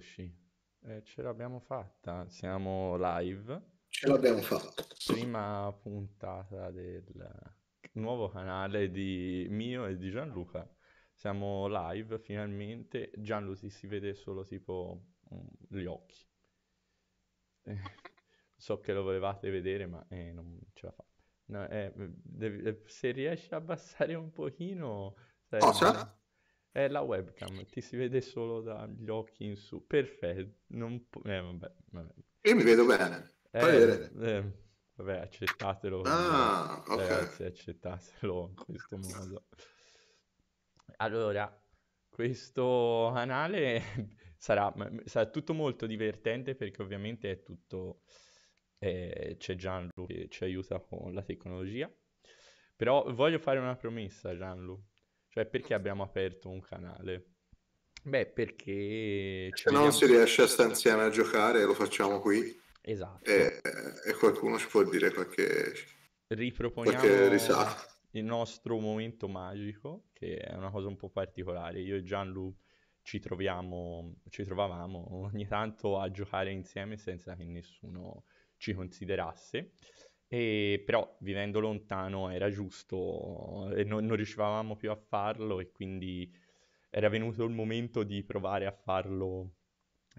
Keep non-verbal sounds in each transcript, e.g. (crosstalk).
Eccoci, eh, ce l'abbiamo fatta, siamo live. Ce l'abbiamo fatta. Prima puntata del nuovo canale di mio e di Gianluca. Siamo live finalmente. Gianlu ti si vede solo tipo mm, gli occhi. Eh, (laughs) so che lo volevate vedere, ma eh, non ce la fa. No, eh, eh, se riesci a abbassare un pochino, Cosa? È la webcam, ti si vede solo dagli occhi in su. Perfetto. Non po- eh, vabbè, vabbè. Io mi vedo bene. Eh, eh, vabbè, accettatelo Ah, ok. ragazzi, accettatelo in questo modo. Allora, questo canale (laughs) sarà, sarà tutto molto divertente perché ovviamente è tutto, eh, c'è Gianlu che ci aiuta con la tecnologia. Però voglio fare una promessa, Gianlu. Cioè, perché abbiamo aperto un canale? Beh, perché Se non si riesce a stare insieme a giocare, lo facciamo qui Esatto. e, e qualcuno ci può dire qualche, qualche Riproponiamo risata. il nostro momento magico, che è una cosa un po' particolare. Io e Gianlu ci troviamo, ci trovavamo ogni tanto a giocare insieme senza che nessuno ci considerasse. E però vivendo lontano era giusto e non, non riuscivamo più a farlo e quindi era venuto il momento di provare a farlo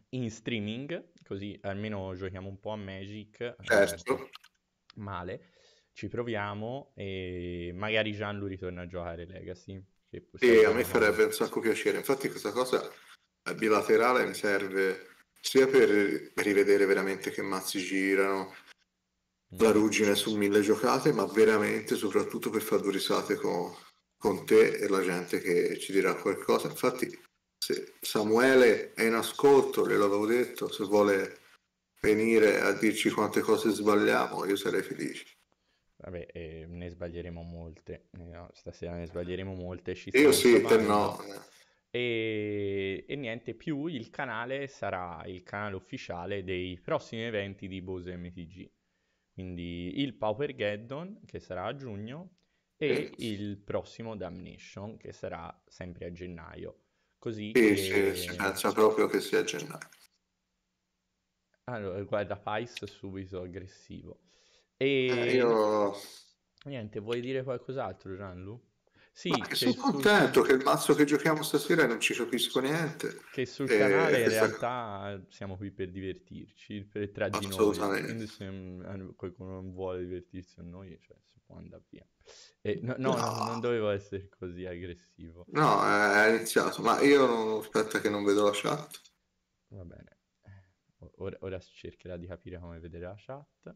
in streaming, così almeno giochiamo un po' a Magic, eh, Certo. male, ci proviamo e magari Gianlu ritorna a giocare Legacy, che Sì, a me farebbe un sacco piacere. Infatti questa cosa bilaterale mi serve sia per rivedere veramente che mazzi girano. La ruggine su mille giocate, ma veramente soprattutto per fare due risate con, con te e la gente che ci dirà qualcosa. Infatti, se Samuele è in ascolto, gliel'avevo detto, se vuole venire a dirci quante cose sbagliamo, io sarei felice. Vabbè, eh, ne sbaglieremo molte, eh, no, stasera ne sbaglieremo molte, ci Io sì, te no. E, e niente più, il canale sarà il canale ufficiale dei prossimi eventi di Bose MTG. Quindi il Paupergeddon, che sarà a giugno, e il prossimo Damnation, che sarà sempre a gennaio. Così sì, sì, si che... pensa proprio che sia gennaio. Allora, guarda, Pais subito aggressivo. Eh, E io... niente, vuoi dire qualcos'altro, Gianlu? Sì, Ma che sono sul, contento che il mazzo che giochiamo stasera non ci capisco niente. che sul E canale in realtà siamo qui per divertirci, per, tra di noi. Assolutamente. Quindi se mm, qualcuno non vuole divertirsi con noi, cioè, si può andare via. E no, no, no, non No, dovevo essere così aggressivo. no, è iniziato, ma io non... aspetta che non vedo la chat. Va bene. Ora, ora si cercherà di capire come vedere la chat.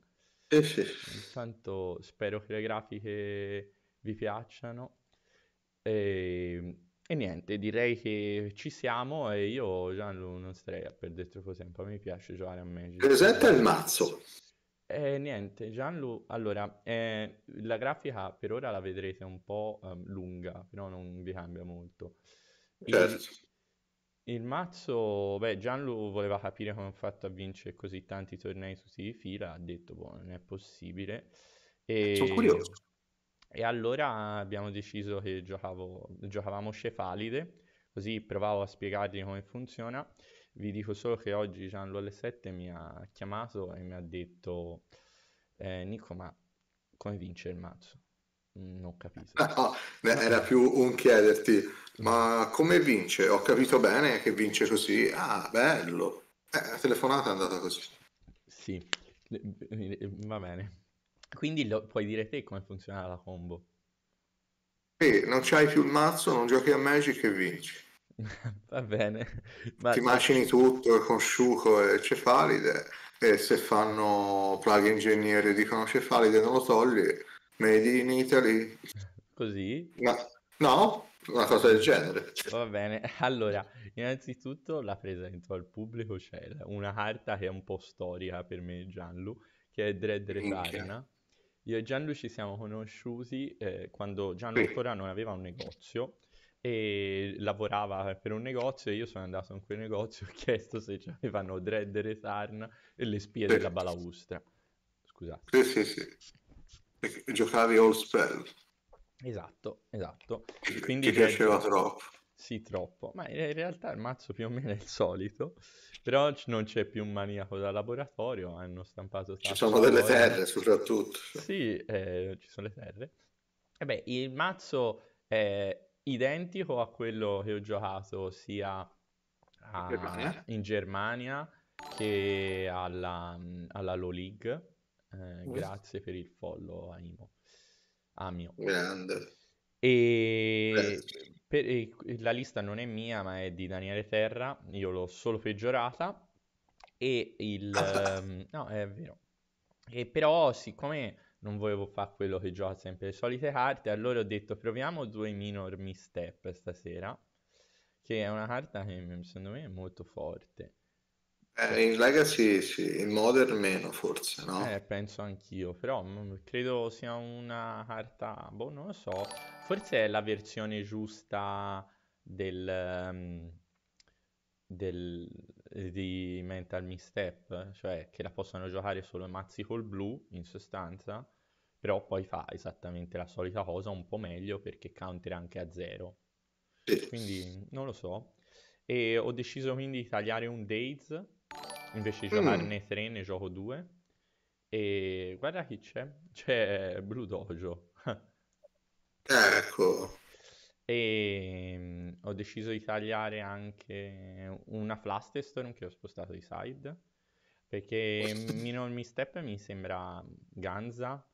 Sì, sì. Intanto spero che le grafiche vi piacciono. E, e niente, direi che ci siamo e io, Gianlu, non starei a perdere troppo tempo. A me piace giocare a Magic. Presenta il mazzo. e niente, Gianlu, allora, eh, la grafica per ora la vedrete un po' ehm, lunga, però non vi cambia molto. Il, Certo. il mazzo, beh, Gianlu voleva capire come ho fatto a vincere così tanti tornei tutti di fila, ha detto, boh, non è possibile. Sono E, curioso. E allora abbiamo deciso che giocavo, giocavamo Cefalide, così provavo a spiegargli come funziona. Vi dico solo che oggi Gianlu alle 7 mi ha chiamato e mi ha detto, eh, Nico, ma come vince il mazzo? Non ho capito. (laughs) No, era più un chiederti, ma come vince? Ho capito bene che vince così. Ah, bello. Eh, la telefonata è andata così. Sì, eh, va bene. Quindi lo- puoi dire te come funziona la combo. Sì, non c'hai più il mazzo, non giochi a Magic e vinci. (laughs) Va bene, Ti ma macini tutto con Sciuco e Cefalide e se fanno plug ingegneri e dicono Cefalide non lo togli, made in Italy. così Ma no, una cosa del genere. va bene. Allora, innanzitutto la presento al pubblico, c'è una carta che è un po' storica per me Gianlu, che è Dread Minchia. Io e Gianlu ci siamo conosciuti eh, quando Gianlu ancora non aveva un negozio e lavorava per un negozio e io sono andato in quel negozio e ho chiesto se avevano Dread Retarn e le spie Sì, della balaustra. Scusate. sì, sì, sì. Giocavi All Spell, Esatto, esatto. ti, Quindi ti piaceva troppo. Sì, troppo. Ma in realtà il mazzo più o meno è il solito, però c- non c'è più un maniaco da laboratorio, hanno stampato Ci sono delle oro. terre soprattutto. Sì, eh, ci sono le terre. E beh, il mazzo è identico a quello che ho giocato sia a- Germania? in Germania che alla, alla Low League. Eh, grazie per il follow, Aimo. Amio. Grande. E per- e la lista non è mia, ma è di Daniele Terra. Io l'ho solo peggiorata. E il... ehm, no, è vero. E però, siccome non volevo fare quello che gioca sempre le solite carte, allora ho detto proviamo due minor misstep stasera, che è una carta che secondo me è molto forte. Eh, in Legacy sì, in Modern meno forse, no? Eh, penso anch'io, però mm, credo sia una carta, boh, non lo so, forse è la versione giusta del, ehm, del- di Mental Misstep, cioè che la possono giocare solo mazzi col blu, in sostanza, però poi fa esattamente la solita cosa, un po' meglio perché counter anche a zero. Quindi non lo so. E ho deciso quindi di tagliare un Days, invece di Mm, giocarne tre, ne gioco due. E guarda chi c'è, (laughs) c'è Blue Dojo. ecco. E mm, ho deciso di tagliare anche una Flastestorm che ho spostato di side, perché (laughs) Minor Misstep mi sembra Ganza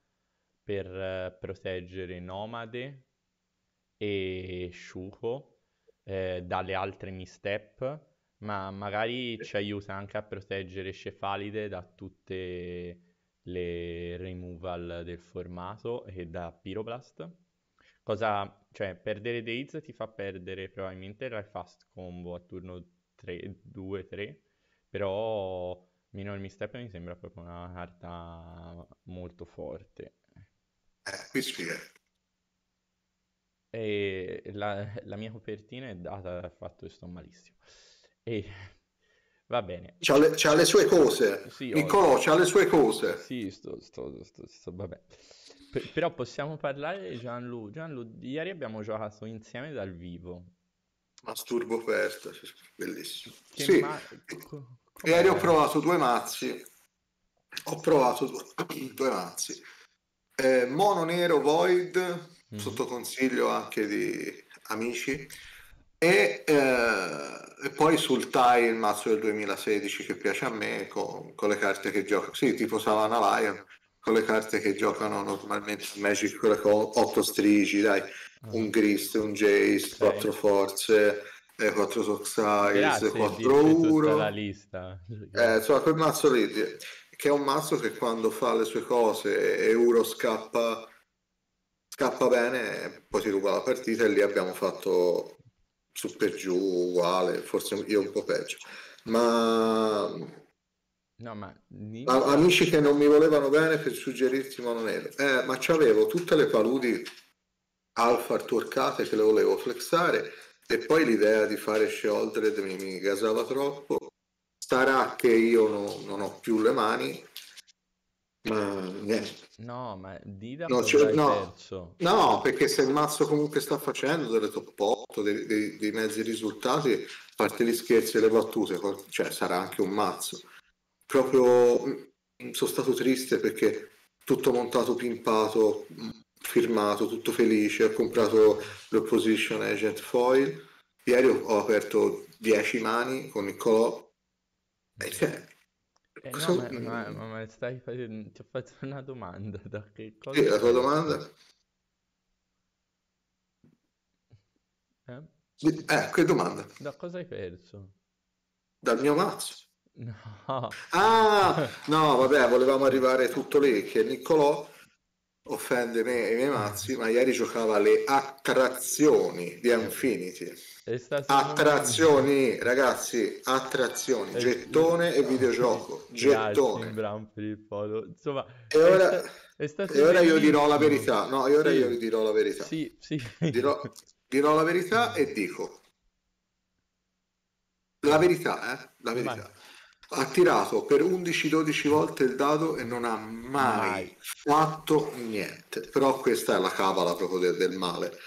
per eh, proteggere Nomade e Shuko eh, dalle altre misstep, ma magari ci aiuta anche a proteggere Cefalide da tutte le removal del formato e da Pyroblast. Cosa, cioè, perdere Daze ti fa perdere probabilmente la fast combo a turno 3, 2, 3, però Minor Misstep mi sembra proprio una carta molto forte. Eh, qui spiega. E la, la mia copertina è data dal fatto che sto malissimo. E va bene. C'ha le, c'ha le sue cose. Sì, Niccolò c'ha le sue cose. Sì, sto, sto, sto, sto- vabbè. Pe- però possiamo parlare di Gianlu. Gianlu, ieri abbiamo giocato insieme dal vivo. Masturbo sì, bellissimo. Che Sì, ma... ieri ho provato due mazzi. Ho provato due, (clears throat) due mazzi. Eh, Mono Nero Void, Mhm. sotto consiglio anche di amici. E, eh, e poi sul TIE il mazzo del 2016 che piace a me con, con le carte che gioca, sì, tipo Savannah Lion, con le carte che giocano normalmente Magic, quelle con 8 strigi, dai, Ah, un Grist, un Jace, ok. 4 forze, 4 Soxize, Grazie di 4 dirmi tutta Uro. la lista. Eh, insomma, quel mazzo lì, che è un mazzo che quando fa le sue cose e Uro scappa, scappa bene, poi si ruba la partita e lì abbiamo fatto su per giù uguale, forse io un po' peggio. Ma No, ma a- amici che non mi volevano bene per suggerirti Mono Nero, eh, ma c'avevo tutte le paludi alfa turcate che le volevo flexare e poi l'idea di fare Sheoldred mi, mi gasava troppo. Starà che io no- non ho più le mani, ma niente. No, ma di da No, hai no. No, perché se il mazzo comunque sta facendo delle top 8, dei, dei- dei mezzi risultati, a parte gli scherzi e le battute, cioè sarà anche un mazzo. Proprio mm, sono stato triste perché tutto montato, pimpato, mm, firmato, tutto felice, ho comprato l'Opposition Agent Foil, ieri ho, ho aperto 10 mani con Niccolò, e cioè, Eh cosa- no, ma, ma- ma- stai facendo... Ti ho fatto una domanda, (laughs) da che cosa Sì, la tua domanda? Eh? Eh, che domanda? Da cosa hai perso? Dal mio mazzo. (laughs) No. Ah, (laughs) no, vabbè, volevamo arrivare tutto lì, che Niccolò offende me e i miei mazzi, ma ieri giocava alle attrazioni di Infinity. Ah, momento- Attrazioni, ragazzi, attrazioni, Eh, gettone e videogioco, gettone. Insomma, E ora, e ora io dirò la verità, no, e ora Sì, io dirò la verità. Sì, sì. Dirò, dirò la verità e dico, la verità, eh, la Vai. Ha tirato per 11-12 volte il dado e non ha mai Mai. fatto niente. Però questa è la cabala proprio del, del male.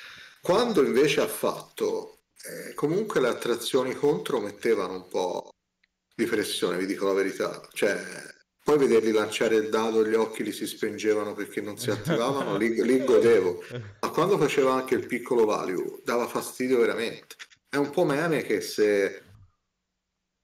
Quando invece ha fatto eh, comunque le attrazioni contro mettevano un po' di pressione, vi dico la verità. Cioè, poi vederli lanciare il dado gli occhi li si spengevano perché non si attivavano, lì, lì godevo. Ma quando faceva anche il piccolo value, dava fastidio veramente. È un po' meme che se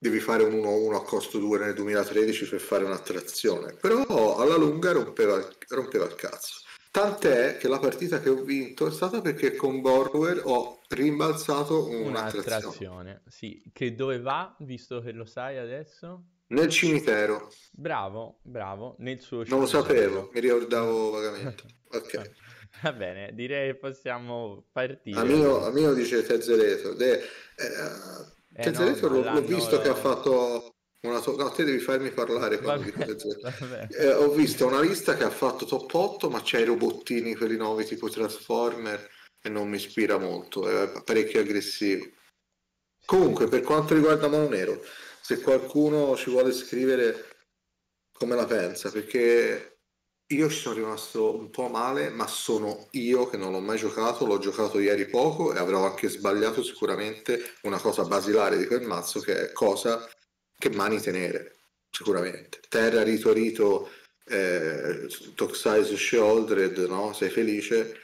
devi fare un 1-1 a costo 2 nel 2013 per fare un'attrazione, però alla lunga rompeva, rompeva il cazzo. Tant'è che la partita che ho vinto è stata perché con Borwell ho rimbalzato un'attrazione. Un'attrazione, sì. Che dove va, visto che lo sai adesso? Nel cimitero. Bravo, bravo, nel suo Non lo cimitero. sapevo, mi ricordavo vagamente. (laughs) Ok. Va bene, direi che possiamo partire. A mio, a mio dice Tezzereto. De, eh, Eh Tezzereto no, l'ho, visto che ha fatto una... to- No, te devi farmi parlare vabbè. Eh, ho visto una lista che ha fatto top 8, ma c'è i robottini, quelli nuovi tipo Transformer, e non mi ispira molto, è parecchio aggressivo. Comunque, per quanto riguarda Mono Nero, se qualcuno ci vuole scrivere come la pensa, perché io ci sono rimasto un po' male, ma sono io che non l'ho mai giocato, l'ho giocato ieri poco e avrò anche sbagliato sicuramente una cosa basilare di quel mazzo che è cosa che mani tenere, sicuramente. Terra, rito, rito, eh, Toxize Shieldred, no? Sei felice?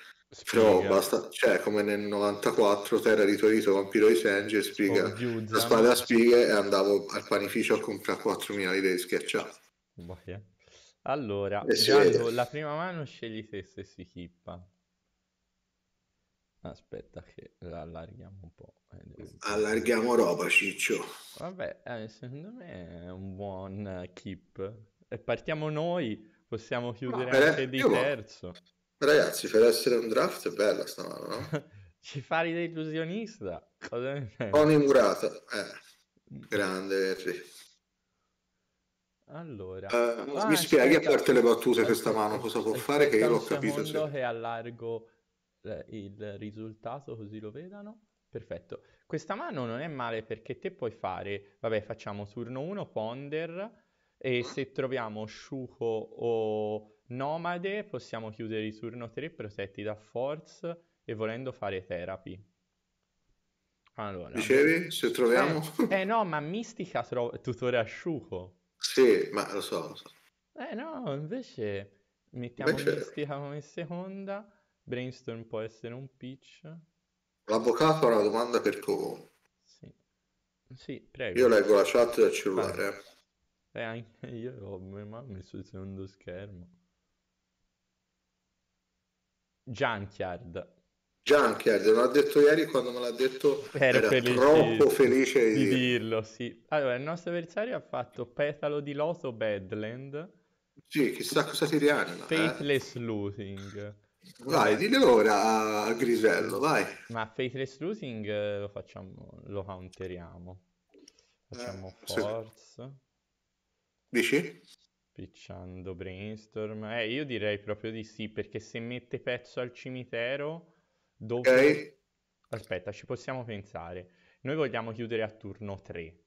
Però basta, cioè come nel 94, Terra, rito, rito, Vampiro di Senji e O Spiga la spada a spighe e andavo al panificio a comprare 4.000 lire di schiacciato. Boia. Allora, Eh, Gianlu, la prima mano scegli te se si chippa. Aspetta che la allarghiamo un po'. eh, Allarghiamo roba, Ciccio. Vabbè, eh, secondo me è un buon eh, keep. E partiamo noi, possiamo chiudere eh, anche di io- terzo. Ragazzi, per essere un draft è bella sta mano, no? (laughs) Ci fai da illusionista? Cosa ne? Tony Murata, eh, grande Henry. Allora, Eh, Ah, mi spieghi a parte le battute questa mano cosa può fare che io l'ho capito. secondo che allargo eh, il risultato così lo vedano. Perfetto. Questa mano non è male perché te puoi fare, vabbè, facciamo turno 1 Ponder e se troviamo Shuko o Nomade possiamo chiudere il turno 3 protetti da Force e volendo fare Therapy. Allora. Dicevi, se troviamo... Eh, eh, no, ma Mistica tro- tutore a Shuko. Sì, ma lo so, lo so. Eh no, invece mettiamo Invece- Mistica come seconda, Brainstorm può essere un pitch. L'avvocato ha una domanda per Coco. Sì, sì, prego. Io leggo la chat del cellulare. eh. Eh, anche io ho messo il secondo schermo. Junkyard. Junkyard, me l'ha detto ieri quando me l'ha detto Ero era felicissimo troppo felice di di dirlo, sì. Allora, il nostro avversario ha fatto Petalo di Loto Badland, Sì, chissà cosa ti rianima. eh. Faithless Losing. Vai, diglielo ora a, Grisello, vai. Ma Faithless Losing eh, lo facciamo, lo counteriamo. Facciamo Eh, sì. Force, Dici? picciando Brainstorm. Eh, io direi proprio di sì, perché se mette pezzo al cimitero, dopo... Ok. Aspetta, ci possiamo pensare. Noi vogliamo chiudere a turno 3,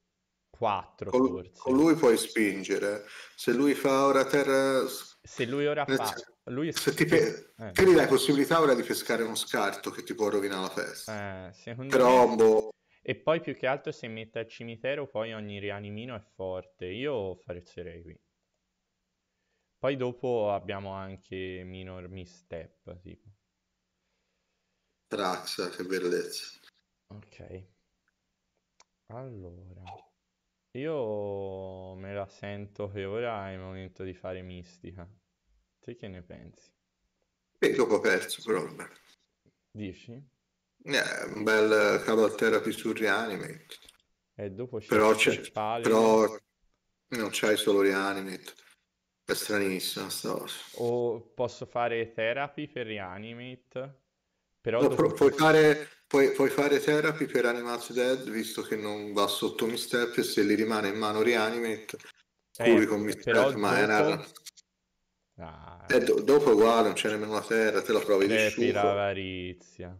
4 Con, forse. con lui puoi spingere. Se lui fa ora terra... Se lui ora fa... Lui. Se ti pe- eh, te gli dai possibilità ora di pescare uno scarto che ti può rovinare la festa. eh, secondo Però, me... boh, E poi più che altro se mette al cimitero poi ogni rianimino è forte. Io farcerei qui. Poi dopo abbiamo anche minor misstep, tipo. Trax, che bellezza. Ok. Allora. Io me la sento che ora è il momento di fare mistica. Te che ne pensi? E dopo ho perso, però. Dici? Eh, un bel Cabal Therapy su Reanimate. E dopo c'è Però, c'è, palio. però non c'hai solo Reanimate. È stranissima sta cosa. O posso fare therapy per reanimate? Però No, dopo... pu- puoi fare, puoi, puoi fare therapy per Animals Dead visto che non va sotto misstep e se gli rimane in mano Reanimate Eh, curi con misstep ma è una... dopo... Ah, eh, do- dopo uguale non c'è nemmeno la terra te la provi di sciupo. l'avarizia.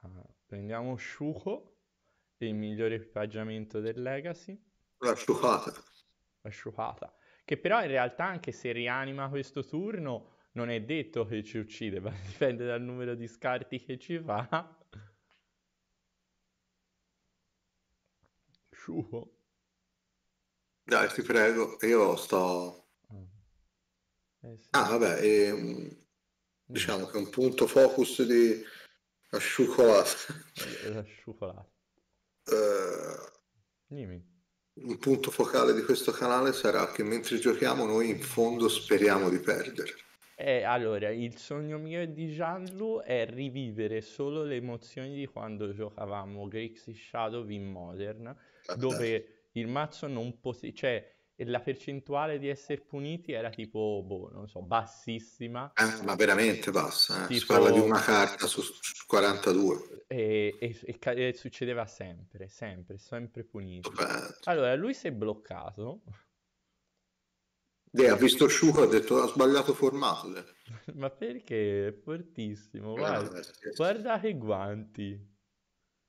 Ah, prendiamo Shuko, il migliore equipaggiamento del Legacy, la sciupata la sciupata, Che però in realtà anche se rianima questo turno non è detto che ci uccide, (laughs) ma dipende dal numero di scarti che ci fa. Sciupo. Dai, ti prego, io sto... Eh sì. Ah, vabbè, ehm, diciamo che un punto focus di asciucolata. La sciucolata. Eh, un punto focale di questo canale sarà che mentre giochiamo noi in fondo speriamo di perdere. Eh, allora, il sogno mio e di Gianlu è rivivere solo le emozioni di quando giocavamo Grixis Shadow in Modern, Vabbè. dove il mazzo non poteva, cioè la percentuale di essere puniti era tipo, boh, non so, bassissima Eh, ma veramente bassa, eh. Si Tipo- parla di una carta su su 42. e, e- e e succedeva sempre, sempre, sempre puniti. Stupendo. Allora, lui si è bloccato, Eh, ha visto Sciuco e ha detto ha sbagliato formato. Eh, (laughs) ma perché? È fortissimo, guarda, eh, guarda che guanti.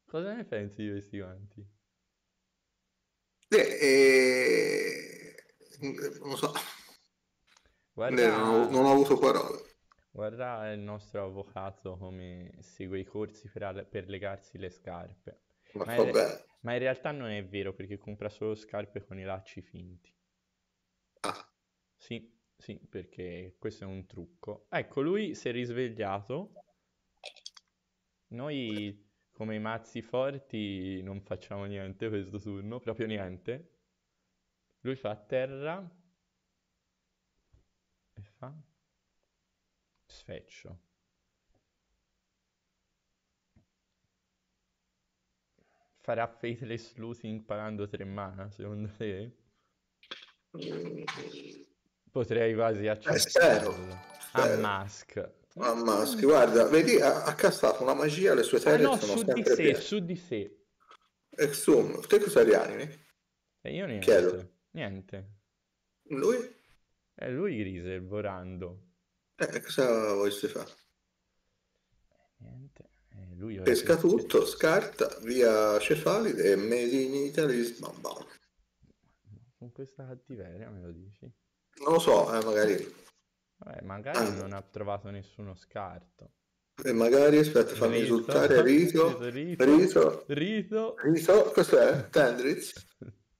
Cosa ne pensi di questi guanti? Eh, eh, non lo so, Guarda... Eh, non ho, non ho avuto parole. Guarda il nostro avvocato come segue i corsi per, per legarsi le scarpe. Ma Ma in, ma in realtà non è vero perché compra solo scarpe con i lacci finti. ah, Sì, sì, perché questo è un trucco. Ecco, lui si è risvegliato. Noi come i mazzi forti non facciamo niente questo turno, proprio niente. Lui fa a terra e fa sfeccio. Farà Faithless Looting pagando 3 mana, secondo te? Potrei quasi spero, accettarlo. A. Mask. a maschi, guarda, vedi, ha, ha castato una magia, le sue Ah terre no, sono su di sempre sé, piene. su di sé. Exum, te cosa rianimi? E io niente. Chiedo. Niente. Lui? È lui Grise, volando. Eh, cosa voleste fare? Niente. E lui Pesca tutto, scarta, via Cefalide e Made in Italy, bam bam. Con questa cattiveria me lo dici? Non lo so, eh, magari, Vabbè, magari Ah. non ha trovato nessuno scarto. e magari, aspetta, fammi Rito, risultare, Rito, (laughs) Rito, Rito, Rito. Rito, cos'è? Tendritz?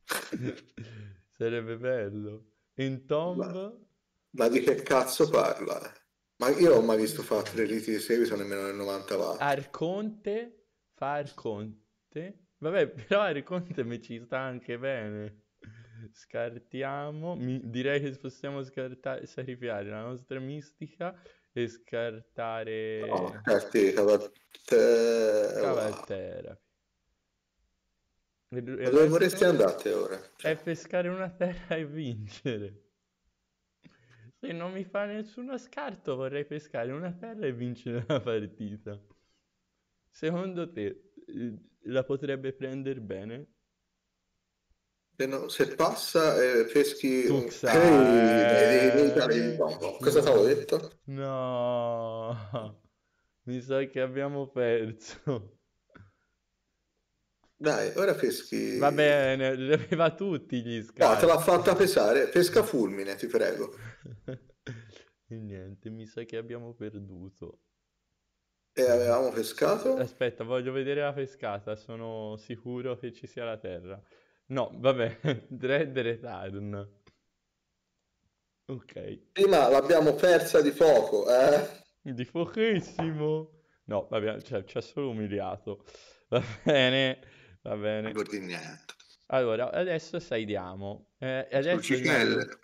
(laughs) Sarebbe bello. In tomb. Ma di che cazzo parla? Ma io non ho mai visto fare tre riti di seguito nemmeno nel 90 Ah, va. Arconte. Fa Arconte. Vabbè, (laughs) però Arconte mi ci sta anche bene. Scartiamo. Mi- direi che possiamo scartare, sacrificare la nostra mistica e scartare No, carti Cavalterra. Caval Therapy. E- e Ma dove vorresti andare ora? Cioè, È pescare una terra e vincere. Se non mi fa nessuno scarto, vorrei pescare una terra e vincere la partita. Secondo te eh, la potrebbe prendere bene? se, no- se passa e peschi un... Ehi, eh. Bam. Cosa avevo detto? No, mi sa che abbiamo perso. Dai, ora peschi... Va bene, li aveva tutti gli No, scarti. te l'ha fatta pesare. Pesca fulmine, ti prego. (laughs) Niente, mi sa che abbiamo perduto. E avevamo pescato? Aspetta, voglio vedere la pescata, sono sicuro che ci sia la terra. No, vabbè, (laughs) Dread Return. Ok, Prima l'abbiamo persa di poco, eh? di pochissimo. No, vabbè, cioè, ci ha solo umiliato. Va bene, va bene. Niente. Allora, adesso saidiamo. Eh, adesso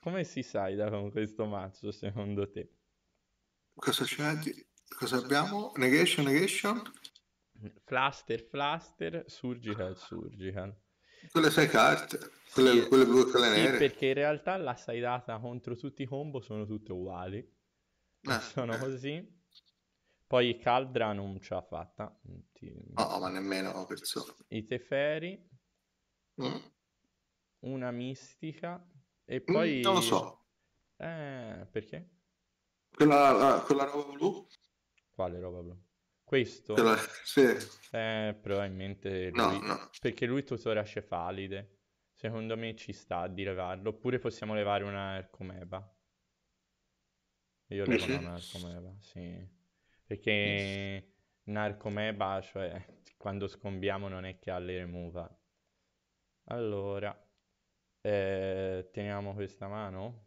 come si saida con questo mazzo, secondo te? Cosa c'è? Cosa abbiamo? Negation, negation? Fluster, fluster, surgical, surgical. Quelle sei carte. Quelle, Sì, quelle blu e quelle Sì, nere. perché in realtà la saidata contro tutti i combo sono tutte uguali. Eh, Sono eh. così. Poi Caldra non ce l'ha fatta. Ti- No, ma nemmeno penso. I Teferi, Mm. una mistica e Mm, poi... non lo so. Eh, perché? Quella, la- quella roba blu? Quale roba blu? Questo? Quella- sì. Eh, probabilmente No, lui... no. Perché lui tuttora cefalide. Secondo me ci sta di levarlo. Oppure possiamo levare una Arcomeba. Io levo Dici? una Arcomeba, sì. Perché Narcomeba, cioè, quando scombiamo non è che ha le removal. Allora, eh, teniamo questa mano?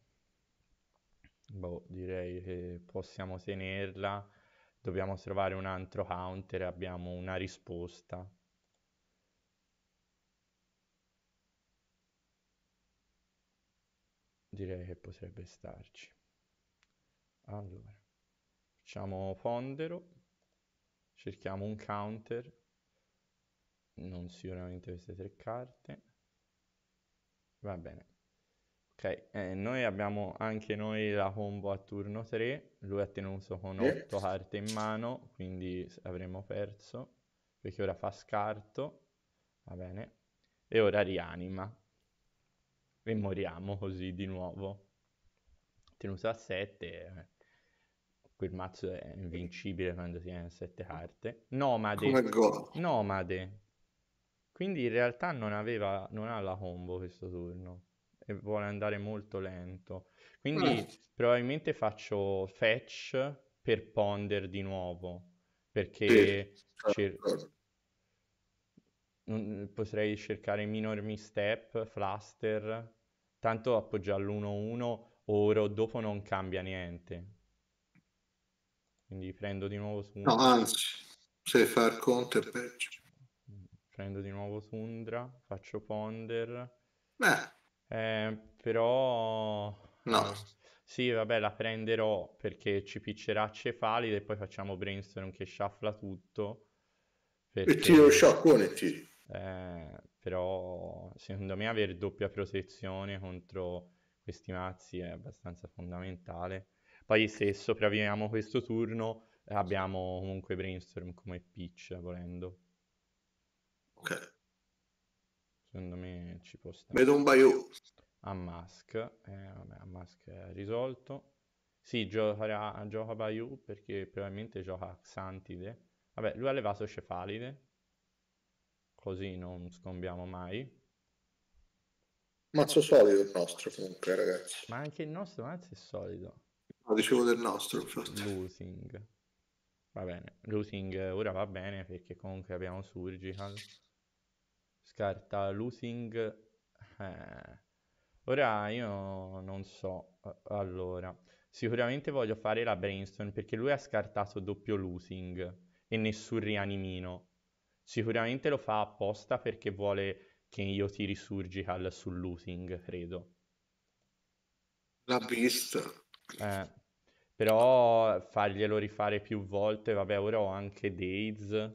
Boh, direi che possiamo tenerla. Dobbiamo trovare un altro counter e abbiamo una risposta. Direi che potrebbe starci. Allora, facciamo pondero, cerchiamo un counter, non sicuramente queste tre carte. Va bene. Ok, eh, noi abbiamo anche noi la combo a turno 3, lui ha tenuto con Eh? 8 carte in mano, quindi avremmo perso, perché ora fa scarto, va bene, e ora rianima, e moriamo così di nuovo. Tenuto a 7, quel mazzo è invincibile quando tiene 7 carte. Nomade, nomade, quindi in realtà non aveva, non ha la combo questo turno e vuole andare molto lento. Quindi Ah, probabilmente faccio fetch per ponder di nuovo, sì, perché sono cer- d'accordo. non- potrei cercare minor misstep, fluster, tanto appoggiare l'1-1 ora o dopo non cambia niente. Quindi prendo di nuovo No, Tundra, anzi, se far counter peggio. prendo di nuovo Tundra, faccio ponder. Beh, Eh, però... no. sì, vabbè, la prenderò perché ci piccerà Cefalide e poi facciamo Brainstorm che shuffla tutto. E tiro Perché... sciacquone e tiri. eh, però secondo me avere doppia protezione contro questi mazzi è abbastanza fondamentale. Poi se sopravviviamo questo turno eh, abbiamo comunque Brainstorm come pitch volendo. Ok. Secondo me ci può stare. Vedo un Bayou. A Mask, eh, vabbè, a Mask è risolto. Sì, giocherà, gioca Bayou perché probabilmente gioca Xantide. Vabbè, lui ha levato Cefalide, così non scombiamo mai. Mazzo solido il nostro comunque, ragazzi. Ma anche il nostro mazzo è solido. No, dicevo del nostro, infatti. Losing. Va bene, losing ora va bene perché comunque abbiamo Surgical. Scarta losing. eh. Ora io non so. Allora, sicuramente voglio fare la brainstorm perché lui ha scartato doppio losing e nessun rianimino. Sicuramente lo fa apposta perché vuole che io tiri surgical sul losing, credo. L'ha vista. Eh, però farglielo rifare più volte, vabbè, ora ho anche Days.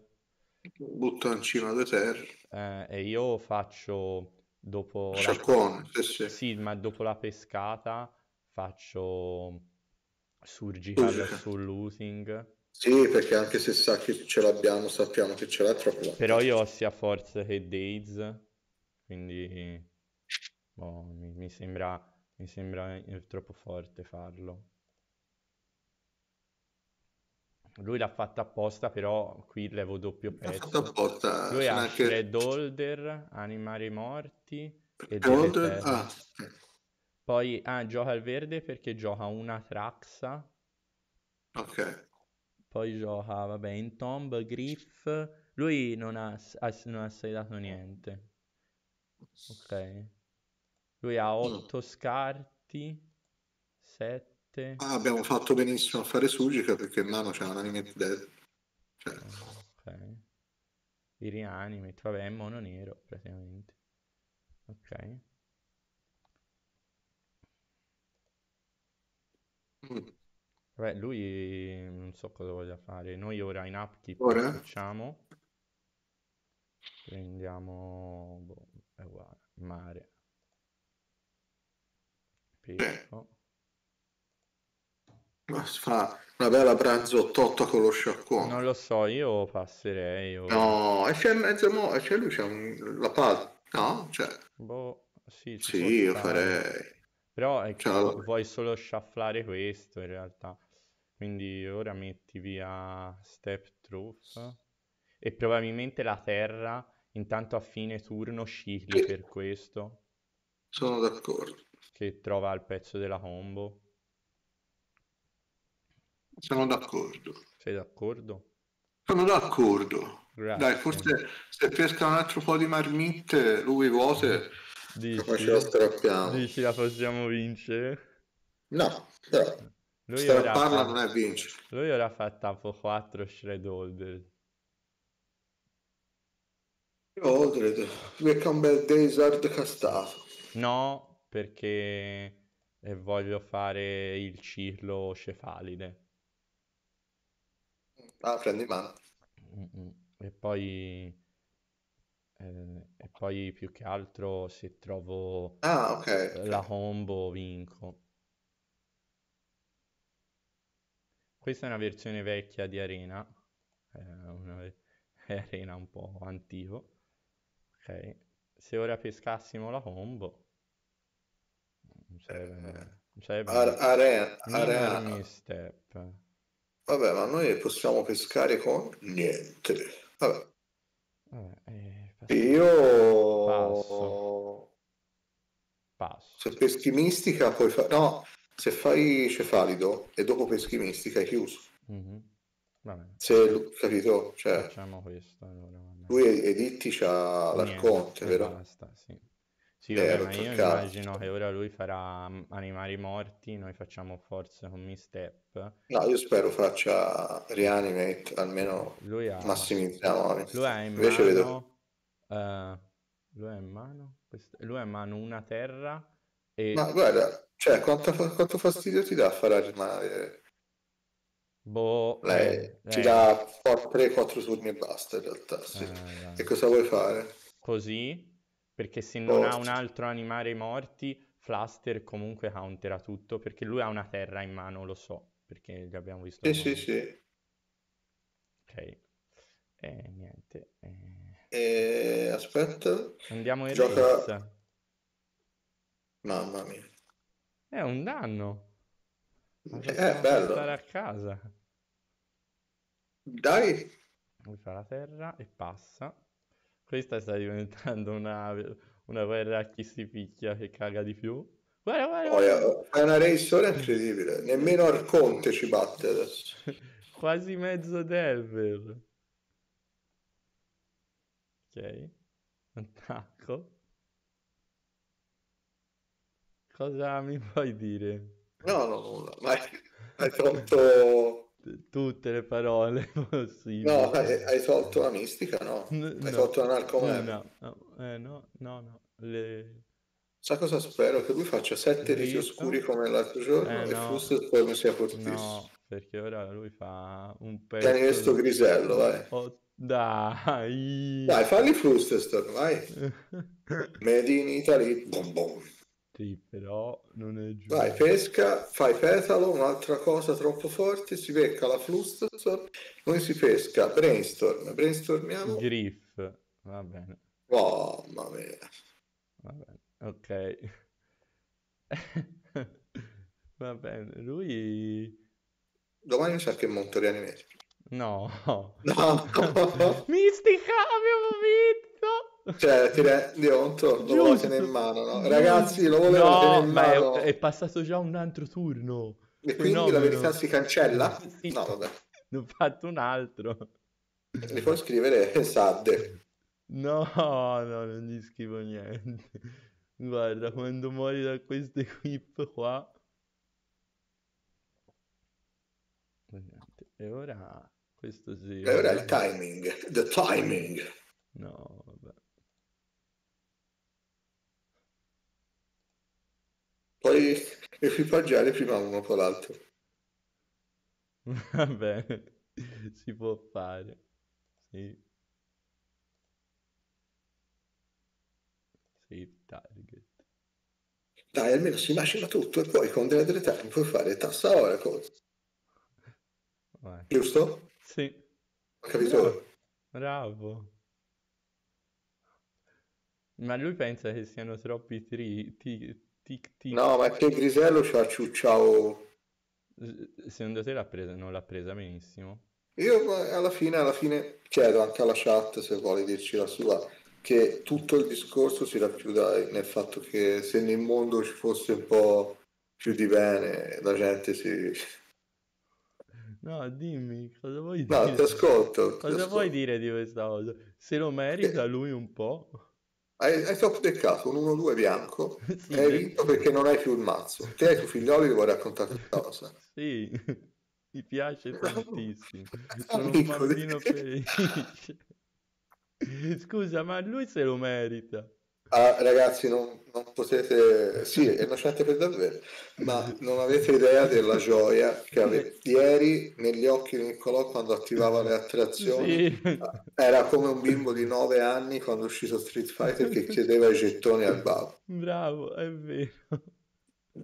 Butta in cima due terre. Eh, e io faccio dopo la... Sciacquone, sì, sì. Sì, ma dopo la pescata faccio surgical sul losing. Sì, perché anche se sa che ce l'abbiamo, sappiamo che ce l'ha troppo Però io ho sia forza che Days, quindi boh, mi, mi sembra, mi sembra eh, troppo forte farlo. Lui l'ha fatta apposta, però qui levo doppio L'ha pezzo. apposta, Lui ha neanche... Shred Holder, Animare Morti e terre. Ah, Poi ah, gioca il verde perché gioca una Traxa. ok. Poi gioca, vabbè, in Tomb, Griff. Lui non ha, ha- non ha dato niente. Ok. Lui ha Mm. 8 scarti, 7. Ah, abbiamo fatto benissimo a fare Sugica perché in mano c'è un Animate Dead. Cioè, Ok. I rianimate, vabbè, è mono nero praticamente. Ok. mm. Vabbè, lui non so cosa voglia fare. Noi ora in upkeep Ora? facciamo. Prendiamo, boh, è uguale, mare. Pesco. Ma si fa una bella pranzo totta con lo sciacquone. Non lo so, io passerei ora. No, e c'è in mezzo, mo- e c'è lui, c'è un- la palla. No, cioè, Boh, sì, ci sì, può io stare. farei. Però è che Cioè, vu- vuoi solo shufflare questo in realtà. Quindi ora metti via Step Truth. E probabilmente la terra, intanto a fine turno scigli Sì. per questo. Sono d'accordo. Che trova il pezzo della combo. Sono d'accordo. Sei d'accordo? Sono d'accordo. Grazie. Dai, forse se pesca un altro po' di marmitte, lui vuote, Dici, lo strappiamo. dici la possiamo vincere? No, però Lui ora, strapparla fa, non è vincere. lui ora fa tappo 4 shred holder. Odred, becca un bel Desert castato. No, perché eh, voglio fare il cirlo cefalide. Ah, prendi mano. E poi, eh, e poi più che altro se trovo Ah, ok. eh, la combo vinco. Questa è una versione vecchia di Arena, è una ve- è (laughs) Arena un po' antico. Ok, se ora pescassimo la combo, non sarebbe, non sarebbe Ar- arena, misstep. Vabbè, ma noi possiamo pescare con niente. Vabbè. Vabbè, eh, Io... Passo. passo. Se peschi mistica puoi fare... No, se fai cefalido e dopo peschi mistica è chiuso. Mhm. Bene, Se, capito? Cioè, facciamo questo allora. lui Editti c'ha l'arconte, vero? basta, sì. Sì, Eh, vabbè, ma io immagino che ora lui farà animali morti, noi facciamo forza con misstep. No, io spero faccia reanimate, almeno Lui ha, massimizziamo. lui ha in Invece vedo... mano, eh, lui ha in mano, quest- lui ha in mano una terra e Ma guarda, cioè, quanto, quanto fastidio ti dà fare rimane boh, lei? eh, Ti eh, dà 3-4 turni e basta, in realtà, sì. eh. E cosa vuoi fare? Così, perché se non ha un altro animale morti, Fluster comunque countera tutto, perché lui ha una terra in mano, lo so, perché li abbiamo visto Sì, sì, sì. Ok, e niente. eh, E aspetta, Andiamo in Gioca- race. mamma mia. È un danno. È facciamo bello. stare a casa. Dai, Lui fa la terra e passa. Questa sta diventando una, una guerra a chi si picchia che caga di più. Guarda, guarda, guarda. poi, è una race ora incredibile. Nemmeno Arconte ci batte adesso. (laughs) Quasi mezzo Delver. Ok. Attacco. Cosa mi puoi dire? No, no, nulla. Ma hai, hai (laughs) tolto... Tutte le parole (laughs) possibili. No, hai, hai tolto la mistica, no? N- Hai no. tolto la narcomania. No, no, eh, no, no, no. Le... Sa cosa spero? Che lui faccia sette riti oscuri come l'altro giorno Eh, e no. Fluster poi mi sia fortissimo. No, perché ora lui fa un Tieni pezzo questo di- grisello, vai. Oh, dai. Dai, falli Fluster, vai. (laughs) Made in Italy. Bom, bom. Sì, però non è giusto. Vai, pesca, fai petalo, un'altra cosa troppo forte, si becca la Fluster, noi si pesca Brainstorm, brainstormiamo. Griff. Va bene, Oh, mamma mia. va bene. Ok. (laughs) Va bene, lui... Domani mi sa che monto rianimate. No. No, (laughs) Mistica, abbiamo! Cioè ti rendi conto? Lo volevo tenere in mano, no? Ragazzi, lo volevo No, tenere in ma è- mano. è, passato già un altro turno. E quindi la Fenomeno. verità si cancella? (laughs) Sì. No, vabbè. Ne ho fatto un altro. Li puoi scrivere (laughs) Sadde. No, no, non gli scrivo niente. Guarda, quando muori da queste equip qua... E. E ora... Questo sì. E ora il timing, the timing. No, Puoi equipaggiare prima uno poi l'altro. (laughs) Va bene, si può fare. Sì. Save target. Dai, almeno si macina tutto e poi con delle time puoi fare tassa Oracle. Vai. Giusto? Sì, Ho capito? bravo. Ma lui pensa che siano troppi tri, tic, tic, tic. No, ma è che Grisello c'ha ciucciao. Secondo te l'ha presa, non l'ha presa benissimo? Io alla fine, alla fine chiedo anche alla chat se vuole dirci la sua. che tutto il discorso si racchiuda nel fatto che se nel mondo ci fosse un po' più di bene, la gente si... No, dimmi, cosa vuoi No, dire? ti ascolto. ti Cosa ascolto. vuoi dire di questa cosa? Se lo merita lui un po'? Hai, hai troppo beccato un 1-2 bianco (laughs) Sì, e hai vinto perché non hai più il mazzo. Te hai i tuoi figlioli, vuoi raccontare questa cosa. (laughs) Sì, mi piace tantissimo. (laughs) Sono un bambino felice. Scusa, ma lui se lo merita. Ah, ragazzi, non, non potete... Sì, è innocente per davvero, ma non avete idea della gioia che avete. Ieri negli occhi di Niccolò quando attivava le attrazioni Sì. era come un bimbo di 9 anni quando è uscito Street Fighter che chiedeva i gettoni al babbo. Bravo, è vero.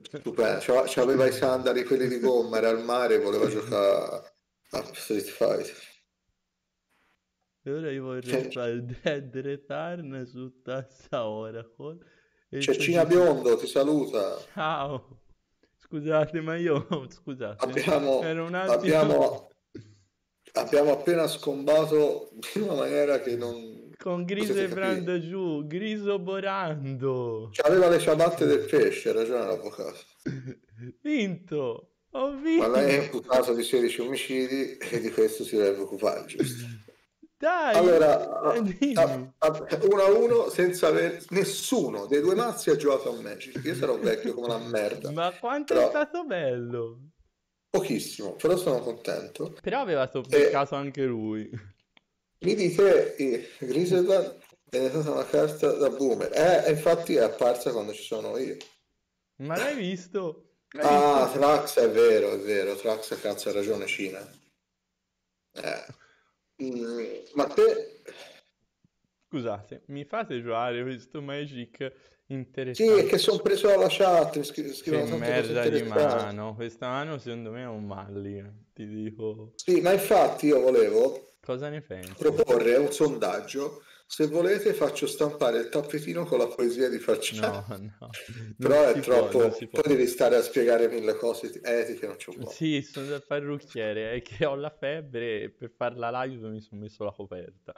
Stupendo, C'aveva- i sandali, quelli di gomma, era al mare voleva giocare a Street Fighter. E ora io vorrei fare Dead Return su tassa Oracle. Cecina c'è- Biondo ti saluta. Ciao. Scusate, ma io... (laughs) Scusate. Abbiamo, Era un attimo... abbiamo, (laughs) abbiamo appena scombato in una maniera che non... Con Griso e Brando giù, Griso Borando. Aveva le ciabatte del pesce, ha ragione l'avvocato. (laughs) Vinto. Ho Ma vinto. lei è imputato di 16 omicidi e di questo si deve occupare, giusto? Dai. Allora, eh, dimmi. a- a- uno a uno senza aver nessuno dei due mazzi ha giocato a Magic. Io sarò vecchio come una merda. Ma quanto Però- è stato bello. Pochissimo, però sono contento. Però aveva toppicato anche lui. Mi dite, eh, Griselda è stata una carta da boomer. Eh, infatti è apparsa quando ci sono io. Ma l'hai visto? L'hai Ah, visto? Trax è vero, è vero. Trax cazzo ha ragione, Cina. Eh. Mm, ma te... Scusate, mi fate giocare questo Magic Sì, è interessante? che sono preso alla chat, scri- Che scrivono cose merda di mano. Questa mano secondo me è un Mulligan. Ti dico. Sì, ma infatti io volevo Cosa ne pensi? proporre un sondaggio. Se volete faccio stampare il tappetino con la poesia di Facciano. No, no. (laughs) Però è troppo... può. Poi devi stare a spiegare mille cose etiche, non c'è un po'. Sì, sono da parrucchiere, è che ho la febbre e per fare la live mi sono messo la coperta.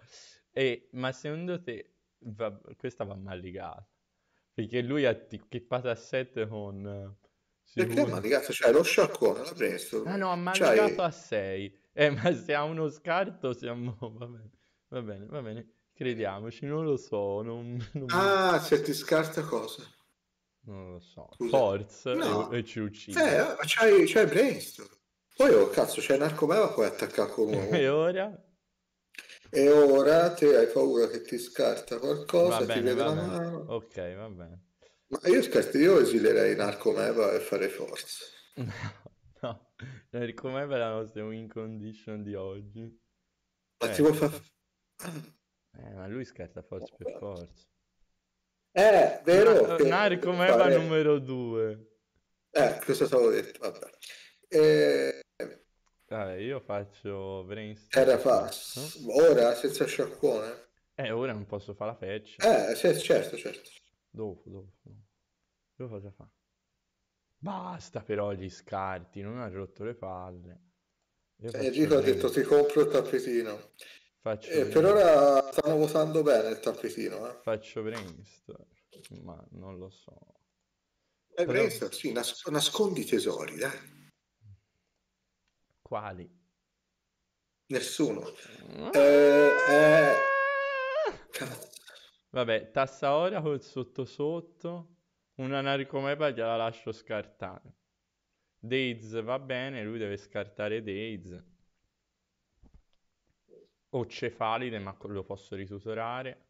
E, ma secondo te, va- questa va mal ligata? Perché lui ha tippato a 7 con... eh, Perché sicuro- ma ragazzi, c'è lo sciaccone, la brainstorm. Ah no, ha mal ligato a 6. Eh, ma se ha uno scarto siamo... (laughs) Va bene, va bene, va bene. Crediamoci, non lo so, non, (laughs) non mi- Ah, se ti scarta cosa? non lo so. scusa. Force No. e, e ci Eh, uccide. ma c'hai, c'hai brainstorm. Poi, oh, cazzo, c'è Narcomeva, puoi attaccare con (laughs) uno. E ora? E ora te hai paura che ti scarta qualcosa, Va ti bene, vede va la bene. mano. Ok, va bene. Ma io scarto, io esilerei Narcomeva e farei forza. (laughs) No, no, com'è per la nostra win condition di oggi? Ma Eh, ti vuoi far... eh, ma lui scarta forza per forza. Eh, vero? Na- che- Narco Meva fare- numero 2. Eh, cosa stavo detto? Vabbè. Eh, Vabbè, io faccio brainstorm. era pass. Ora, senza sciacquone? Eh, ora non posso fare la feccia. Eh, sì, certo, certo. Dopo, dopo, dopo. Cosa fa? Basta però gli scarti, non ha rotto le palle. Io E faccio Enrico ha detto ti compro il tappetino. Faccio Eh, per ora stanno votando bene il tappetino. Eh. faccio brainstorm, ma non lo so. Eh, Però- brainstorm, sì, nas- nascondi i tesori, dai. Quali? Nessuno. Eh, eh, cazzo. Vabbè, tassa ora col sotto sotto. Una narcomepa gliela lascio scartare. Days va bene, lui deve scartare Days. O Cefalide, ma lo posso ritutorare.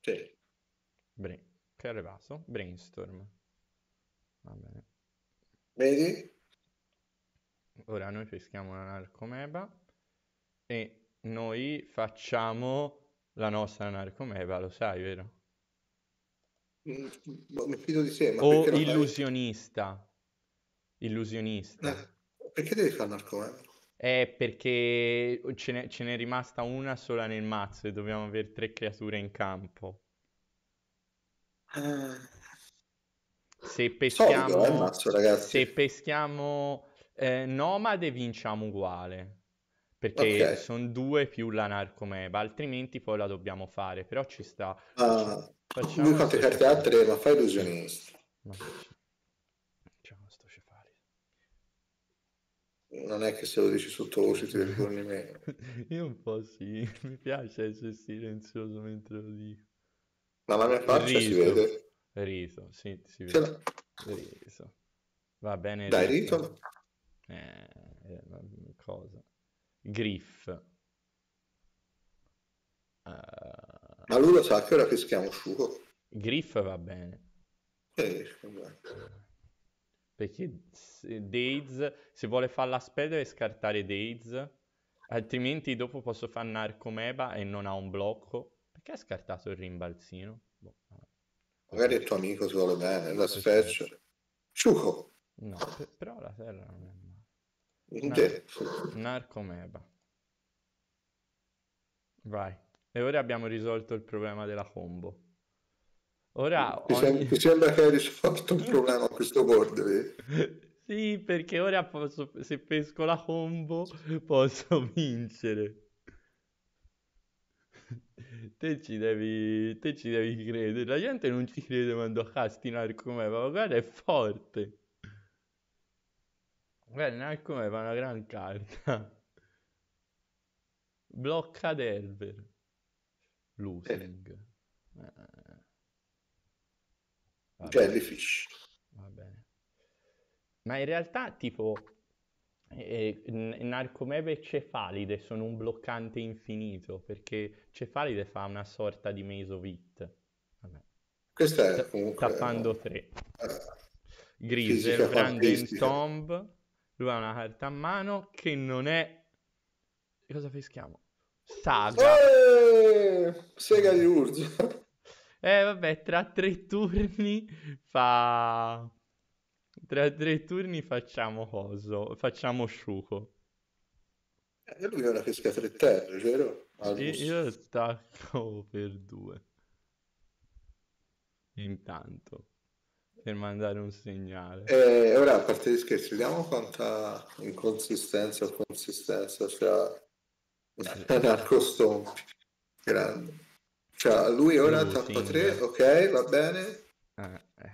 Sì. Bra- che è arrivato? Brainstorm. Va bene. Vedi? Ora noi peschiamo una narcomeba e noi facciamo la nostra narcomeba, lo sai, vero? Mm, Mi fido di te, ma O illusionista. Illusionista. Eh, perché devi fare narcomano? È perché ce n'è, ce n'è rimasta una sola nel mazzo e dobbiamo avere tre creature in campo. Ah, Se solido, peschiamo, eh, il mazzo, ragazzi. se peschiamo eh, nomade vinciamo uguale. Perché Ok. sono due più la narcomeba, altrimenti poi la dobbiamo fare. Però ci sta. Ah, Facciamo lui quante carte ha? Tre, ma fai illusionista. Ma facci- Facciamo sto cefalide. Non è che se lo dici sottovoce ti vergogni meno. (laughs) Io un po' sì, (laughs) mi piace essere silenzioso mentre lo dico. Dalla mia faccia si Riso. vede. Riso, sì, si Ce vede. Riso. Va bene, Dai, riso. Rito. Eh, eh, ma- cosa? Griff. Eh, Ma lui lo sa che ora peschiamo sciugo. Griff va bene. Eh, vabbè. Perché Days, se vuole fare la spell deve scartare Days, altrimenti dopo posso fare Narcomeba e non ha un blocco. Perché ha scartato il rimbalzino? Boh. Magari il tuo amico ti vuole bene, la sfeccia. Sciugo. No, pe- però la terra non è male. Te. Narcomeba. Vai. E ora abbiamo risolto il problema della combo. Ora sem- ogni... ti sembra che hai risolto un problema a questo board? (laughs) Sì, perché ora posso, se pesco la combo posso (laughs) vincere. Te ci devi, te ci devi credere. La gente non ci crede quando casti Narcomeba, ma guarda, è forte. Guarda, Narcomeba è una gran carta. Blocca Delver. Losing. Eh. Va. Jellyfish. Va bene. Ma in realtà, tipo, eh, Narcomebe e Cefalide sono un bloccante infinito, perché Cefalide fa una sorta di Mesovit. Vabbè. Questa è comunque... Tappando 3. eh, Griser, Branden. Tomb. Lui ha una carta a mano che non è... Cosa peschiamo? Saga. Eh, Sega di Urza. Eh, vabbè, tra tre turni fa... Tra tre turni facciamo coso? Facciamo sciuco. E lui è una pesca tre terre, vero? Io, Albus. io stacco per due. Intanto. Per mandare un segnale. E ora, a parte gli scherzi, vediamo quanta inconsistenza o consistenza c'ha (laughs) Narcostompi. Grande. Cioè, lui ora Losing. tappa 3, ok, va bene. Eh, eh.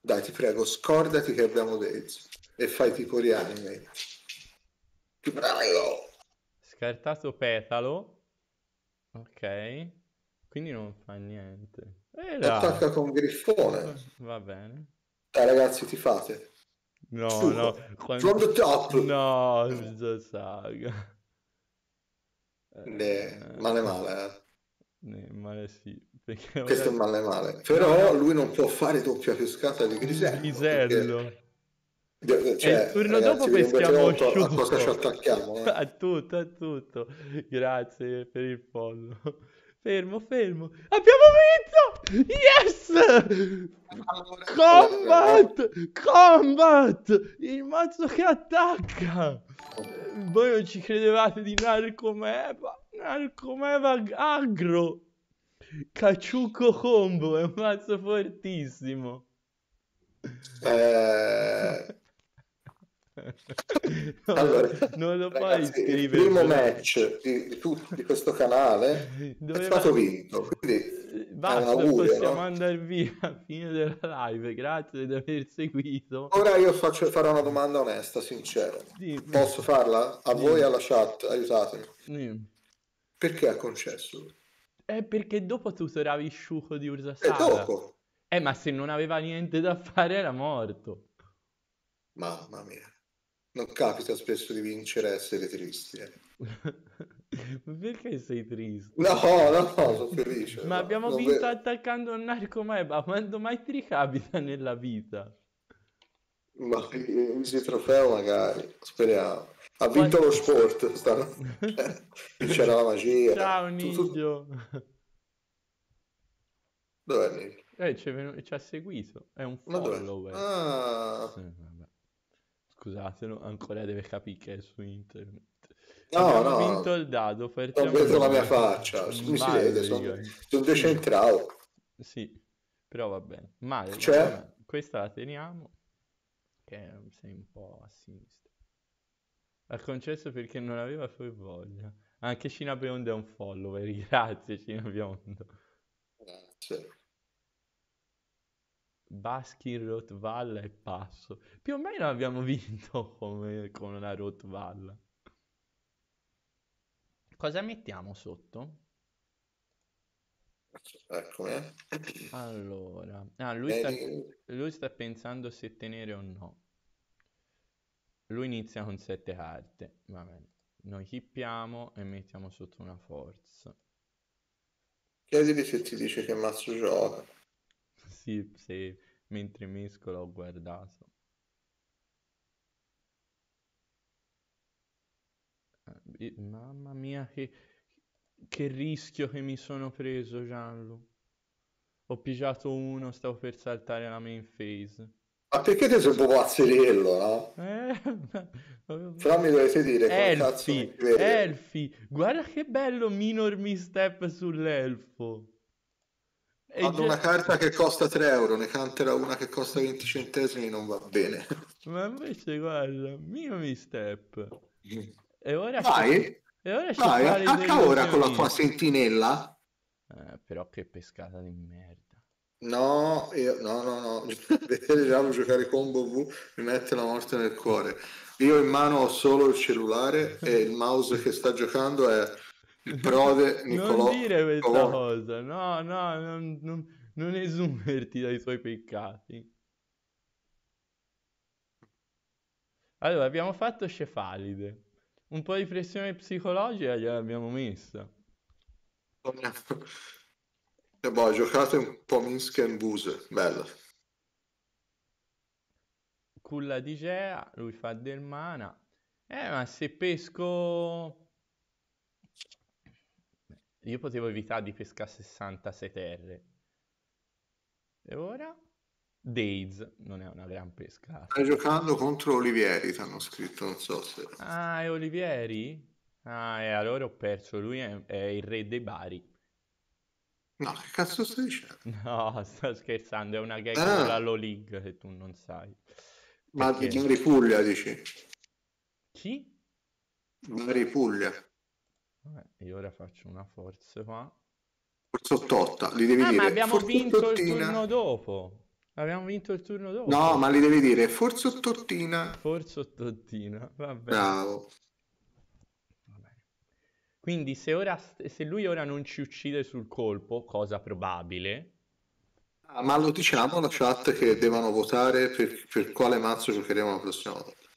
Dai, ti prego, scordati che abbiamo Days e fai tipo rianimate. Ti prego! Scartato petalo. Ok. Quindi non fa niente. E là. Attacca con Griffone. Va bene. Dai, ragazzi, ti fate. No, Su, no. From quando- the top! No, saga. Ne- male male, eh. Ne- male sì. (laughs) Perché Questo è male male. (laughs) Però lui non può fare doppia pescata di Grisello. Grisello. perché- Cioè, e il turno ragazzi, dopo peschiamo conto a cosa ci attacchiamo? eh? A tutto, a tutto. Grazie per il follow. Fermo, fermo. Abbiamo vinto! Yes! Combat! Combat! Il mazzo che attacca! Voi non ci credevate di Narcomeva? Narcomeva aggro! Caciucco combo, è un mazzo fortissimo. Eh, (laughs) No, allora, non lo puoi ragazzi, il scrivere. primo però. match di, di tutto di questo canale è Doveva- stato vinto, quindi Basta, augurio, possiamo no? andare via a fine della live. Grazie di aver seguito. ora io faccio, farò una domanda onesta, sincera. Sì, Posso farla? A Sì. voi alla chat, aiutatemi. sì. Perché ha concesso? È perché dopo tutoravi Sciuco di Ursa E dopo? Eh, ma se non aveva niente da fare era morto. Mamma mia. Non capita spesso di vincere e essere tristi. eh. (laughs) Ma Perché sei triste? No, no, no, sono felice. Ma no, abbiamo non vinto ve- attaccando un narcomeba. Quando mai ti ricapita nella vita? Ma easy trofeo magari, speriamo. Ha vinto lo sport, sta- (laughs) c'era la magia. Ciao Nigio. Dov'è Nick? Eh, ci è venu- ci ha seguito. È un follower. Ah, Sì, vabbè. Scusatelo, ancora deve capire che è su internet. no, Abbiamo no, vinto il dado, partiamo non vedo la mia faccia, mi si vede, sono, sono decentrato. Sì, però va bene. Male, C'è? vabbè, questa la teniamo, che sei un po' a sinistra. Ha concesso perché non aveva poi voglia. Anche Cina Biondo è un follower, (laughs) grazie Cina Biondo. Grazie. Baskin Rotvalla e Passo. Più o meno abbiamo (laughs) vinto come con una Rotvalla. Cosa mettiamo sotto? Eccomi. Allora, ah, lui, sta, lui sta pensando se tenere o no. Lui inizia con sette carte. Va bene. Noi hippiamo e mettiamo sotto una forza. Chiedili se ti dice che mazzo gioca. (laughs) Sì, sì, mentre mescola ho guardato. Eh, mamma mia, che, che rischio che mi sono preso, Gianlu. Ho pigiato uno, stavo per saltare la main phase. Ma perché te sei un po' pazzerello, no? Eh, Però mi dovete dire come cazzo mi elfi, vede. elfi, guarda che bello minor misstep sull'elfo. E Quando già- una carta che costa 3 euro ne cantera una che costa 20 centesimi non va bene. Ma invece guarda, minor misstep. E ora Vai, e ora ci vai, attacca ora con la tua sentinella. Eh, però che pescata di merda. No, io, no, no, no. (laughs) Vedere già giocare combo V mi mette la morte nel cuore. Io in mano ho solo il cellulare e il mouse che sta giocando è il Prode Nicolò. (laughs) Non dire questa Nicolò. cosa, no, no, non, non- non esumerti dai tuoi peccati. Allora, abbiamo fatto Cefalide. Un po' di pressione psicologica gliel'abbiamo messa. (laughs) E boh, giocate un po' Minsk e Buse, bello. Culla di Gea, lui fa del mana. Eh, ma se pesco... Io potevo evitare di pescare 66 terre. E ora? Days, non è una gran pescata. Stai giocando contro Olivieri, ti hanno scritto, non so se... Ah, è Olivieri? Ah, e allora ho perso. Lui è, è il re dei Bari. No, che cazzo stai dicendo? (laughs) No, sto scherzando, è una gag Ah. della Low League che tu non sai. Ma Perché- di Bari Puglia, dici? Chi? Bari Puglia. Vabbè, io ora faccio una forza qua. Forza Ottotta, li devi Ah, dire. ma abbiamo vinto il turno dopo. Abbiamo vinto il turno dopo. No, ma li devi dire. Forza ottottina, va bene. Bravo. Quindi se, ora, se lui ora non ci uccide sul colpo, cosa probabile, Ah, ma lo diciamo alla chat che devono votare per, per quale mazzo giocheremo la prossima volta.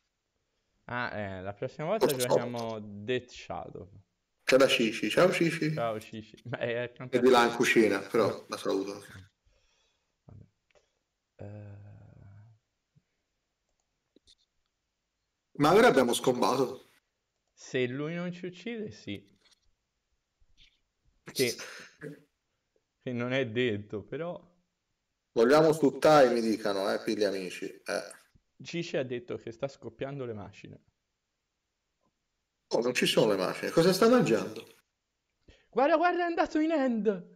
ah, eh, la prossima volta Forza giochiamo Death Shadow. C'è la Cici. Ciao Cici. Ciao Cici. Ma è È di là in cucina, però la saluto. Eh, Ma ora abbiamo scombato. se lui non ci uccide, sì. Che, (laughs) che non è detto, però Vogliamo Tai, mi dicano, eh, figli amici. Eh. Cici ha detto che sta scoppiando le macine. Oh, non ci sono le macchine. Cosa sta mangiando? Guarda, guarda, è andato in end.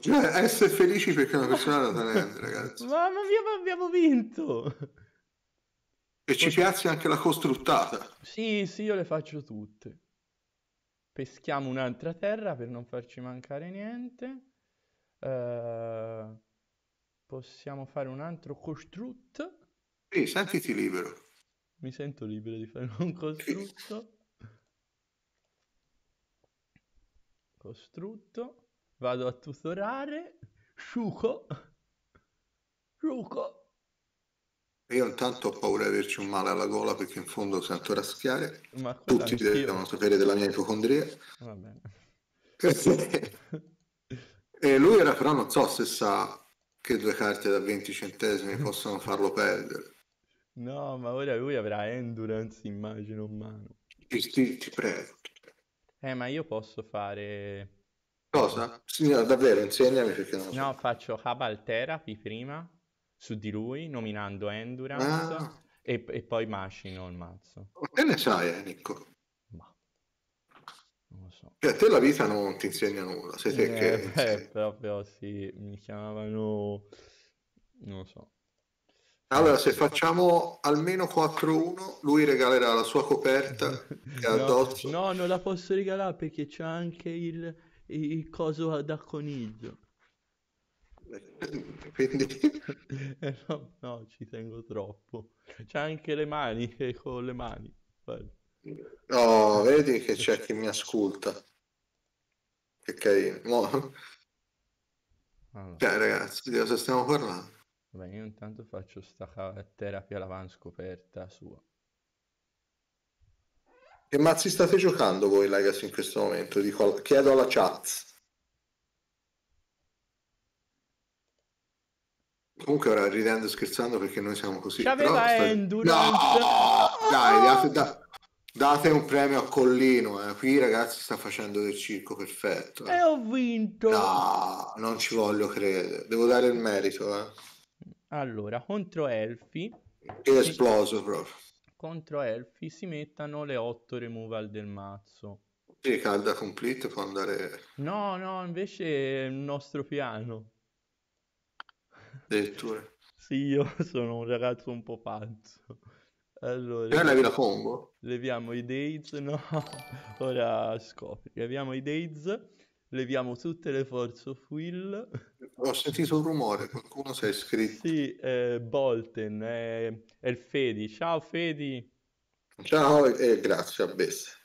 Cioè, essere felici perché una persona è andata in end, ragazzi. Mamma mia, ma abbiamo vinto. E ci piazzi anche la costruttata. Sì, sì, io le faccio tutte. Peschiamo un'altra terra per non farci mancare niente. Eh, possiamo fare un altro costrutto. Sì, sentiti libero. Mi sento libero di fare un costrutto. Costrutto. Vado a tutorare. Sciuco. Sciuco. Io intanto ho paura di averci un male alla gola perché in fondo sento raschiare. Ma Tutti devono sapere della mia ipocondria. Va bene. (laughs) E lui era però non so se sa che due carte da 20 centesimi possono farlo perdere. No, ma ora lui avrà endurance, immagino, in mano. Ti, ti- prego. Eh, ma io posso fare... Cosa? Signora, davvero, insegnami perché non lo so. No, faccio Cabal Therapy prima, su di lui, nominando endurance, Ah, e, e poi macino il mazzo. che ne sai, eh, Nico? Ma... Non lo so. Cioè, a te la vita non ti insegna nulla, sei te che Eh, beh, insegni. proprio sì, mi chiamavano... Non lo so. Allora, se facciamo almeno 4-1, lui regalerà la sua coperta che (laughs) ha No, addosso. no, non la posso regalare perché c'è anche il, il coso da coniglio. Quindi, (laughs) Eh, no, no, ci tengo troppo. C'è anche le maniche con le mani. Oh, vedi che c'è chi mi ascolta. Che carino. Mo- Allora, Cioè, ragazzi, di cosa stiamo parlando? vabbè, io intanto faccio sta terapia lavanscoperta sua. Che mazzi state giocando voi, ragazzi, in questo momento? Dico- chiedo alla chat. Comunque ora ridendo e scherzando perché noi siamo così. C'aveva sta- Endurance. No! Dai, date, da- date un premio a Collino, eh. Qui ragazzi sta facendo del circo perfetto. eh. E ho vinto! No, non ci voglio credere. Devo dare il merito, eh. Allora, contro Elfi, è esploso proprio. contro Elfi si mettano le 8 removal del mazzo. Sì, calda complete può andare No, no, invece è il nostro piano. Addirittura. Sì, io (laughs) sono un ragazzo un po' pazzo. Allora, levi la combo? leviamo i days, (laughs) no, ora scopri. Leviamo i days, leviamo tutte le force of will. Ho sentito un rumore, qualcuno si è iscritto. Sì, eh, Bolten, è, è il Fedi. Ciao Fedi! Ciao e grazie a Bess.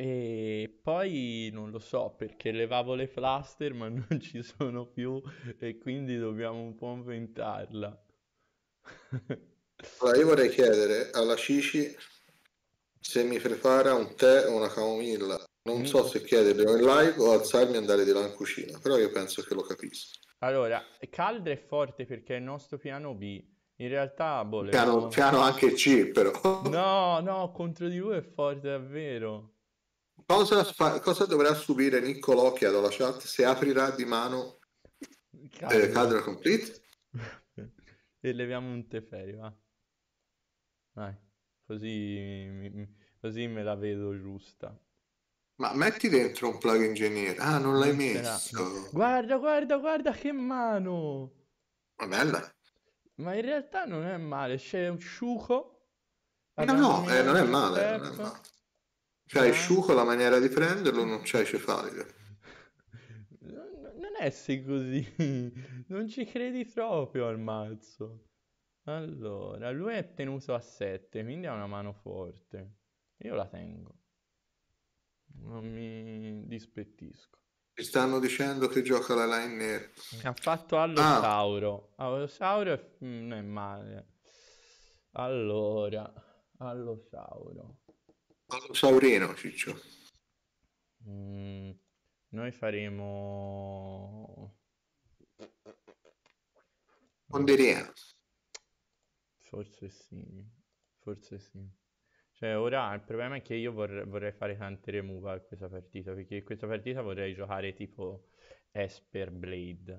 E poi non lo so perché levavo le flaster ma (laughs) non ci sono più e quindi dobbiamo un po' inventarla. (laughs) Allora, io vorrei chiedere alla Cici se mi prepara un tè o una camomilla. Non so se chiederlo in live o alzarmi e andare di là in cucina, però io penso che lo capisco. Allora, Caldra è forte perché è il nostro piano B. In realtà, boh, Piano, piano anche C, però. No, no, contro di lui è forte davvero. Cosa, fa- cosa dovrà subire Niccolò, chiedo alla chat, se aprirà di mano eh, Caldra. Cadra Complete? (laughs) E leviamo un Teferi, va. Vai, così, mi- così me la vedo giusta. Ma metti dentro un plug ingegnere. Ah, non l'hai messo. Guarda, guarda, guarda che mano! Ma bella. Ma in realtà non è male, c'è un sciuco. No, no, eh, non è male, non è male. C'hai Ah. sciuco la maniera di prenderlo, non c'hai cefalide. Non essere così, (laughs) non ci credi proprio al mazzo. Allora, lui è tenuto a 7, quindi ha una mano forte. Io la tengo. Non mi dispettisco. Ti stanno dicendo che gioca la line nera. Ha fatto Ah. Allosauro. Allosauro è... mm, non è male. Allora, Allosauro. Allo Saurino, Ciccio. Mm, noi faremo... Ponderino. Forse sì, forse sì. Cioè, ora il problema è che io vorrei, vorrei fare tante removal a questa partita, perché in questa partita vorrei giocare tipo Esper Blade.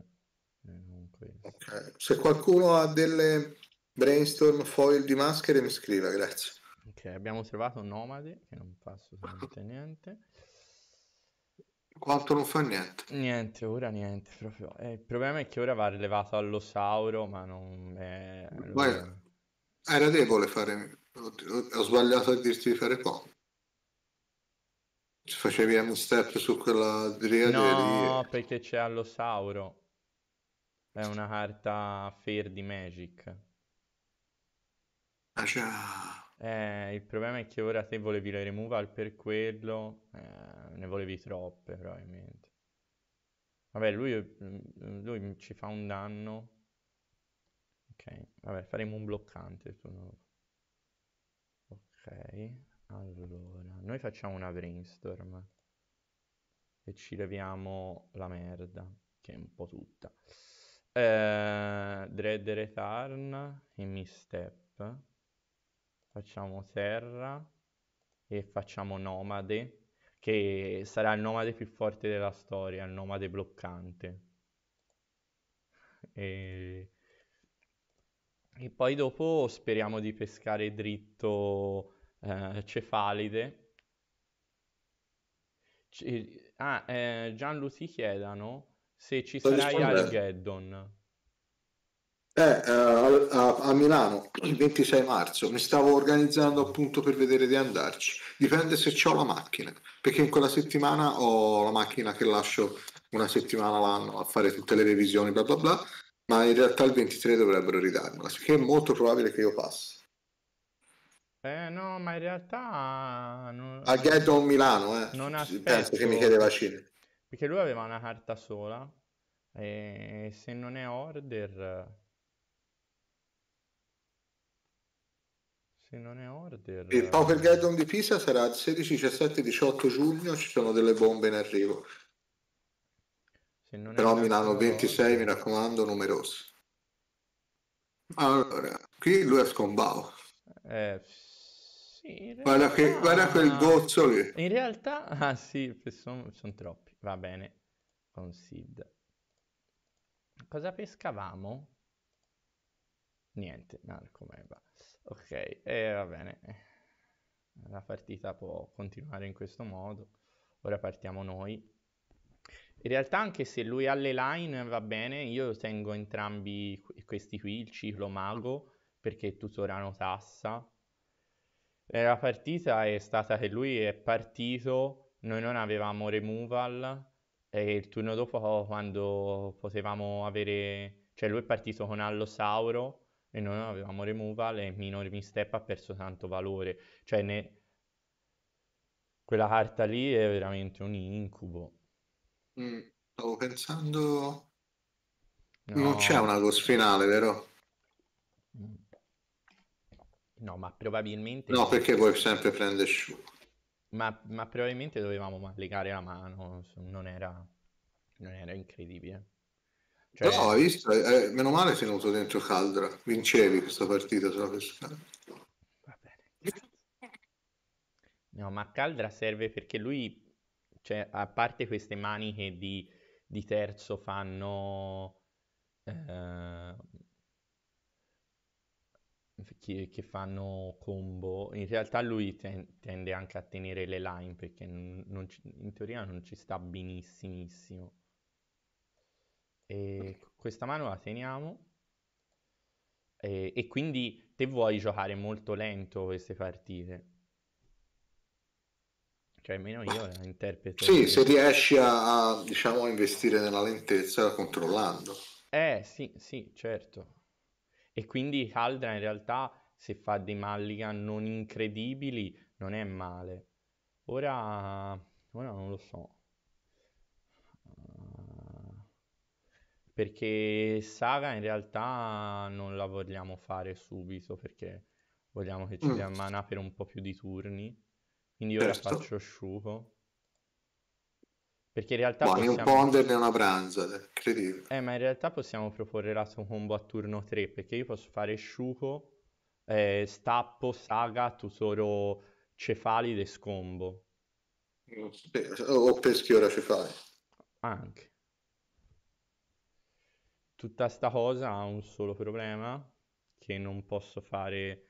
Eh, non questo. Ok. Se qualcuno ha delle brainstorm foil di maschere mi scriva, grazie. Ok, abbiamo trovato Nomade, che non fa assolutamente (laughs) niente. Quanto non fa niente. Niente, ora niente, proprio. Eh, il problema è che ora va rilevato all'osauro, ma non è... Vai. Era debole fare... Ho, sbagliato a dirti di fare poco. Facevi un step su quella driade No, lì... perché c'è all'osauro. È una carta fair di Magic. Ah, già. Eh, il problema è che ora te volevi le removal per quello, eh, ne volevi troppe probabilmente. Vabbè, lui, mm, lui ci fa un danno. Ok, vabbè, faremo un bloccante. tu no. Ok, allora, noi facciamo una brainstorm e ci leviamo la merda, che è un po' tutta. Eh, Dread Return e Misstep. Facciamo terra e facciamo nomade, che sarà il nomade più forte della storia, il nomade bloccante. E, e poi dopo speriamo di pescare dritto eh, Cefalide. Ci- ah, eh, Gianlu ti chiedano se ci Sto sarà rispondendo. Armageddon. Eh, a, a, a Milano il 26 marzo mi stavo organizzando appunto per vedere di andarci. Dipende se ho la macchina, perché in quella settimana ho la macchina che lascio una settimana l'anno a fare tutte le revisioni, bla bla bla, ma in realtà il 23 dovrebbero ridarmela, che è molto probabile che io passi. Eh no, ma in realtà non, A Gaddon Milano, eh. non Penso che mi aspetto, chiedeva Cine. perché lui aveva una carta sola e se non è order, se non è Il Poker order, Gaddon di Pisa sarà il 16, 17, 18 giugno, ci sono delle bombe in arrivo. Però Milano solo 26, mi order, raccomando, numerosi. Allora, qui lui è scombao. eh, sì, Guarda, che, guarda quel gozzo lì. in realtà, (laughs) ah sì, sono troppi, va bene, consid. Cosa pescavamo? Niente, Marco Meba. Ok, e va bene. La partita può continuare in questo modo. Ora partiamo noi. In realtà, anche se lui ha le line va bene, io tengo entrambi que- questi qui, il ciclo mago, perché tutorano tassa. E la partita è stata che lui è partito, noi non avevamo removal, e il turno dopo, quando potevamo avere... Cioè lui è partito con Allosauro e noi non avevamo removal e Minor Misstep ha perso tanto valore. Cioè ne- quella carta lì è veramente un incubo. Mm, stavo pensando... Non c'è No, una cos finale, vero? No, ma probabilmente No, perché puoi sempre prendere sciù. Ma, ma probabilmente dovevamo legare la mano, non era, non era incredibile. Però Cioè, hai visto, eh, eh, meno male sei venuto dentro Caldra. Vincevi questa partita sulla pescata. va bene. No, ma Caldra serve perché lui, cioè, a parte queste maniche di, di terzo fanno... eh, che, che fanno combo, in realtà lui ten- tende anche a tenere le line perché non- non ci- in teoria non ci sta benissimissimo. E questa mano la teniamo. E, e quindi te vuoi giocare molto lento queste partite. Cioè, almeno io la interpreto sì, se così. riesci a, a, diciamo, a investire nella lentezza controllando. Eh, sì, sì, certo. E quindi Caldra in realtà, se fa dei mulligan non incredibili, non è male. Ora, ora non lo so. Perché Saga in realtà non la vogliamo fare subito perché vogliamo che ci dia Mm, mana per un po' più di turni. Quindi ora certo. faccio Shuko. Perché in realtà Boh, né un possiamo... ponder né una pranza, incredibile. Eh, ma in realtà possiamo proporre lato combo a turno 3, perché io posso fare Shuko, eh, Stappo, Saga, Tutoro, Cefalide, Scombo. Mm, O peschi ora ci fai. Anche. Tutta sta cosa ha un solo problema, che non posso fare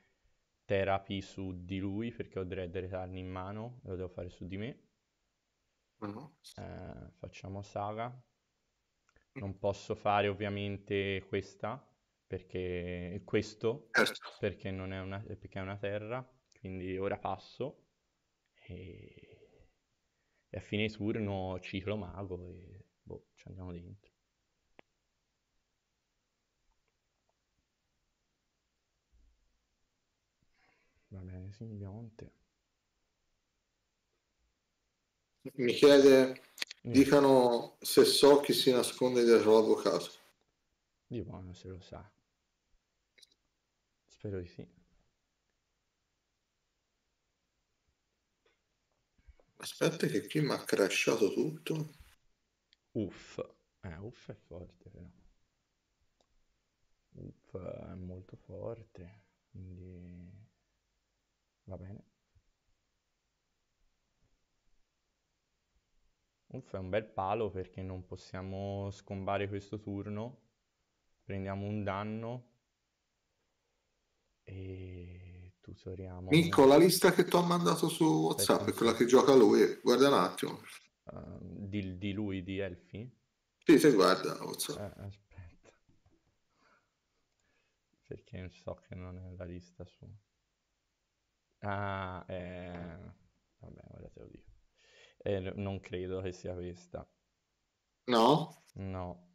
therapy su di lui, perché ho Dread Return in mano, e lo devo fare su di me. No? Eh, facciamo Saga. Non posso fare ovviamente questa, perché questo, Certo. perché non è una, perché è una terra, quindi ora passo e, e a fine turno ciclo mago e boh, ci andiamo dentro. Va bene, Simbionte. Mi chiede, Mm, dicano se so chi si nasconde dietro l'avvocato. di buono se lo sa. Spero di sì. Aspetta che qui mi ha crashato tutto. Uff. Eh, uff è forte però. Uff è molto forte, quindi va bene. Uff, è un bel palo perché non possiamo scombare questo turno. Prendiamo un danno e Nico, tutoriamo la lista che ti ho mandato su WhatsApp è quella che gioca lui. Guarda un attimo. di, di lui, di Elfi. Sì, sì, guarda WhatsApp. Eh, aspetta. perché so che non è la lista sua. Ah, eh... vabbè, ora te lo dico. Eh, non credo che sia questa. No? No.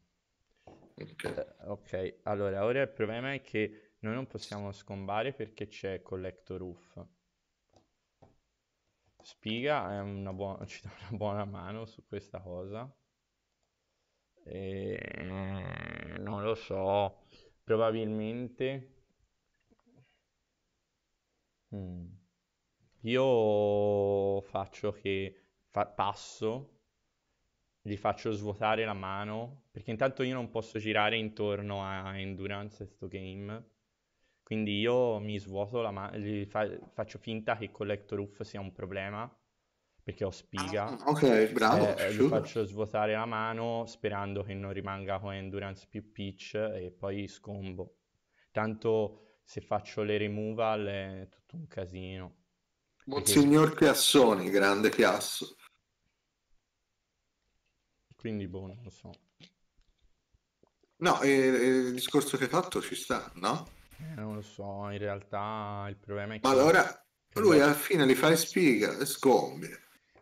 Ok. Eh, ok, allora, ora il problema è che noi non possiamo scombare perché c'è Collector Roof. Spiga è una buona, (laughs) ci dà una buona mano su questa cosa. E... Non lo so, probabilmente... Mm. Io faccio che fa- passo, gli faccio svuotare la mano, perché intanto io non posso girare intorno a Endurance e sto game. Quindi io mi svuoto la mano, gli fa- faccio finta che Collector Roof sia un problema, perché ho spiga. Ah, ok, bravo. Eh, gli sure. faccio svuotare la mano sperando che non rimanga con Endurance più pitch e poi scombo. Tanto se faccio le removal è tutto un casino. Perché Monsignor Chiassoni, grande chiasso. quindi boh, non lo so. No, e- e il discorso che hai fatto ci sta, no? Eh, non lo so, in realtà il problema è Ma che, allora che lui alla fine li fa spiga e scombi.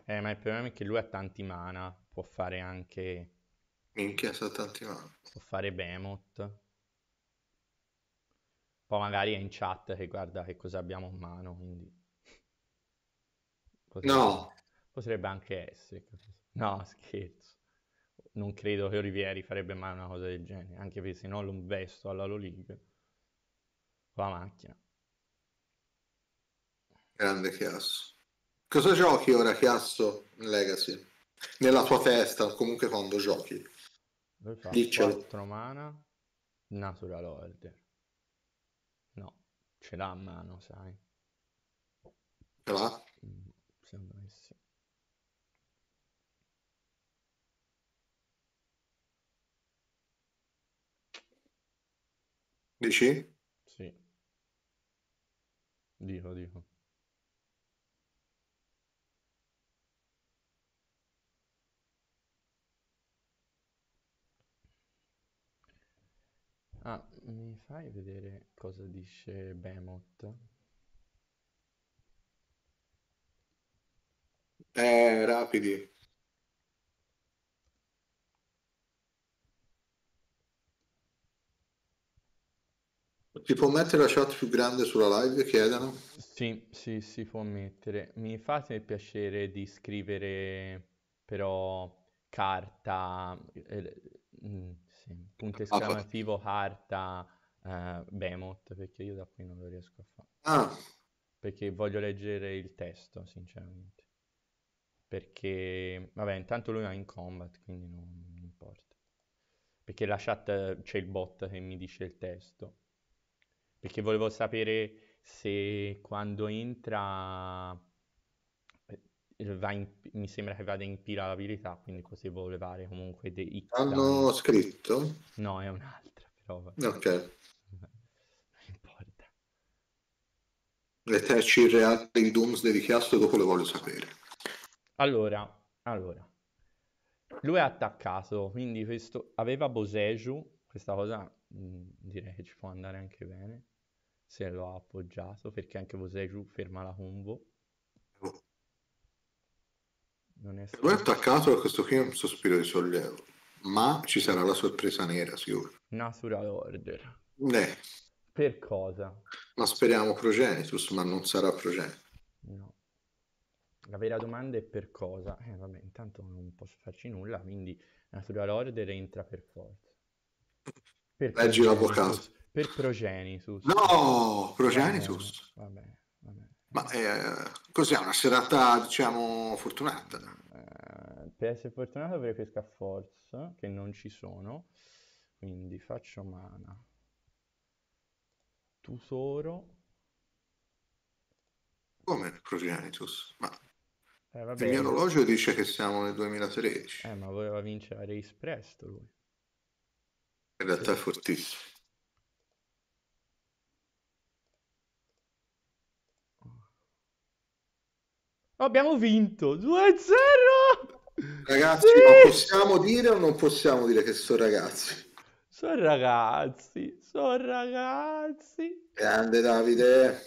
eh, ma il problema è che lui ha tanti mana, può fare anche, Minchia, sa tanti mani. può fare Behemoth. Poi magari è in chat che guarda che cosa abbiamo in mano, quindi potrebbe, No, potrebbe anche essere. No, scherzo. Non credo che Olivieri farebbe mai una cosa del genere, anche perché se no lo investo alla League con la macchina. grande chiasso. Cosa giochi ora, chiasso, in Legacy? Nella tua testa, comunque quando giochi. Diccelo. 4 mana, Natural Order. Ce l'ha a mano, sai. Ce l'ha? Mm, Secondo me sì. Dici? Sì, dico, dico. Ah, mi fai vedere cosa dice Behemoth? Eh, rapidi. Ti può mettere la chat più grande sulla live, chiedono? Sì, sì, si può mettere. Mi fate il piacere di scrivere però carta, eh, mm, sì, punto Ah, esclamativo carta eh, Behemoth, perché io da qui non lo riesco a fare. Ah, Perché voglio leggere il testo, sinceramente. Perché, vabbè, intanto lui è in combat, quindi non, non importa. Perché la chat c'è il bot che mi dice il testo. Perché volevo sapere se quando entra eh, va in- mi sembra che vada in pila l'abilità, quindi così devo levare comunque dei hanno scritto? No, è un'altra, però Ok. non importa. Le tecci reali di Doomsday di Chiasso dopo le voglio sapere. Allora, allora, lui è attaccato, quindi questo aveva Boseju, questa cosa mh, direi che ci può andare anche bene se lo ha appoggiato, perché anche Boseju ferma la combo. Non è Lui è attaccato a questo qui è un sospiro di sollievo, ma ci sarà la sorpresa nera, sicuro. Natural Order. Eh, Per cosa? ma speriamo Progenitus, ma non sarà Progenitus. No. La vera domanda è per cosa? Eh, vabbè, intanto non posso farci nulla, quindi Natural Order entra per forza. Per Leggi l'avvocato. Per Progenitus. No, Progenitus. bene, va bene, va bene. Ma eh, cos'è una serata, diciamo, fortunata? Eh, per essere fortunato avrei pesca force, che non ci sono, quindi faccio mana. Tesoro. Come Progenitus? Ma Eh, il vabbè, mio orologio dice che siamo nel 2013. eh, ma voleva vincere la Race presto lui. In realtà è fortissimo. Oh, abbiamo vinto 2-0! Ragazzi, Sì! ma possiamo dire o non possiamo dire che sono ragazzi? Sono ragazzi, sono ragazzi. Grande Davide.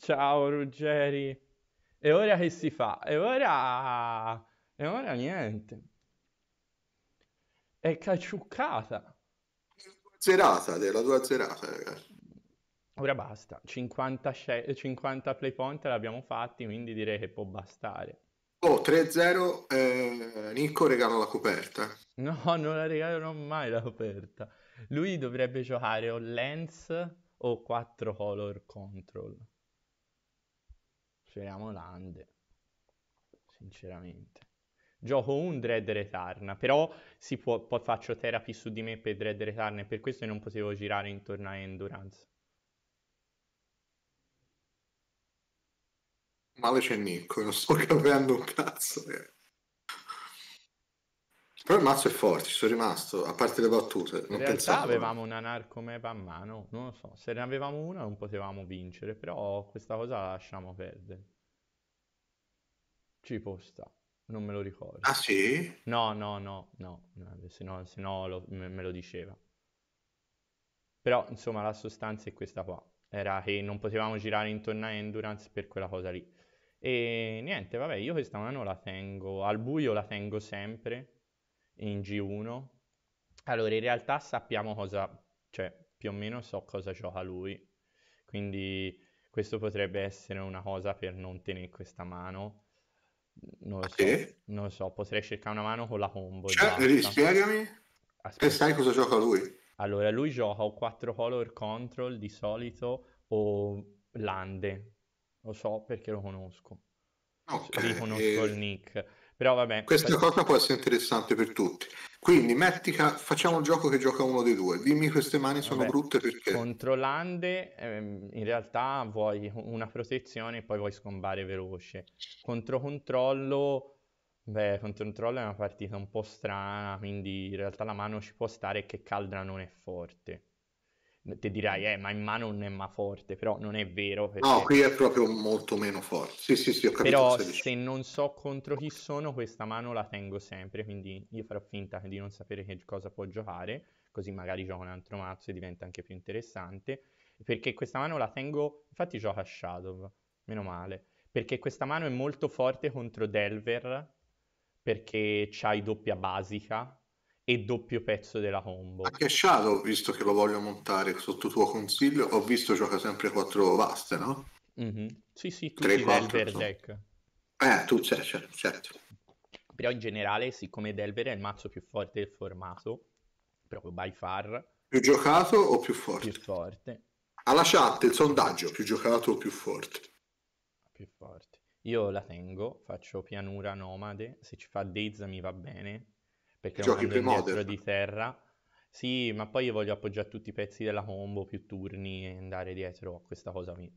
Ciao Ruggeri. E ora che si fa? E ora... E ora niente. È cacciuccata. Zerata, della tua zerata, ragazzi. Ora basta. 50, 50 play point l'abbiamo fatti, quindi direi che può bastare. Oh, 3-0, eh, Nico regala la coperta. No, non la regalerò mai la coperta. Lui dovrebbe giocare o Lens o 4 color control. Speriamo Lande, sinceramente. Gioco un Dread Return, però si può, poi faccio therapy su di me per Dread Return e per questo non potevo girare intorno a Endurance. Male c'è Nico, non sto (laughs) capendo un cazzo. Eh. Però il mazzo è forte, ci sono rimasto, a parte le battute. Non In realtà avevamo una narcomeva a mano, non lo so, se ne avevamo una non potevamo vincere, però questa cosa la lasciamo perdere. Ci posta, non me lo ricordo. Ah sì? No, no, no, no, se no, se no lo, me, me lo diceva. Però, insomma, la sostanza è questa qua. Era che non potevamo girare intorno a Endurance per quella cosa lì. E niente, vabbè, io questa mano la tengo, al buio la tengo sempre in G1. Allora, in realtà sappiamo cosa, cioè più o meno so cosa gioca lui, quindi questo potrebbe essere una cosa per non tenere questa mano. Non lo so, Sì? non lo so, potrei cercare una mano con la combo Cioè, spiegami e sai cosa gioca lui? Allora, lui gioca o 4 color control di solito o lande. Lo so perché lo conosco. Ok, Riconosco e il nick. Però vabbè, questa questo- cosa può essere interessante per tutti. Quindi metti ca- facciamo il gioco che gioca uno dei due. Dimmi queste mani sono Vabbè, brutte perché. contro lande ehm, in realtà vuoi una protezione e poi vuoi scombare veloce. Contro controllo, beh, contro controllo è una partita un po' strana, quindi in realtà la mano ci può stare che Caldra non è forte. Ti dirai, eh, ma in mano non è ma forte, però non è vero perché... No, qui è proprio molto meno forte. Sì, sì, sì, ho capito Però se non so contro chi sono, questa mano la tengo sempre, quindi io farò finta di non sapere che cosa può giocare, così magari gioco un altro mazzo e diventa anche più interessante. Perché questa mano la tengo, infatti gioca a Shadow, meno male, perché questa mano è molto forte contro Delver, perché c'hai doppia basica e doppio pezzo della combo. Anche Shadow, visto che lo voglio montare sotto tuo consiglio, ho visto gioca sempre 4 vaste, no? Mhm. Sì, sì, Tre, tutti quattro, Delver insomma. deck. Eh, tu c'è, certo, certo. Però in generale, siccome Delver è il mazzo più forte del formato, proprio by far, Più giocato o più forte? più forte, Alla chat il sondaggio, più giocato o più forte? più forte. Io la tengo, faccio pianura nomade, se ci fa Daze mi va bene, perché Giochi mando indietro pre-modern? di terra. Sì, ma poi io voglio appoggiare tutti i pezzi della combo, più turni e andare dietro a questa cosa qui.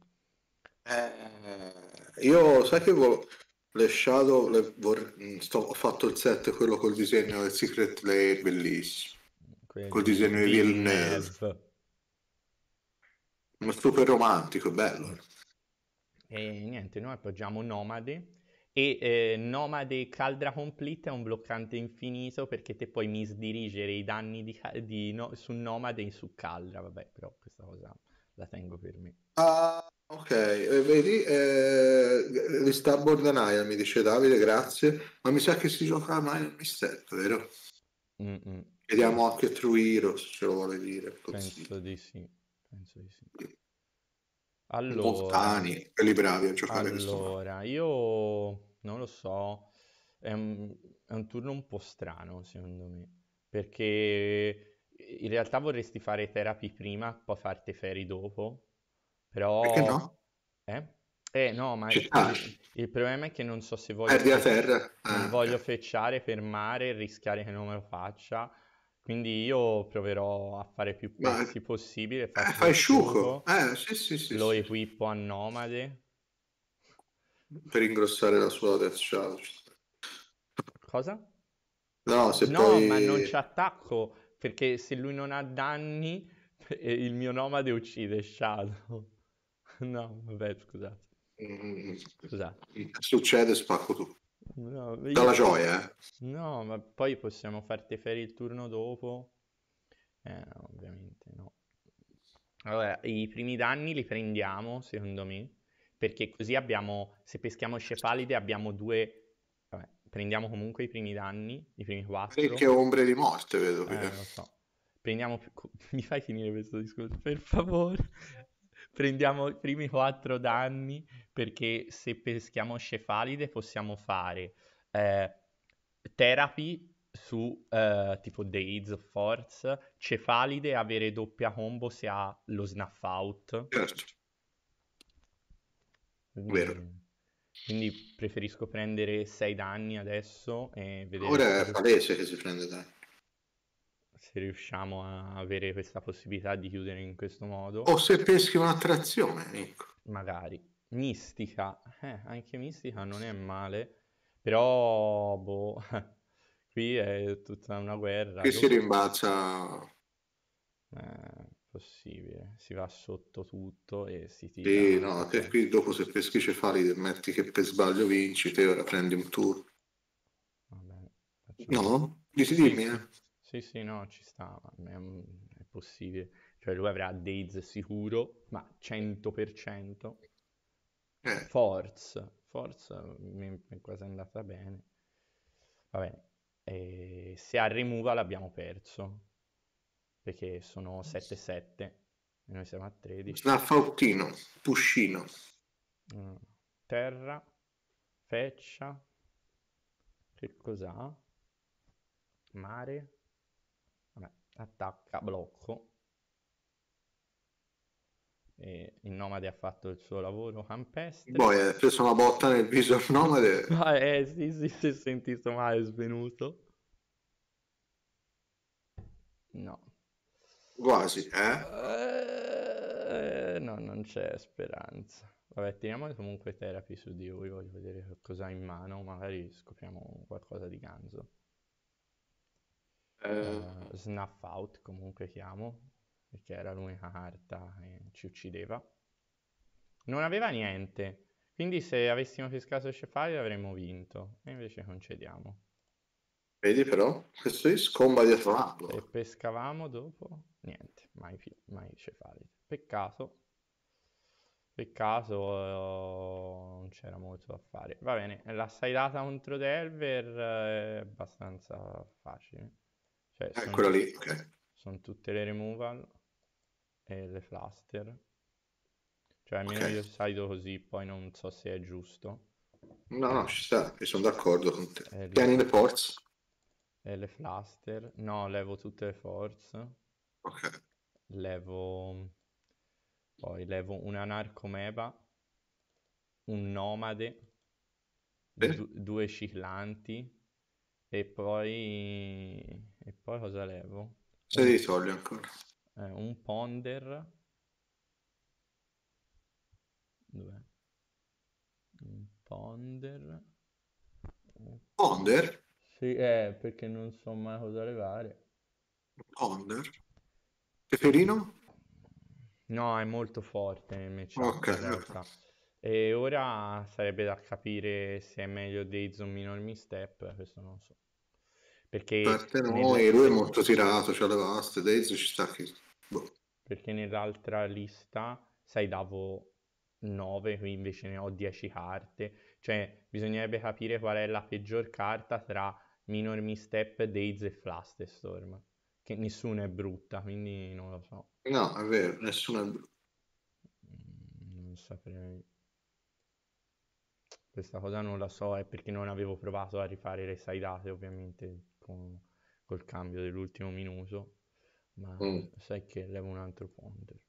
Eh, io sai che vo- le Shadow le vor- mm, sto- ho fatto il set quello col disegno del Secret Lair bellissimo Quelli col disegno di Villeneuve. ma super romantico bello E niente, noi appoggiamo Nomade e eh, Nomade Caldra Complete è un bloccante infinito perché te puoi misdirigere i danni di, di no- su Nomade e su Caldra, vabbè, però questa cosa la tengo per me. ah ok eh, vedi eh, li sta Borderline mi dice Davide grazie ma mi sa che si gioca mai nel missetto vero? Mm-mm, vediamo anche True Heroes se lo vuole dire penso di sì, penso di sì. Allora, quelli bravi a giocare allora, io non lo so, è un, è un turno un po' strano secondo me, perché in realtà vorresti fare therapy prima, poi farti fairy dopo, però... Perché no? Eh? Eh, no, ma il, il- problema è che non so se voglio, Perdi fe- terra. Eh, voglio fecciare, fermare e rischiare che non me lo faccia, quindi io proverò a fare più Ma- pezzi possibile, eh, fai sciuco. Eh, sì, sì, sì, lo equipo a nomade. Per ingrossare la sua Death Shadow. Cosa? No, se No, poi... ma non ci attacco, perché se lui non ha danni, (laughs) eh, il mio nomade uccide Shadow. (laughs) No, vabbè, scusate, Mm, scusate. Succede, spacco tu. No, Dalla io- gioia, eh. No, ma poi possiamo far Teferi il turno dopo Eh, no, ovviamente no. Allora, i primi danni li prendiamo, secondo me, perché così abbiamo, se peschiamo cefalide abbiamo due, vabbè, prendiamo comunque i primi danni, i primi quattro. Perché ombre di morte, vedo. Eh, lo so. Prendiamo, (laughs) mi fai finire questo discorso, per favore. Prendiamo i primi quattro danni perché se peschiamo cefalide possiamo fare eh, therapy su uh, tipo Days of Force, Cefalide avere doppia combo se ha lo snuff out. Certo. Quindi, Vero. quindi preferisco prendere 6 danni adesso e vedere Ora è se, palese che si prende danni. Se riusciamo a avere questa possibilità di chiudere in questo modo. O se peschi un'attrazione, Nico. Magari. Mistica. Eh, anche mistica non è male. Però, boh, (laughs) qui è tutta una guerra. Che si rimbalza. Eh, possibile. Si va sotto tutto e si Sì, tira. no, che qui dopo se peschi cefalide metti che per sbaglio vinci, te ora prendi un tour. Vabbè, facciamo- No? Dici Sì, dimmi, sì. eh. Sì, sì, no, ci sta, ma è, è possibile. Cioè lui avrà Days sicuro, ma 100%. Eh, Force, Force mi è quasi andata bene. Va bene. E se ha removal abbiamo perso, perché sono 7-7 e noi siamo a 13. Snaffautino, Puscino. Mm. Terra, feccia, che cos'ha? Mare, attacca, blocco. E il nomade ha fatto il suo lavoro campestre. Poi hai preso una botta nel viso al nomade. (laughs) Ah, eh, sì, sì, si è sentito male, svenuto. No. Quasi, eh? Eh, no, non c'è speranza. Vabbè, tiriamo comunque therapy su di lui, voglio vedere cosa ha in mano, magari scopriamo qualcosa di ganzo. Eh, snuff out comunque chiamo, perché era l'unica carta che ci uccideva. Non aveva niente, quindi se avessimo pescato cefalide avremmo vinto, e invece concediamo. vedi però? Questo è scomba dietro Se l'angolo. pescavamo dopo, niente, mai, mai cefalide. Peccato. Peccato, eh, non c'era molto da fare. Va bene, la sidata contro Delver è abbastanza facile. Cioè, sono, Eccola lì, ok. sono tutte le removal e le fluster. Cioè, almeno Ok. io salido così, poi non so se è giusto. No, no, ci sta, io sono d'accordo con te. Eh, Tieni le forze. E le fluster. No, levo tutte le forze. Ok. Levo... Poi levo un anarcomeba, un nomade, du- due ciclanti e poi... E poi cosa levo? Se Un, li togli ancora. eh, un ponder. Dov'è? Un ponder. Ponder? Sì, eh, perché non so mai cosa levare. Ponder? Peperino? No, è molto forte matchup Ok. E ora sarebbe da capire se è meglio Days o Minor Misstep, questo non so. Perché, parte noi, lui è molto tirato, c'ha le vaste, Daisy ci sta che... Boh. perché nell'altra lista, sai, davo 9, qui invece ne ho 10 carte. Cioè, bisognerebbe capire qual è la peggior carta tra Minor Misstep, Days e Flusterstorm. Che nessuna è brutta, quindi non lo so. No, è vero, nessuno è brutto. Mm, Non saprei. Questa cosa non la so, è perché non avevo provato a rifare le sidate, ovviamente, con- col cambio dell'ultimo minuto. Ma Mm. sai che levo un altro ponder.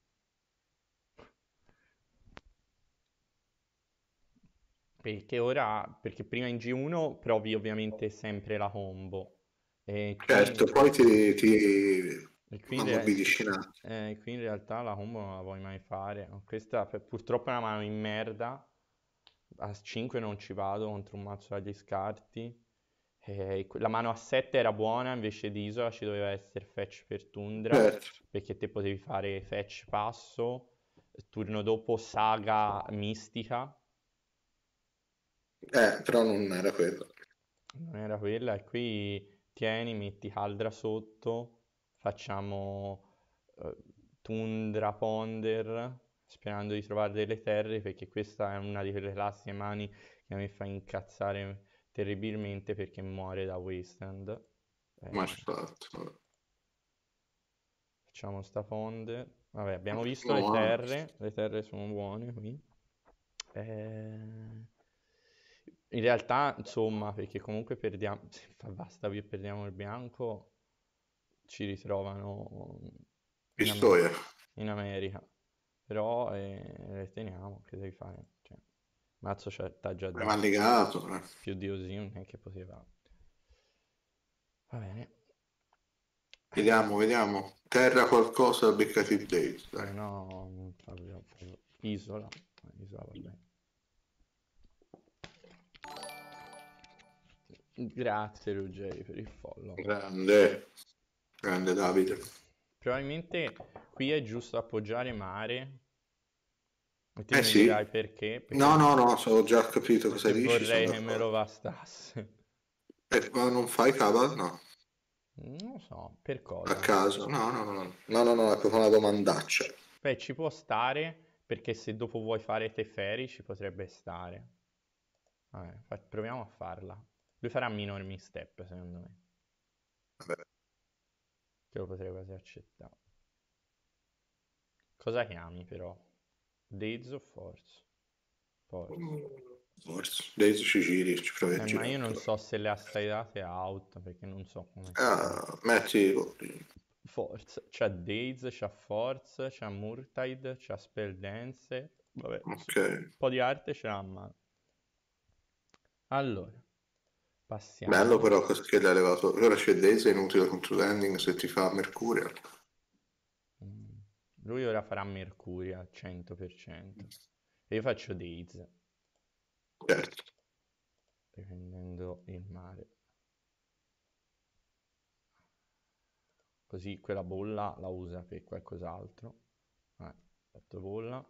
Perché ora, perché prima in G1 provi ovviamente sempre la combo. E Certo, poi ti, ti e qui in rea- ammorbidisci un attimo. eh, qui in realtà la combo non la puoi mai fare. Questa purtroppo è una mano in merda. A 5 non ci vado contro un mazzo agli scarti. E que- la mano a 7 era buona, invece di isola ci doveva essere fetch per tundra. Certo, Perché te potevi fare fetch passo. Turno dopo saga mistica. eh, però non era quello. Non era quella. E qui tieni, metti Caldra sotto. facciamo eh, Tundra Ponder sperando di trovare delle terre perché questa è una di quelle classiche mani che mi fa incazzare terribilmente perché muore da Wasteland. Eh, Ma fatto. Facciamo sta Ponder. Vabbè, abbiamo visto no, le terre, le terre sono buone qui. Eh... In realtà, insomma, perché comunque perdiamo, se basta che perdiamo il bianco, ci ritrovano in, Am- in America. Però eh, le teniamo, che devi fare? Mazzo c'ha già dato. legato. Eh. Più di così non è che poteva. Va bene. Vediamo, vediamo. Terra qualcosa, beccati il date. Eh no, isola. Isola va bene. Grazie Ruggeri per il follow. Grande, grande Davide. Probabilmente qui è giusto appoggiare mare. E eh sì. dirai perché, perché. No, no, no, so già capito cosa dici. Vorrei che me lo bastasse. Eh, ma non fai cabal? No. Non lo so, per cosa? A caso? No, no, no, no, no, no, no è proprio una domandaccia. Beh, ci può stare, perché se dopo vuoi fare Teferi ci potrebbe stare. Vabbè, proviamo a farla. Lui farà minor misstep, secondo me. Vabbè. Che lo potrei quasi accettare. Cosa chiami però? Days o Force? Force. Force. Days ci giri, ci provi eh, Ma io non so se le ha state out, perché non so come... Ah, metti... Force. C'ha Days, c'ha Force, c'ha Murtide, c'ha Spell Dance. Vabbè, Ok. un po' di arte ce l'ha a mano. Allora, passiamo. Bello però che l'ha levato. Ora c'è Days, è inutile contro l'ending se ti fa Mercurio. Lui ora farà Mercurio al 100%. E io faccio Days. Certo. Difendendo il mare. Così quella bolla la usa per qualcos'altro. Eh, fatto bolla.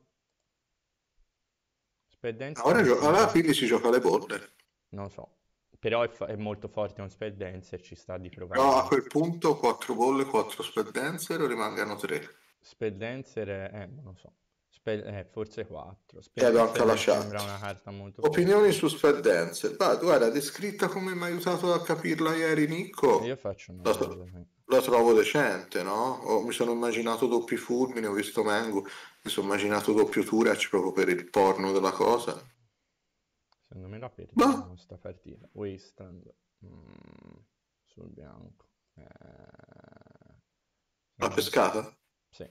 Speddenza. Ora, ora quindi si gioca le bolle. Non so. Però è, è molto forte un spell dancer, ci sta di provare. No, a quel punto 4 bolle, 4 spell dancer rimangano 3? Spell dancer, è, eh, non lo so. Spell, eh, forse 4. Spell anche lasciato. Sembra una carta molto Opinioni forte. su spell dancer. Va, guarda, descritta come mi ha aiutato a capirla ieri Nico. Io faccio una la, tro- la trovo decente, no? Oh, mi sono immaginato doppi fulmini, ho visto Mengu, mi sono immaginato doppio Turec proprio per il porno della cosa. Secondo me la perdiamo Ma... sta partita. Wasteland mm, sul bianco. Eh... La pescata? Sì.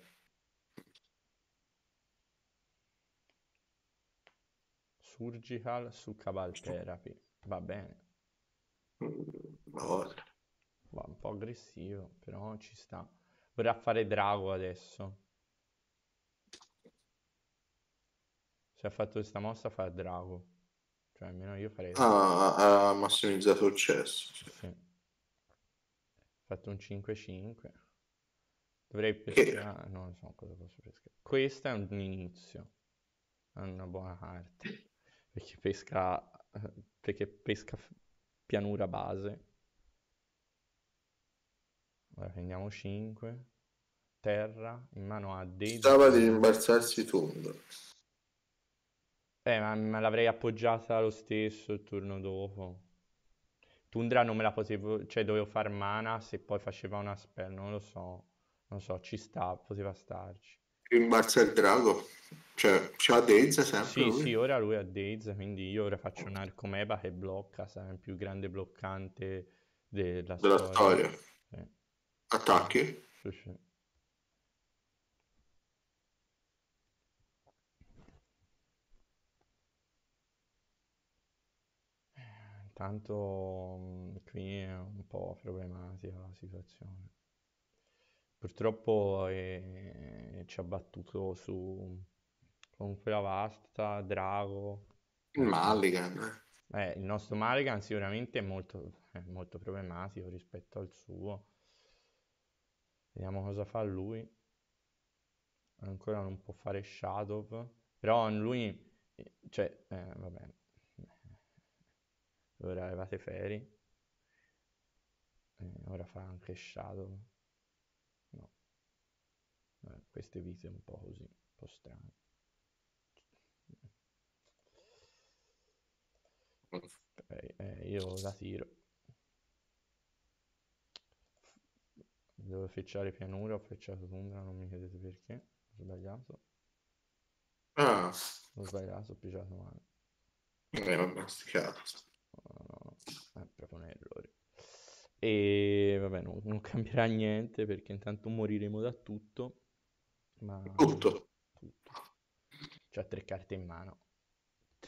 Surgical su Cabal Therapy. Va bene. Mm, Va un po' aggressivo, però ci sta. Vorrà fare drago adesso. Se ha fatto questa mossa fa drago. Cioè, almeno io farei... Ah, ha massimizzato il cesso. Sì. Ho fatto un 5-5. Dovrei pescare... Che... Non so cosa posso pescare. Questo è un inizio. È una buona carta. Perché pesca... Perché pesca pianura base. Ora prendiamo 5. Terra. In mano a dei... Stava di rimbalzarsi tondo. Eh, ma me l'avrei appoggiata lo stesso il turno dopo. Tundra non me la potevo, cioè dovevo far mana se poi faceva una spell, non lo so. Non so, ci sta, poteva starci. Rimbalza il drago? Cioè, c'ha Daze sempre Sì, lui? sì, ora lui ha Daze, quindi io ora faccio un Arcomeba che blocca, sarà il più grande bloccante della, della storia. storia. Sì. Attacchi? Sì, sì. Tanto mm, qui è un po' problematica la situazione. Purtroppo eh, ci ha battuto su con quella vasta, Drago. Il Mulligan. Eh, il nostro Mulligan sicuramente è molto, è molto problematico rispetto al suo. Vediamo cosa fa lui. Ancora non può fare Shadow. Però lui, cioè, eh, vabbè, ora levate Fairy, e ora fa anche Shadow. Eh, queste vite un po' così, un po' strane. Ok, eh, io la tiro. Devo fecciare pianura, ho fecciato tundra, non mi chiedete perché. Ho sbagliato. Ah, Ho sbagliato, ho pigiato male. eh, vabbè, sti. No, no, no, è proprio un errore. E vabbè, non, non cambierà niente perché intanto moriremo da tutto. Ma Tutto. tutto. C'ha tre carte in mano.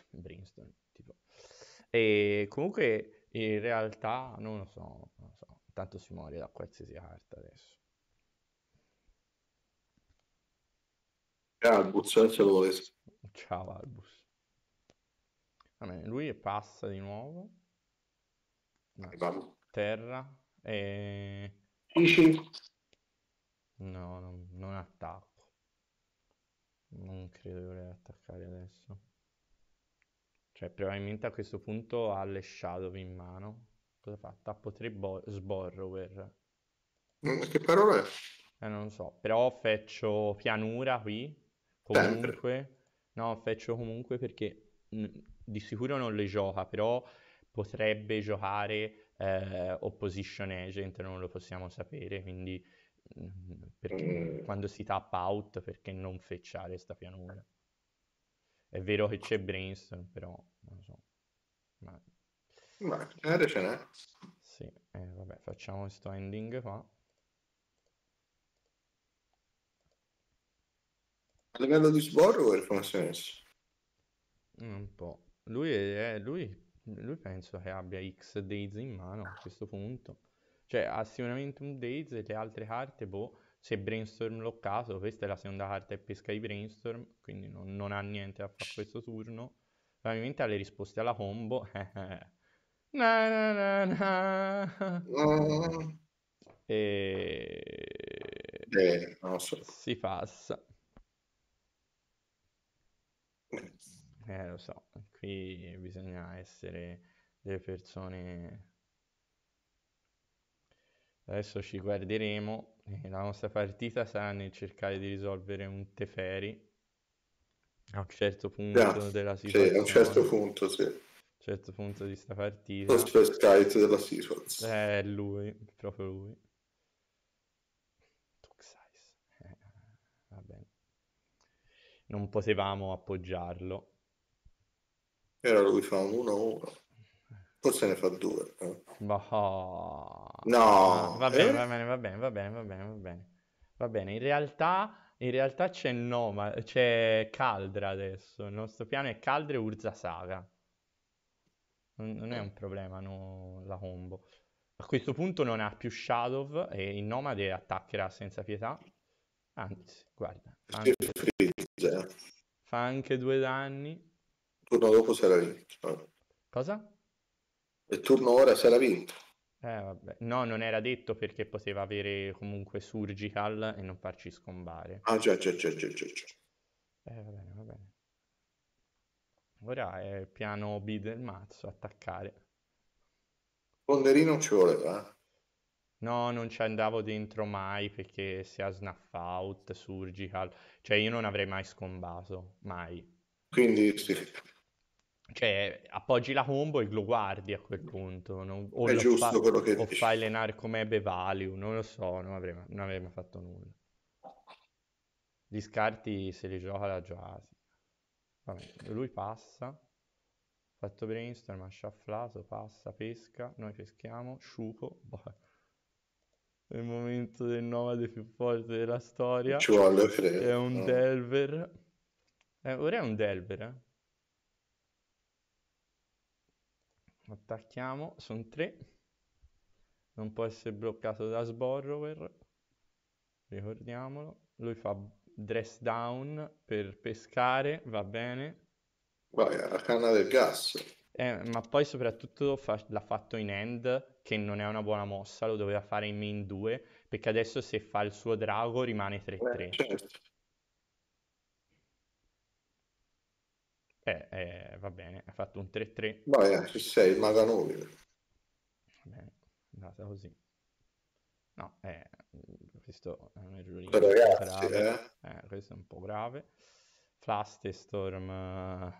Brainstorm, tipo. E comunque in realtà non lo so, non lo so. Tanto si muore da qualsiasi carta adesso. Ah, il buzzare se lo. Ciao Albus. Va bene, lui passa di nuovo. No, terra e... No, non, non attacco. Non credo di voler attaccare adesso. Cioè, probabilmente a questo punto ha le shadow in mano. Cosa fa? Tappo 3 bo- sborrower. Mm, Che parola è? Eh, non so. Però faccio pianura qui. Sempre. Comunque. No, faccio comunque perché mm, di sicuro non le gioca, però potrebbe giocare eh, Opposition Agent, non lo possiamo sapere, quindi perché Mm. quando si tappa out, perché non fecciare sta pianura? È vero che c'è Brainstorm, però non so. Ma Ma chiaro ce n'è. sì, eh, vabbè, facciamo questo ending qua. A livello di sborro è messo? Un po'. Lui, è, lui, lui penso che abbia X Days in mano a questo punto. Cioè, ha sicuramente un Days e le altre carte, boh, se Brainstorm loccato, questa è la seconda carta e pesca di Brainstorm, quindi non, non ha niente da fare questo turno. Probabilmente ha le risposte alla combo. (laughs) Na, na, na, na. E Eh, non so. si passa. Eh, lo so, qui bisogna essere delle persone... Adesso ci guarderemo e la nostra partita sarà nel cercare di risolvere un Teferi a un certo punto Già, della Sì, a un certo situazione, punto, sì. a un certo punto di sta Lo partita. stress kite della Seafoods. È lui, proprio lui. Tuxais. Eh, va bene. Non potevamo appoggiarlo. Era lui fa un 1-1. Forse ne fa due. eh. Bah, No, ah, va bene, eh? va bene, va bene, va bene, va bene, va bene. Va bene, in realtà, in realtà c'è Noma, c'è Caldra adesso. Il nostro piano è Caldra e Urza Saga. Non, non è un problema, no, la combo. A questo punto non ha più Shadow e il Nomade attaccherà senza pietà. Anzi, guarda, anche, eh. fa anche due danni. Turno dopo sarà vinto. eh. Cosa? Il turno ora sarà vinto. Eh. No, non era detto perché poteva avere comunque Surgical e non farci scombare. Ah, già, già, già, già, già. Eh, va bene, va bene. Ora è il piano B del mazzo, attaccare. Ponderino ci voleva, eh. No, non ci andavo dentro mai perché se ha snuff out, surgical, cioè io non avrei mai scombato, mai. Quindi sì, Cioè, appoggi la combo e lo guardi a quel punto, non- o, è giusto fa- quello che o dici. fai l'enar come Value, non lo so, non avrei, non avrei mai fatto nulla. Gli scarti se li gioca giocati. Vabbè, lui passa, fatto brainstorm, ha shufflato, passa, pesca, noi peschiamo, sciuco, boh. È il momento del nomade più forte della storia. Ci vuole, credo. È un no. Delver. Eh, ora è un Delver, eh. Attacchiamo, sono tre. Non può essere bloccato da Sborrower. Ricordiamolo. Lui fa dress down per pescare, va bene. Vai, alla canna del gas. Eh, ma poi soprattutto fa- l'ha fatto in end, che non è una buona mossa, lo doveva fare in main 2, perché adesso se fa il suo drago rimane 3-3. Eh, certo. Eh, eh, va bene, ha fatto un 3-3. Vai, ci sei, il maga nobile. Va bene, è andata così. No, eh, questo è un ragazzi, grave. eh? Eh, questo è un po' grave. Flastestorm... eh,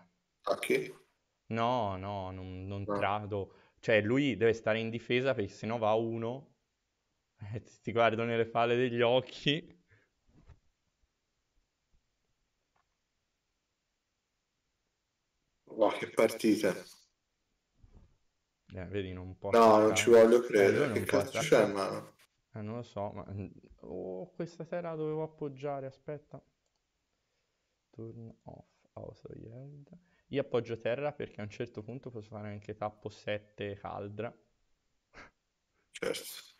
A chi? No, no, non, non No. trado. Cioè, lui deve stare in difesa perché sennò va a uno. Ti (laughs) ti guardo nelle falle degli occhi. Ma che partita. Eh, vedi, non può No, non ci voglio Eh, credere. Che non può cazzo c'è in mano? Eh, non lo so, ma... Oh, questa terra la dovevo appoggiare, aspetta. Turn off, also yield. Io appoggio terra perché a un certo punto posso fare anche tappo 7 caldra. Certo.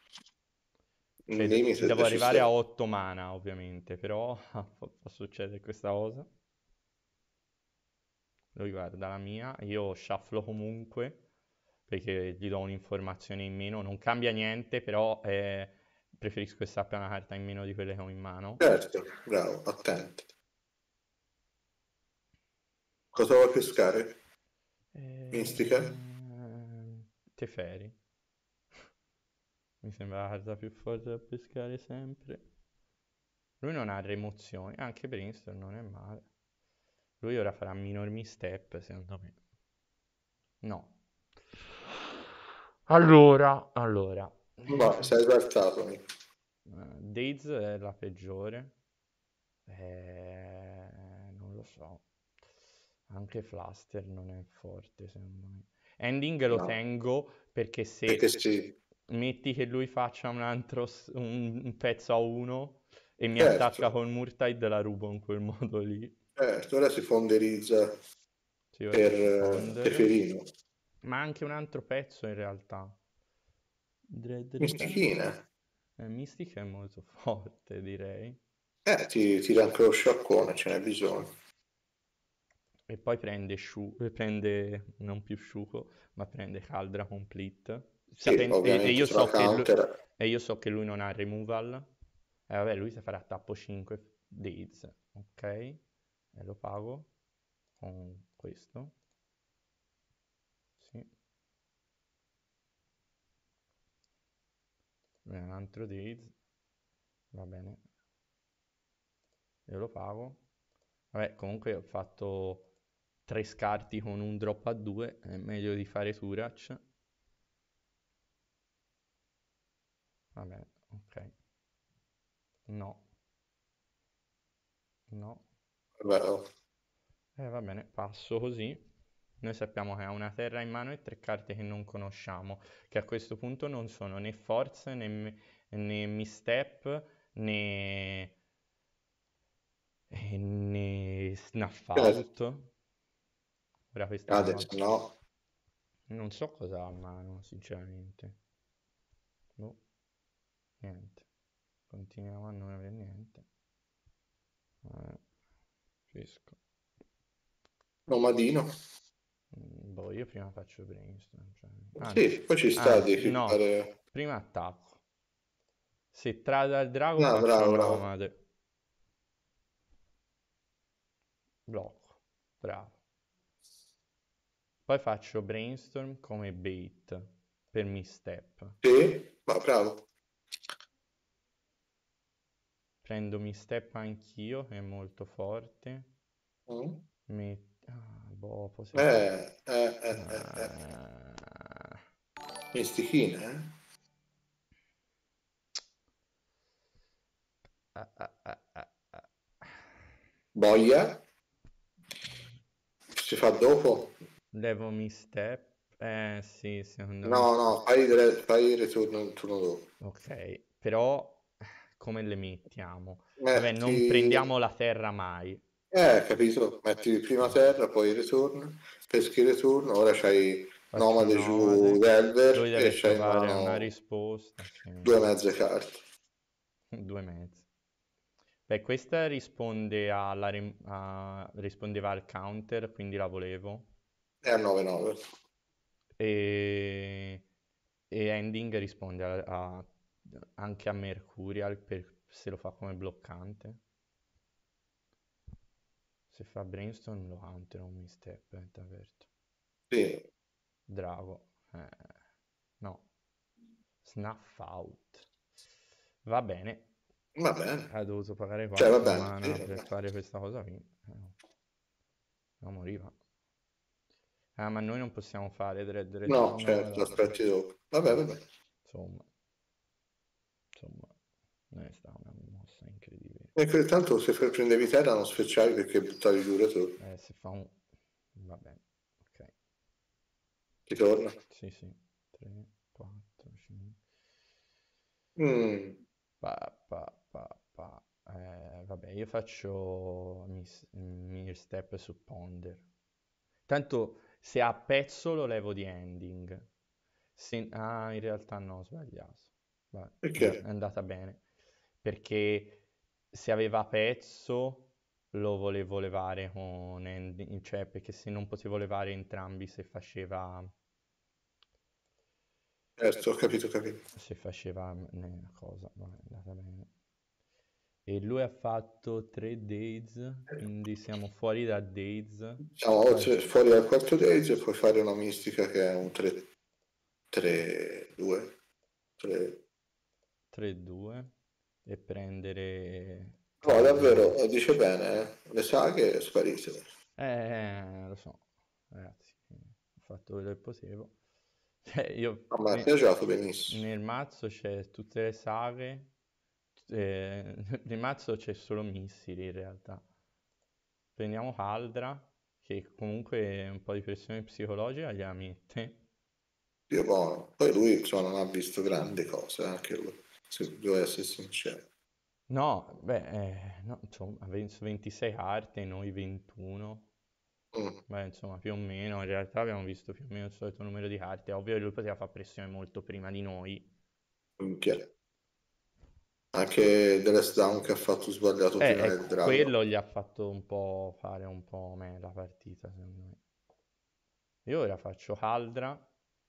Cioè, devo arrivare a sta. 8 mana, ovviamente, però (laughs) può succedere questa cosa. Lui guarda la mia, io shufflo comunque perché gli do un'informazione in meno, non cambia niente, però eh, preferisco che sappia una carta in meno di quelle che ho in mano. Certo, bravo, attento. Cosa vuoi pescare? Mistica? Ehm, Teferi. Mi sembra la carta più forte da pescare sempre. Lui non ha remozioni, anche Brimstone non è male. Lui ora farà minor misstep, secondo me. No. Allora, allora. Ma sei esaltato, Nick. Eh, Days è la peggiore. Eh, non lo so. Anche Fluster non è forte, secondo me. Ending lo No. tengo perché se Perché sì, metti che lui faccia un altro un, un pezzo a uno e mi Certo. attacca col Murtide, la rubo in quel (laughs) modo lì. Certo, ora si fonderizza Sì, per eh. Teferino. Ma anche un altro pezzo in realtà. Dread Mistichina. Eh, Mystic è molto (laughs) forte, direi. Eh, ti tira anche lo scioccone, ce n'è bisogno. E poi prende, sciu- eh, prende non più Sciuco, ma prende Caldra Complete. Sì, Sapen- e, io so che lui, e io so che lui non ha removal. E vabbè, lui si farà tappo 5 days, ok? E lo pago con questo. Sì. Un altro days. Va bene. Io lo pago. Vabbè, comunque ho fatto tre scarti con un drop a 2, è meglio di fare Turach. Va bene, ok. No. No. Oh. Eh, va bene, passo così. Noi sappiamo che ha una terra in mano e tre carte che non conosciamo, che a questo punto non sono né Force, né, mi- né Misstep, né... e né Snuff Out. Ora questa Adesso no. Non so cosa ha a mano, sinceramente. Boh, niente. Continuiamo a non avere niente. Vabbè, fisco. Nomadino. Mm, Boh, io prima faccio brainstorm. Cioè... Sì, poi ci sta anzi, di no, fare... prima attacco. Se trada il drago No, bravo, bravo. nomade. Blocco, bravo. Poi faccio brainstorm come bait per misstep. Sì, ma bravo. Prendo misstep anch'io, che è molto forte. Mm. Met- Ah, boh, possiamo... Eh, eh, eh, eh, eh. Ah, Mistichina, eh? ah, ah, ah. Boia. Si fa dopo? Levo misstep. Eh sì, secondo me No, no, fai il, re- fai il ritorno il turno dopo. Ok, però come le mettiamo? Vabbè, non Metti... prendiamo la terra mai. Eh, capito? Metti prima terra, poi ritorno, peschi ritorno, ora c'hai Nomade giù. Delver e c'hai in trovare una mano risposta. sì. due mezze carte. (laughs) Due mezzi. Beh, questa risponde alla rem- a- rispondeva al counter, quindi la volevo. E a 9-9. E, e Ending risponde a- a- anche a Mercurial per- se lo fa come bloccante. Se fa Brainstorm lo counter un misstep, eh, t'avverto. Sì, Drago. eh, no. Snuff out. Va bene. Va bene. Ha dovuto pagare Cioè, va 4 bene, sì, per fare questa cosa qui. Eh, No, moriva. Ah, ma noi non possiamo fare Dread No, Return certo, aspetti dopo. Vabbè, vabbè. Insomma. È stata una mossa incredibile. E che tanto se prendevi terra non sfrecciavi perché buttavi giù tu. Eh, se fa un... Va bene. Ok. Ti torna. Sì, sì. 3, 4, 5... Mm. Pa, pa, pa, pa. Eh, vabbè, io faccio Mir Step su Ponder. Tanto se ha pezzo lo levo di ending. Se- Ah, in realtà no, ho sbagliato. Va- Perché? È andata bene. Perché se aveva pezzo lo volevo levare con ending, cioè perché se non potevo levare entrambi se faceva Certo, ho capito, ho capito. se faceva una cosa, è andata bene. E lui ha fatto 3 days, quindi siamo fuori da days. Siamo oltre- fuori dal quarto days e puoi fare una mistica che è un 3, 3, 2, 3. 3-2 e prendere... No, davvero, dice bene, eh. Le saghe sparite. Eh, lo so, ragazzi, ho fatto quello che potevo. (laughs) Cioè, io No, ma ne- ha giocato benissimo. nel mazzo c'è tutte le saghe, eh, (laughs) nel mazzo c'è solo missili in realtà. Prendiamo Haldra, che comunque un po' di pressione psicologica gliela mette. Dio buono. Poi lui insomma, non ha visto grandi cose, anche lui, se devo essere sincero. No, beh, eh, no, insomma, ha vinto 26 carte, noi 21. Mm. Beh, insomma, più o meno, in realtà abbiamo visto più o meno il solito numero di carte. Ovvio che lui poteva fare pressione molto prima di noi. Minchia. Anche Dress Down che ha fatto sbagliato Eh, prima del ecco, drago. quello gli ha fatto un po' fare un po' me la partita, secondo me. Io ora faccio Haldra,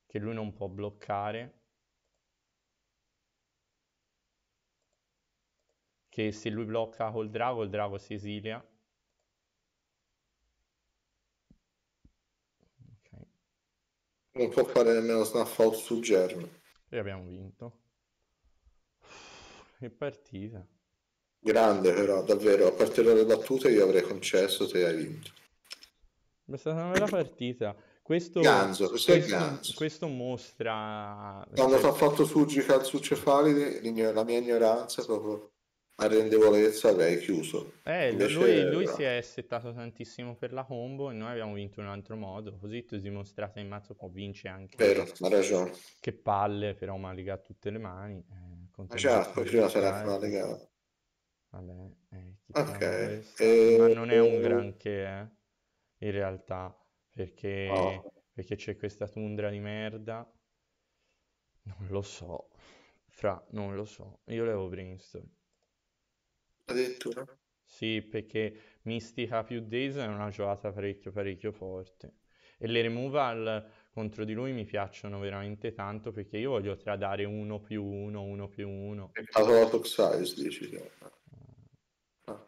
che lui non può bloccare. Che se lui blocca col drago, il drago si esilia. Ok, Non può fare nemmeno snuff out sul germe. e abbiamo vinto. Che partita. Grande però, davvero. A parte le battute io avrei concesso, te hai vinto. È stata una bella partita. Questo, Ganzo, questo questo- questo mostra... Quando ti cioè, ha fatto surgical su cefalide, la mia ignoranza, proprio arrendevolezza, avrei chiuso. Eh, Invece- lui, lui si è settato tantissimo per la combo e noi abbiamo vinto in un altro modo. Così tu dimostrate in mazzo può vincere anche. Vero, ha ragione. Che palle, però mi ha tutte le mani. Eh, il già, poi prima sarà legata. Vabbè, eh, chicchiamo Ok, questa. e- Ma non è un e- granché, eh, in realtà, perché, Oh. perché c'è questa tundra di merda. Non lo so, fra, non lo so. Io levo Brainstorm. Addirittura. Sì, perché Mistica più Days è una giocata parecchio parecchio forte. E le removal contro di lui mi piacciono veramente tanto perché io voglio tradare uno più uno, uno più uno. Peccato la Toxize, dici. che- Ah.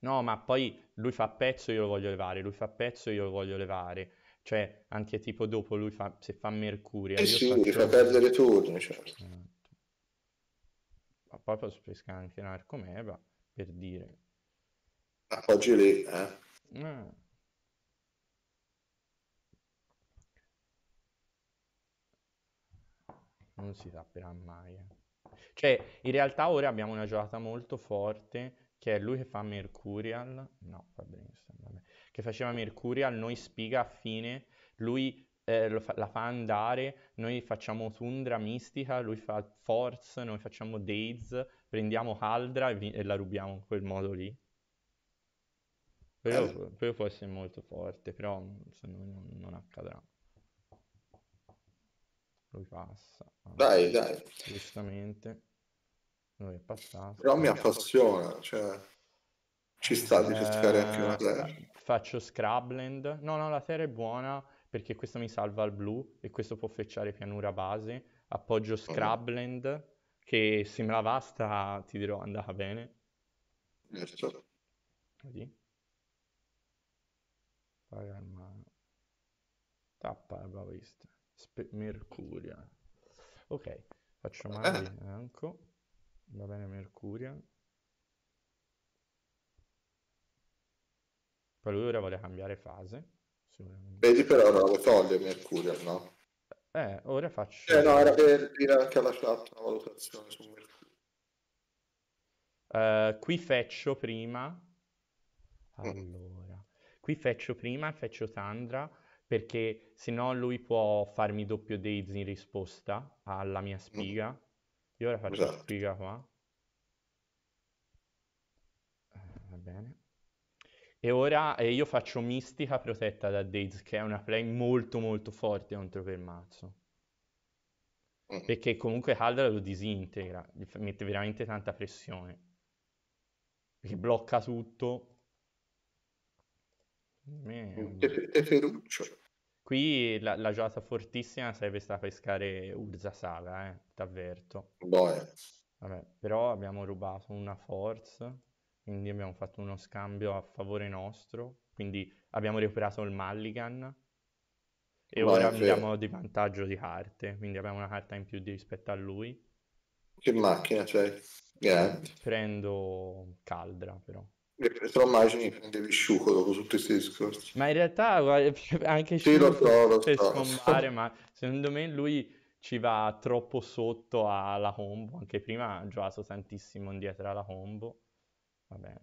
No, ma poi lui fa pezzo io lo voglio levare, lui fa pezzo io lo voglio levare. Cioè, anche tipo dopo lui fa, se fa Mercurio, Eh sì, faccio... fa perdere turni, certo. Esatto. Ma poi posso pescare anche un arcomeva, per dire. Appoggi lì, eh. Eh. Non si saprà mai. eh. Cioè, in realtà ora abbiamo una giocata molto forte, che è lui che fa Mercurial. No, fa benissimo, vabbè. Che faceva Mercurial, noi spiga a fine, lui eh, fa- la fa andare, noi facciamo Tundra Mistica, lui fa Force, noi facciamo Days, prendiamo Haldra e, vi- e la rubiamo in quel modo lì. Quello, Bello. quello può essere molto forte, però secondo me non, non accadrà. Lui passa. Dai, dai. Giustamente. Lui è passato. Però mi appassiona, cioè ci sta di cercare anche una Eh, terra. Faccio Scrubland. No, no, la terra è buona perché questo mi salva il blu e questo può fecciare pianura base. Appoggio Scrubland che se me la vasta ti dirò andava bene. Certo. Vedi? Paga il mano. Tappa la vista. Spe- Mercuria. Ok, faccio male Eh. di bianco. Va bene Mercuria. Poi lui ora vuole cambiare fase. Vedi però ora lo toglie Mercurio, no? Eh, ora faccio... Eh no, era per dire anche alla chat una valutazione su Mercurio. Uh, qui feccio prima... Allora... Qui feccio prima, feccio Tandra, perché se no lui può farmi doppio days in risposta alla mia spiga. Mm. Io ora faccio esatto. spiga qua. Uh, va bene. E ora eh, io faccio Mistica protetta da Daze, che è una play molto molto forte contro quel mazzo. Mm. Perché comunque Caldra lo disintegra, gli mette veramente tanta pressione. Perché blocca tutto. È feruccio. Qui la, la, giocata fortissima sarebbe stata pescare Urza Saga, eh, t'avverto. Boh, eh. Vabbè, però abbiamo rubato una force quindi abbiamo fatto uno scambio a favore nostro, quindi abbiamo recuperato il Mulligan e Vai, ora abbiamo di vantaggio di carte, quindi abbiamo una carta in più di rispetto a lui. Che macchina c'hai? Grande. Prendo Caldra però. Te lo immagini prendevi Sciuco dopo tutti questi discorsi. Ma in realtà (laughs) anche sì, lo so, lo per so. scombare, (laughs) ma secondo me lui ci va troppo sotto alla combo. Anche prima ha giocato tantissimo indietro alla combo. Va bene.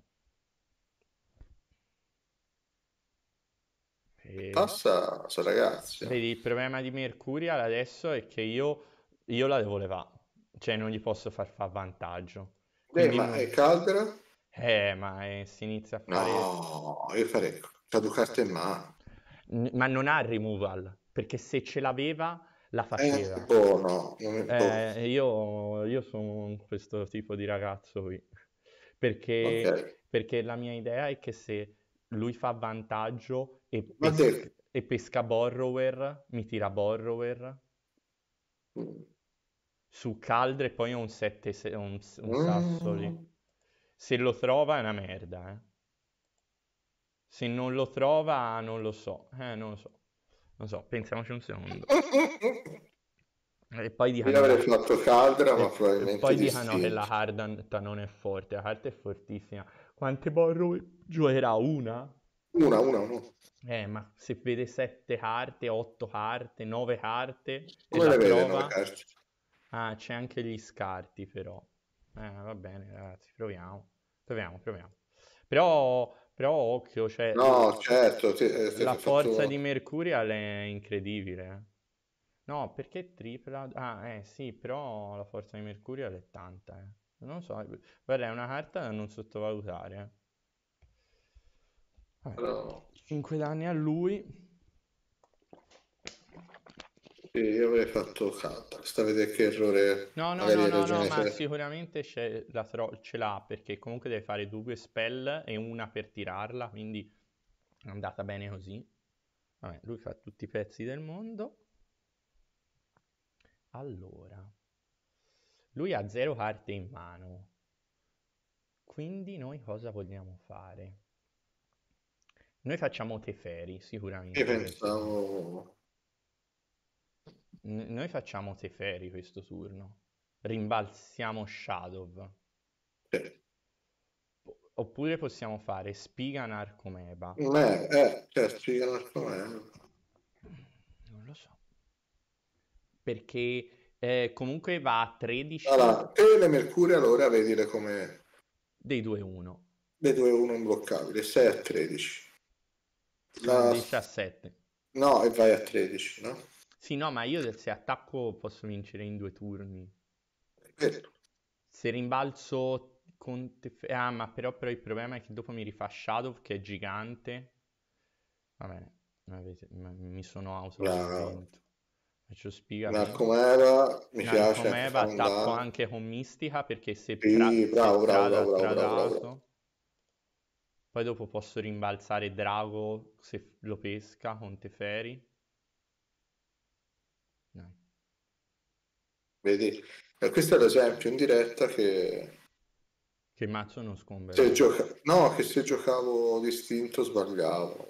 E... Passa, ragazzi. Vedi, il problema di Mercurial adesso è che io, io la devo levare. Cioè, non gli posso far fare vantaggio. Eh, ma è Caldera? Eh, ma è, si inizia a fare... No, io farei caducarte in mano. N- ma non ha removal, perché se ce l'aveva la faceva. Eh, oh no, eh, io, io sono questo tipo di ragazzo qui. Perché, okay. perché la mia idea è che se lui fa vantaggio e, pes- e pesca Borrower, mi tira Borrower mm. su Caldre e poi ho un 7 se- un, un mm. Sassoli. Se lo trova è una merda, eh. Se non lo trova, non lo so. Eh, non lo so. Non so, pensiamoci un secondo. (laughs) E poi dicono... Io avrei fatto Caldra, ma probabilmente... E poi dicono che la Hardant non è forte, la carta è fortissima. Quante borro giocherà? Una? Una, una, una. Eh, ma se vede sette carte, otto carte, nove carte... Come le vede nove carte? Ah, c'è anche gli scarti però. Eh, va bene ragazzi, proviamo. Proviamo, proviamo. Però, però occhio, cioè... No, certo. Ti, ti la forza fatto... di Mercurial è incredibile. No, perché tripla? Ah, eh sì, però la forza di Mercurio è tanta, eh. Non so, guarda, è una carta da non sottovalutare. Eh. Allora... 5 danni a lui. Sì, io avrei fatto carta. Sta a vedere che errore... No, no, no, no, no, ma sicuramente la tro- ce l'ha, perché comunque deve fare due spell e una per tirarla, quindi è andata bene così. Vabbè, lui fa tutti i pezzi del mondo. Allora, lui ha zero carte in mano, quindi noi cosa vogliamo fare? Noi facciamo Teferi, sicuramente. Io pensavo... N- noi facciamo Teferi questo turno. Rimbalziamo Shadow. Sì. Oppure possiamo fare Spiga Narcomeba. Eh, eh, cioè Spiga Narcomeba. Non lo so perché eh, comunque va a 13. Allora, e le Mercurio allora vedile come... Dei 2-1. Dei 2-1 imbloccabili, 6 a 13. La... 17. No, e vai a 13, no? Sì, no, ma io se attacco posso vincere in due turni. Vero. Se rimbalzo con... Ah, ma però, però il problema è che dopo mi rifà Shadow, che è gigante. Va bene, mi sono auto Faccio spiega. Narcomeva mi piace. Narcomeva attacco anche con Mistica perché se sì, tra... bravo, bravo, bravo, bravo, bravo, bravo, Poi dopo posso rimbalzare Drago se lo pesca con Teferi. Dai. Vedi, e questo è l'esempio in diretta che... Che mazzo non scombera. Se gioca... No, che se giocavo distinto sbagliavo.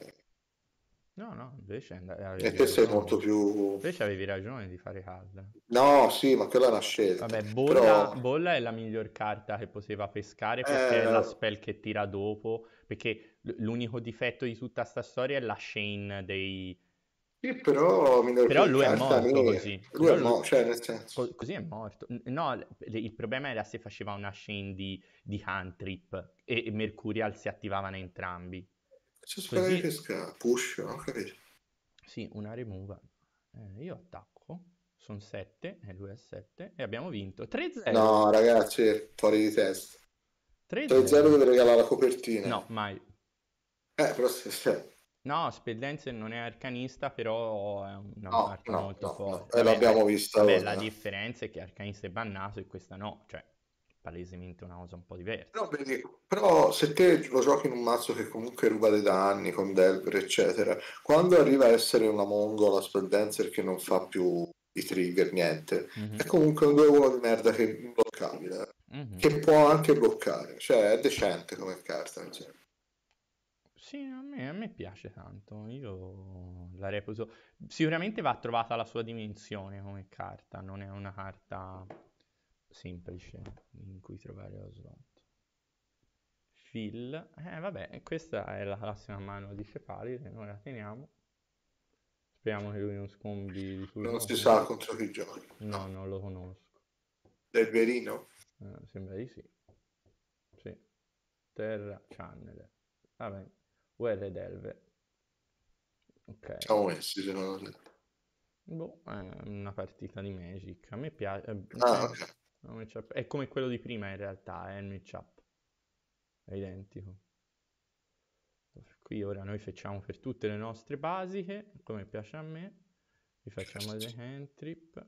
No, no, invece and- E avevi te sei ragione. molto più... Invece avevi ragione di fare calda. No, sì, ma quella è una scelta. Vabbè, bolla, Però... bolla è la miglior carta che poteva pescare perché è la Eh, spell che tira dopo. Perché l'unico difetto di tutta sta storia è la chain dei... sì, però Però lui è morto mia. così. Lui Però è lui- morto, cioè nel senso... co- così è morto. No, il problema era se faceva una chain di, di Huntrip e, e Mercurial si attivavano entrambi. C'è speravi Così, che sca... Push, ho capito. sì, una removal. Eh, io attacco, sono 7 e lui è 7 e abbiamo vinto. 3-0. No, ragazzi, fuori di testa. 3-0 3-0. deve regalare la copertina. No, mai. Eh, però se... se- No, Speldenzer non è arcanista, però è una No, carta no, molto no, no. forte. E l'abbiamo la, vista vabbè, la differenza è che arcanista è bannato e questa no, cioè palesemente una cosa un po' diversa. Però, vedi, però se te lo giochi in un mazzo che comunque ruba dei danni con Delver, eccetera, quando arriva a essere una mongola Spelldancer che non fa più i trigger, niente, Mhm, è comunque un 2-1 di merda che è imbloccabile, mhm. che può anche bloccare, cioè è decente come carta. insomma. Sì, a me, a me piace tanto, io la reputo... Sicuramente va trovata la sua dimensione come carta, non è una carta semplice in cui trovare lo slot. Phil, eh vabbè, questa è la classica mano di Cepalide, noi la teniamo. Speriamo che lui non scombi di Non si sa contro chi giochi. No, non lo conosco. Del verino? Eh, sembra di sì. Sì. Terra Channel. Vabbè. UR Delve. Ok. Siamo messi secondo te. Boh, è una partita di Magic. A me piace. Ah, ok. È come quello di prima in realtà, è il matchup. È identico. Qui ora noi facciamo per tutte le nostre basiche, come piace a me. Vi facciamo le cantrip.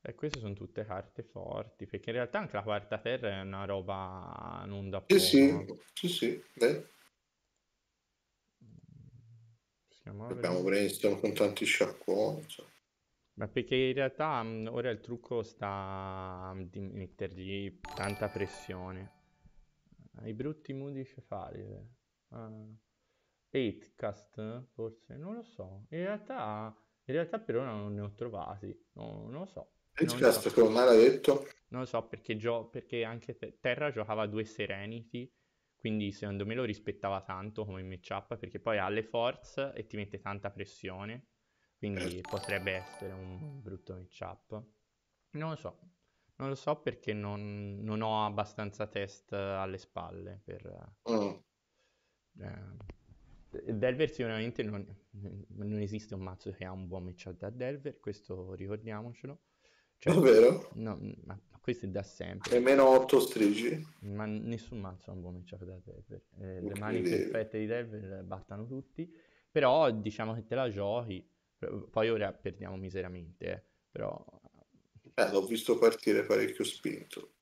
E queste sono tutte carte forti, perché in realtà anche la quarta terra è una roba non da Sì, poco. sì, no? sì, sì, beh, abbiamo brainstorm con tanti sciacquoni, insomma. Ma perché in realtà mh, ora il trucco sta mh, di mettergli tanta pressione. Ai brutti moodi cefali. Uh, 8cast forse, non lo so. In realtà, in realtà per ora non ne ho trovati. No, non lo so. Non lo Hitcast, so. come mai l'ha detto? Non lo so perché, gio- perché anche te- Terra giocava due Serenity, quindi secondo me lo rispettava tanto come matchup perché poi ha le force e ti mette tanta pressione, quindi potrebbe essere un brutto matchup. Non lo so, non lo so perché non, non ho abbastanza test alle spalle per... Mm. eh, Delver sicuramente non, non esiste un mazzo che ha un buon matchup da Delver, questo ricordiamocelo. Cioè, Davvero? no, ma questo è da sempre. Nemmeno 8 strigi? Ma nessun mazzo ha un buon matchup da Delver. Eh, le mani perfette di Delver battano tutti. Però diciamo che te la giochi. Poi ora perdiamo miseramente. eh, Però Eh, l'ho visto partire parecchio spinto.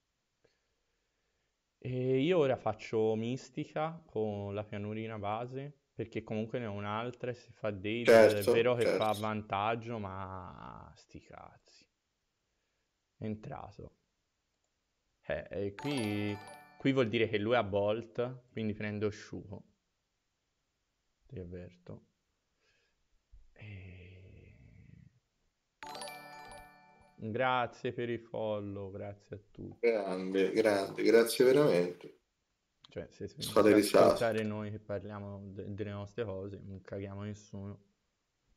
E io ora faccio mistica con la pianurina base. Perché comunque ne ho un'altra e se fa è Certo, vero che fa certo. vantaggio, ma sti cazzi. È entrato. Eh, e qui, qui vuol dire che lui ha Bolt, quindi prendo Shuko. Ti avverto. E... Grazie per i follow, grazie a tutti. Grande, grande, grazie veramente. Cioè, se Fate risate. noi che parliamo de- delle nostre cose, non caghiamo nessuno.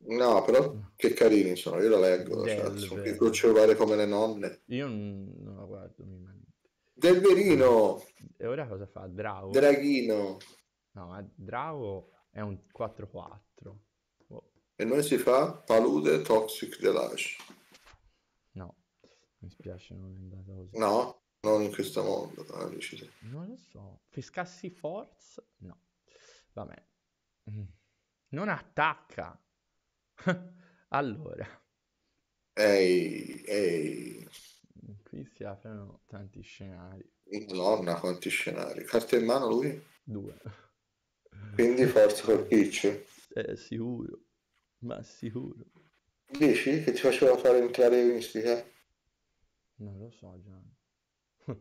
No, però che carini sono, io la leggo, cioè, Delver. sono piccolo cellulare come le nonne. Io non, non la guardo minimamente. Del verino, E ora cosa fa? Drago? draghino. No, ma Drago è un 4-4. Boh, E noi si fa palude toxic delage. Mi spiace, non è andata così. No, non in questo mondo, dici te. Non lo so. Fiscassi Force? No. Vabbè. Mm. Non attacca. (laughs) Allora, Ehi, ehi, qui si aprono tanti scenari. Madonna, quanti scenari. Carta in mano lui? Due. Quindi forza col pitch. Eh, sicuro. Ma sicuro. Dici che ti faceva fare entrare in mistica? Non lo so, Gian.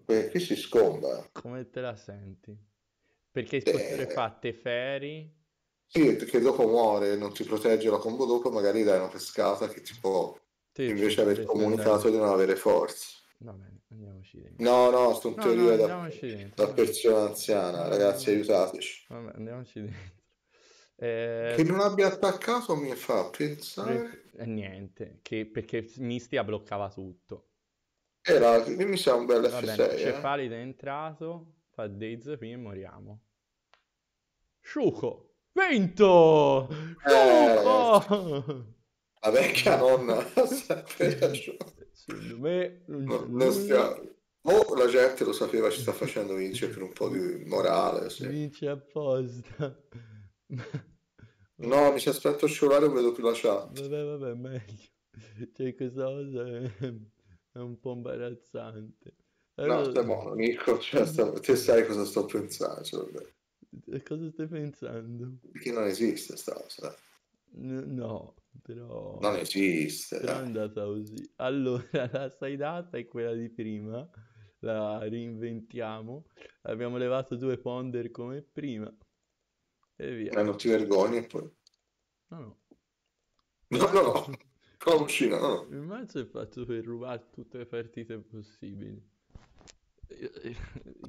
Eh, (laughs) Qui si scomba. Come te la senti? Perché Eh. potrei fare Teferi, Sì, perché dopo muore, non ti protegge la combo dopo, magari dai una pescata che ti può Sì, invece aver comunicato andare- di non avere forze. Va bene, andiamoci dentro. No, no, sto in No, teoria no, da, dentro. da persona anziana, No, ragazzi, aiutateci. Vabbè, andiamoci dentro. Eh, Che non abbia attaccato mi fa pensare... eh, niente, che, perché Mistia bloccava tutto. Era, mi sa un bel Va F6, bene, eh. Cefalide è entrato, fa Days qui e moriamo. Sciuco! Vinto! Sciuco! La vecchia nonna. (laughs) Secondo me non c'è No, non nulla. stia- O la gente lo sapeva, ci sta facendo vincere per un po' di morale. sì. Vince apposta. No, mi si aspetto a scivolare non vedo più la chat. Vabbè, vabbè, meglio. Cioè, questa cosa è, un po' imbarazzante. No, Allora, stai buono, Nico, cioè, sta- te sai cosa sto pensando, cioè, cosa stai pensando? perché non esiste sta cosa. N- no, però... Non esiste. Però è andata così. Allora, la side up è quella di prima, la reinventiamo. Abbiamo levato due ponder come prima. E via. Ma non ti vergogni poi. No, no. No, no, no. Con la cucina, no, no. Il mazzo è fatto per rubare tutte le partite possibili.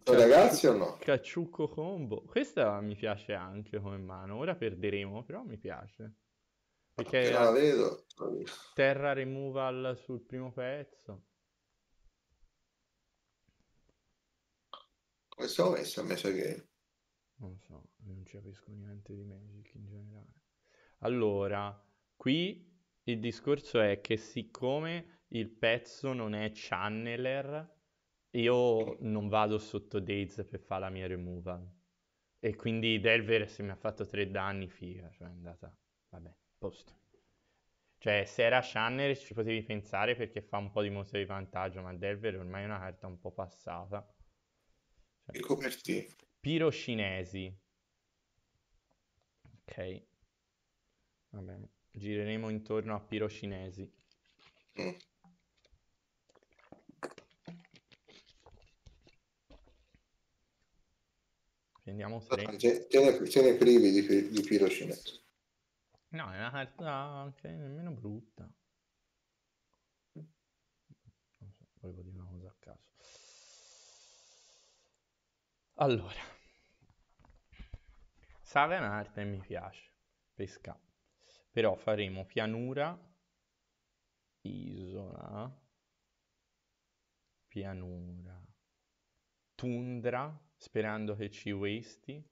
Sono ragazzi o no? Cacciucco combo. Questa mi piace anche come mano. Ora perderemo, però mi piace. Perché non la vedo. terra removal sul primo pezzo. Come siamo messi a mesa che... Non so, non ci capisco niente di Magic in generale. Allora, qui il discorso è che siccome il pezzo non è channeler, io non vado sotto Daze per fare la mia removal. E quindi Delver se mi ha fatto 3 danni, figa, cioè è andata... Vabbè, posto. Cioè, se era Channeler ci potevi pensare perché fa un po' di moto di vantaggio, ma Delver ormai è una carta un po' passata. Cioè, I copertini. Piro cinesi. Ok. Va bene. Gireremo intorno a piro cinesi. Mm. Prendiamo tre. Te, te ne, te ne privi di, di Piro cinese. No, è una carta anche nemmeno brutta. Non so, volevo dire una cosa a caso. Allora. Saga è un'arte e mi piace. Pesca. Però faremo pianura, isola, pianura, tundra, sperando che ci wasti.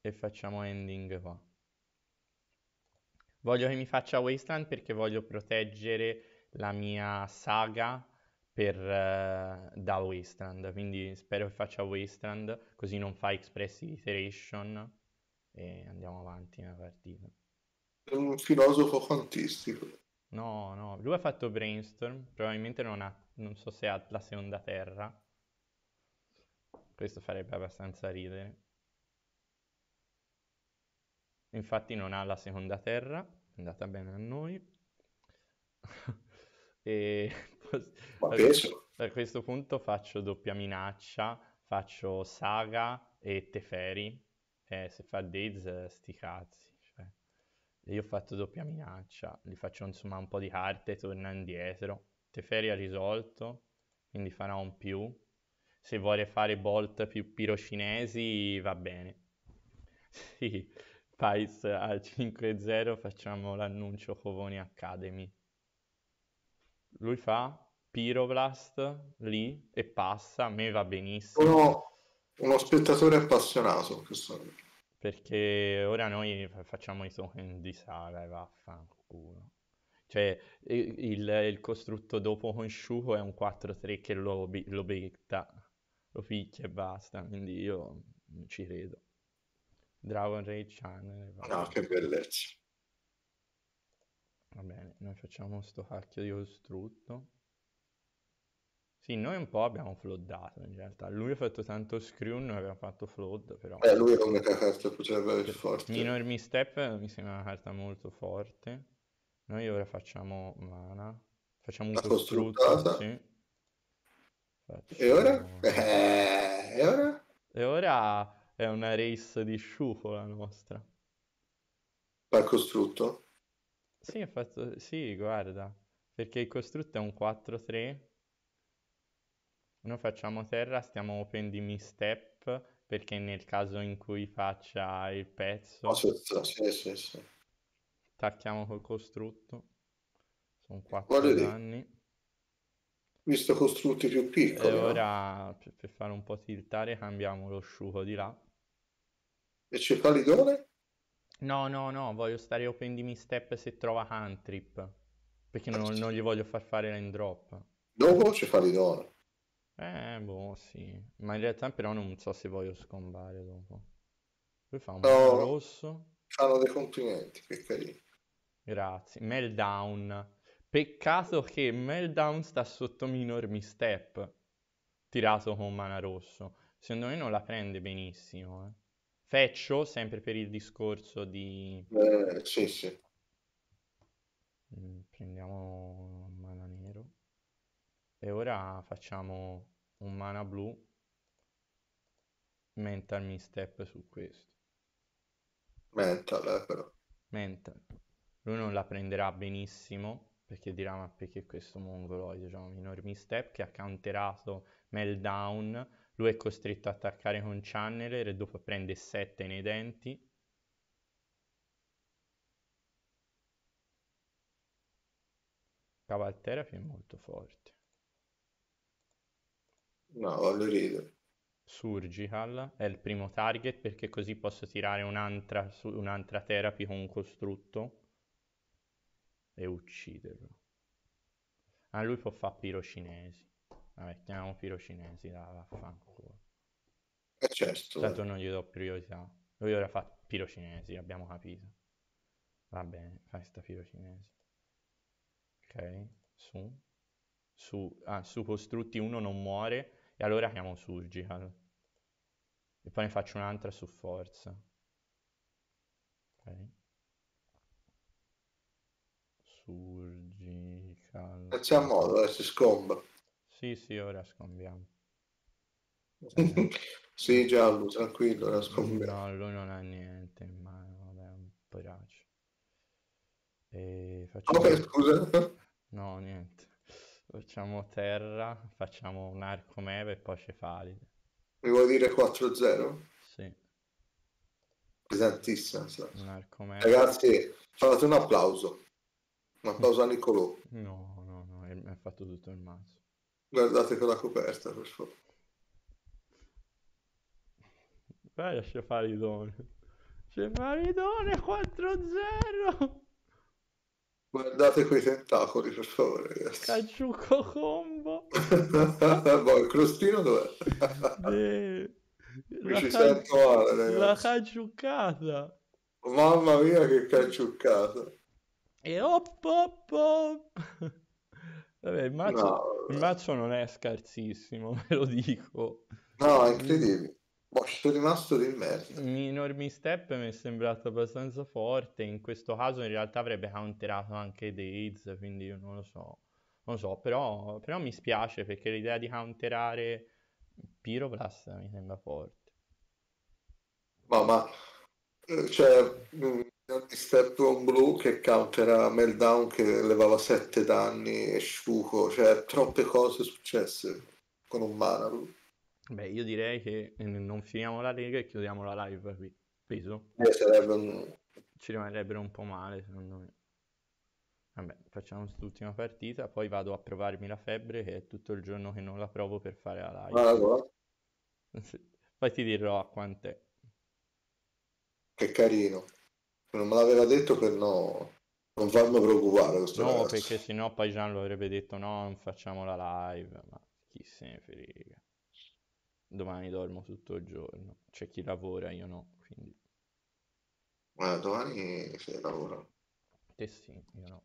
E facciamo ending qua. Voglio che mi faccia Wasteland perché voglio proteggere la mia saga per, eh, da Wasteland. Quindi spero che faccia Wasteland, così non fa Expressive Iteration e andiamo avanti nella partita. È un filosofo quantistico. No, no, lui ha fatto Brainstorm, probabilmente non ha, non so se ha la seconda terra. Questo farebbe abbastanza ridere. Infatti non ha la seconda terra, è andata bene a noi. (laughs) e a- peso. a questo punto faccio doppia minaccia, faccio Saga e Teferi. Eh, se fa Days, eh, sti cazzi. Cioè. Io ho fatto doppia minaccia, gli faccio insomma un po' di carte, torna indietro. Teferi ha risolto, quindi farà un più. Se vuole fare Bolt più pirocinesi, va bene. (laughs) Sì, Pais al 5-0 facciamo l'annuncio Covoni Academy. Lui fa Pyroblast lì e passa, a me va benissimo. Uno, uno spettatore appassionato. Questo. Perché ora noi fa- facciamo i token di saga e vaffanculo. Cioè, il, il costrutto dopo con Shuko è un 4-3 che lo, lo betta, lo picchia e basta. Quindi io non ci credo. Dragon Rage Channel. va No, bene. che bellezza. Va bene, noi facciamo sto cacchio di costrutto. Sì, noi un po' abbiamo floodato in realtà. Lui ha fatto tanto screw, noi abbiamo fatto flood, però... Eh, lui è l'unica carta che potrebbe avere forte. Minor Misstep mi sembra una carta molto forte. Noi ora facciamo mana. Facciamo un La costrutto, sì. E ora? Facciamo- Eh, e ora? E ora è una race di sciupo la nostra. Al costrutto? Sì, fatto... sì, guarda, perché il costrutto è un 4-3. Noi facciamo terra, stiamo open di step perché nel caso in cui faccia il pezzo, Oh, sì, sì, sì, sì. attacchiamo col costrutto. Sono 4 Voglio dire, danni. visto costrutti più E piccoli, no? ora per, per fare un po' tiltare cambiamo lo sciupo di là. E cefalidone? No, no, no, voglio stare open di step se trova cantrip. Perché non, non gli voglio far fare l'end drop. Dopo cefalidone. Eh, boh, sì. Ma in realtà però non so se voglio scombare dopo. Lui fa un No. rosso. Fanno dei complimenti, che carino. Grazie. Meltdown. Peccato che Meltdown sta sotto minor misstep. Tirato con mana rosso. Secondo me non la prende benissimo. Eh. Feccio, sempre per il discorso di... Eh, sì, sì. Mm, Prendiamo. E ora facciamo un mana blu. Mental misstep su questo. Mental, eh, però. Mental. Lui non la prenderà benissimo perché dirà ma perché questo mongoloide, diciamo, minor misstep che ha counterato Meltdown. Lui è costretto a attaccare con Channeler e dopo prende 7 nei denti. Caval Therapy è molto forte. No, voglio ridere. Surgical è il primo target perché così posso tirare un'altra, su- un'altra therapy con un costrutto e ucciderlo. Ah, lui può fare pirocinesi. Vabbè, chiamiamo pirocinesi, là, vaffanculo. E certo, Tanto eh. non gli do priorità. Lui ora fa pirocinesi, abbiamo capito. Va bene, fai sta pirocinesi. Ok, su. Su, ah, su costrutti uno non muore e allora chiamo surgical. E poi ne faccio un'altra su forza. Ok. Surgical. A modo, eh, si scomba. Sì, sì, ora scambiamo. (laughs) Sì, giallo, tranquillo, ora scombiamo. No, lui non ha niente in mano, vabbè, un poraccio. E facciamo... Come, scusa? No, niente. Facciamo terra, facciamo un arco meve e poi cefalide. Mi vuoi dire 4-0? Sì, Pesantissima. sa. un arco meve. Ragazzi, fate un applauso. Un applauso a Nicolò. No, no, no, mi ha fatto tutto il mazzo. Guardate con la coperta, per favore. Vai a cefalidone. Cefalidone 4-0! Guardate quei tentacoli, per favore, ragazzi. Cacciucco combo! (laughs) boh, il crostino dov'è? De- Mi La, ci ca- sento male, la ragazzi. cacciuccata! Mamma mia, che cacciuccata. E hop hop hop! (laughs) Vabbè, il mazzo, No, il mazzo non è scarsissimo, (laughs) ve lo dico. no, è incredibile. Boh, ci sono rimasto di merda. Minor Misstep mi è sembrato abbastanza forte. In questo caso, in realtà, avrebbe counterato anche Days. Quindi io non lo so. Non lo so, però, però mi spiace perché l'idea di counterare Pyroblast mi sembra forte. Ma, ma eh, c'è mm, Step on Blue che countera Meltdown che levava 7 danni e Shuko, cioè troppe cose successe con un mana. Beh, io direi che eh, non finiamo la lega e chiudiamo la live qui. Peso. Eh, Sarebbe un... Ci rimarrebbero un po' male, secondo me. Vabbè, facciamo quest'ultima partita, poi vado a provarmi la febbre, che è tutto il giorno che non la provo per fare la live. Ah, guarda, (laughs) Poi ti dirò a quant'è. che carino. Non me l'aveva detto per no, non farmi preoccupare questo No, ragazzo. perché sennò poi Gian lo avrebbe detto no, non facciamo la live, ma chi se ne frega. Domani dormo tutto il giorno. C'è chi lavora, io no, quindi Eh, domani si lavora. te sì, io no.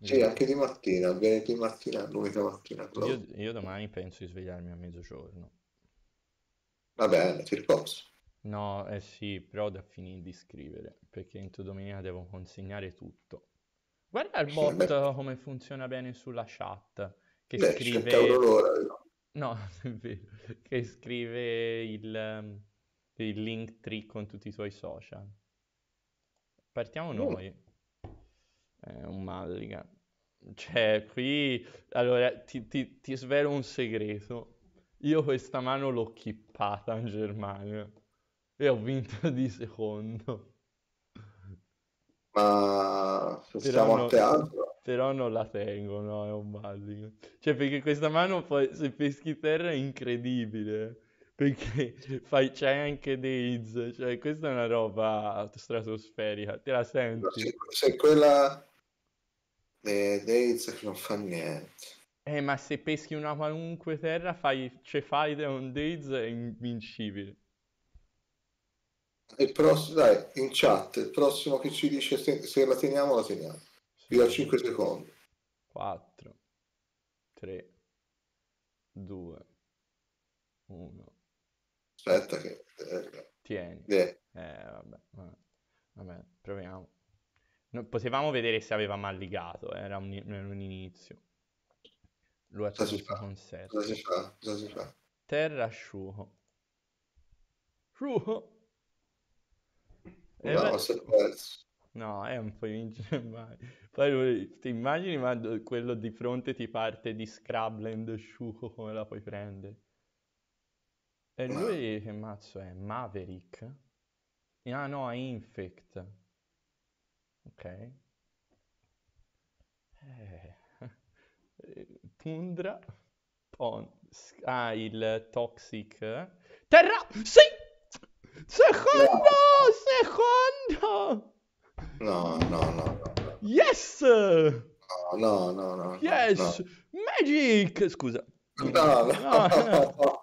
Sì, anche di mattina, venerdì mattina, l'unica mattina. che Io, lavoro. io domani penso di svegliarmi a mezzogiorno. Va bene, ti riposi. No, eh sì, però da finire di scrivere, perché entro domenica devo consegnare tutto. Guarda il bot Beh. come funziona bene sulla chat, che Beh, scrive... 100 euro l'ora. io. No, (laughs) è vero, che scrive il, ehm, il link tree con tutti i tuoi social. Partiamo Oh. noi. È un Mulligan. Cioè, qui... Allora, ti, ti- ti svelo un segreto. Io questa mano l'ho chippata in Germania. E ho vinto di secondo. Ma siamo a teatro, Però non la tengo, no, è un Mulligan. Cioè, perché questa mano poi, se peschi terra, è incredibile. Perché (laughs) fai, c'hai anche Days. Cioè, questa è una roba stratosferica. Te la senti? se, se quella eh, Days non fa niente. Eh, ma se peschi una qualunque terra, fai Cefalide on Days è invincibile. Il prossimo, dai, in chat, il prossimo che ci dice se, se la teniamo, la teniamo. Vi do 5 secondi. 4, 3, 2, 1. Aspetta che... eh, Tieni. eh, vabbè, vabbè, vabbè, proviamo. No, potevamo vedere se aveva mal ligato, eh, era un, era un inizio. Lui ha Cosa si fa? con sé. cosa si fa? Cosa si fa? Terra asciugo. Asciugo. Eh, No, perso. no, è un po' mai. (laughs) Poi ti immagini ma quello di fronte ti parte di Scrabland asciugo (laughs) come la puoi prendere? E Ma- lui che mazzo è? Maverick? Ah no, è Infect. Ok. Eh. (laughs) Tundra. Pon- Ah, il Toxic. Terra! Sì! Secondo! Secondo! No, no, no, no, no. Yes! No, no, no, no. Yes! Magic! Scusa. No, no, no. No.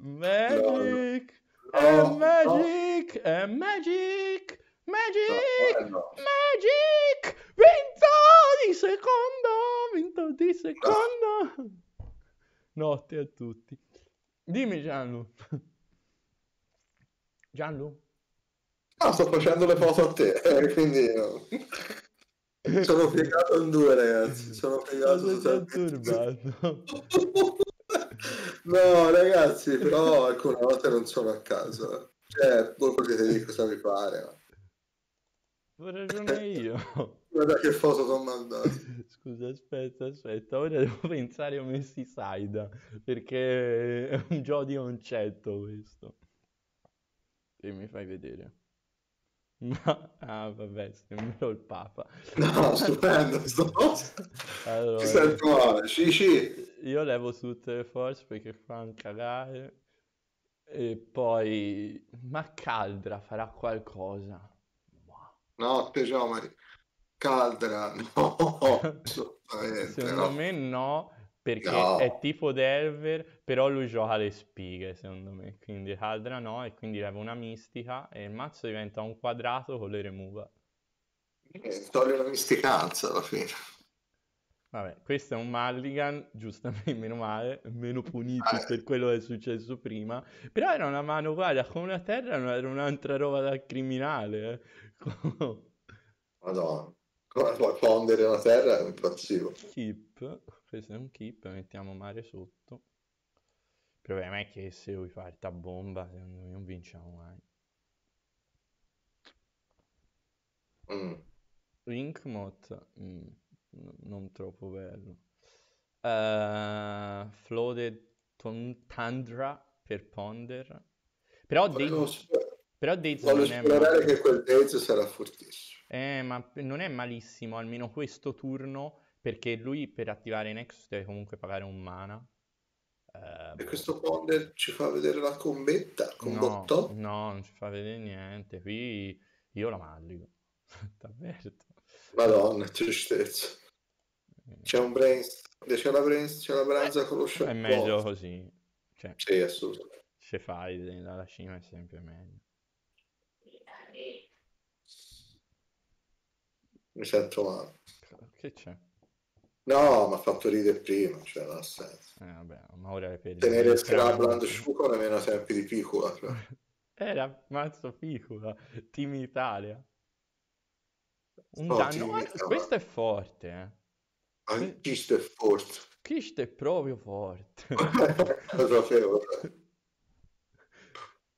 Magic! No, È no. magic! È magic! Magic! No, no. Magic! Vinto di secondo! Vinto di secondo! Notte a tutti. Dimmi Gianlu. Gianlu? Ah, sto facendo le foto a te, (laughs) eh, quindi no. sono piegato in due, ragazzi. Sono piegato turbato? (laughs) No, ragazzi, però alcune volte non sono a casa. Cioè, voi potete dire cosa vi pare. ma Ho ragione io. (laughs) Guarda che foto ti ho mandato. Scusa, aspetta, aspetta, ora devo pensare a Messi Saida, perché è un gioco di concetto questo. E mi fai vedere. (laughs) No, ah vabbè, sembro il Papa. No, stupendo, sto (laughs) Allora, sento male. Sì, sì. io levo tutte le forze perché fanno cagare. E poi... Ma Caldra farà qualcosa. Wow. Notte, Giomari. Caldera, no, (laughs) Secondo no. me no, perché No. è tipo Delver, però lui gioca le spighe, secondo me. Quindi Caldra no, e quindi leva una mistica e il mazzo diventa un quadrato con le removal. Eh, Toglie la misticanza alla fine. Vabbè, questo è un Mulligan, (laughs) giustamente, meno male, meno puniti Eh. per quello che è successo prima. Però era una mano, guarda, come una terra, non era un'altra roba da criminale. eh. (laughs) Madonna. Fondere la terra è impazzivo. Keep, questo è un keep, mettiamo mare sotto. Il problema è che se vuoi farti a bomba, secondo me non vinciamo mai. Mm. Inkmoth, mm, n- non troppo bello. Eh, Flooded Ton- Tundra per Ponder. Però Volevo, sper- però voglio non è male. che quel Daze sarà fortissimo. Eh, ma non è malissimo, almeno questo turno, perché lui per attivare Nexus deve comunque pagare un mana. Eh, E questo Ponder ci fa vedere la combetta con No, Bottò. no, non ci fa vedere niente. Qui io la malligo. (laughs) T'avverto. Madonna, tristezza. C'è un brains, c'è la brains, c'è la branza con lo È sciacquone. meglio così. Cioè, Sì, assolutamente. se fai dalla cima è sempre meglio. Mi sento male. Che c'è? No, mi ha fatto ridere prima, cioè non ha senso. Eh, vabbè, ma ora le perdi. Tenere Scrabland sciuco nemmeno a tempi di piccola. Cioè. (laughs) Era mazzo piccola. Team Italia. Un Oh, danno. Italia. questo è forte, eh. Anche è forte. Kist è proprio forte. (laughs) Lo sapevo.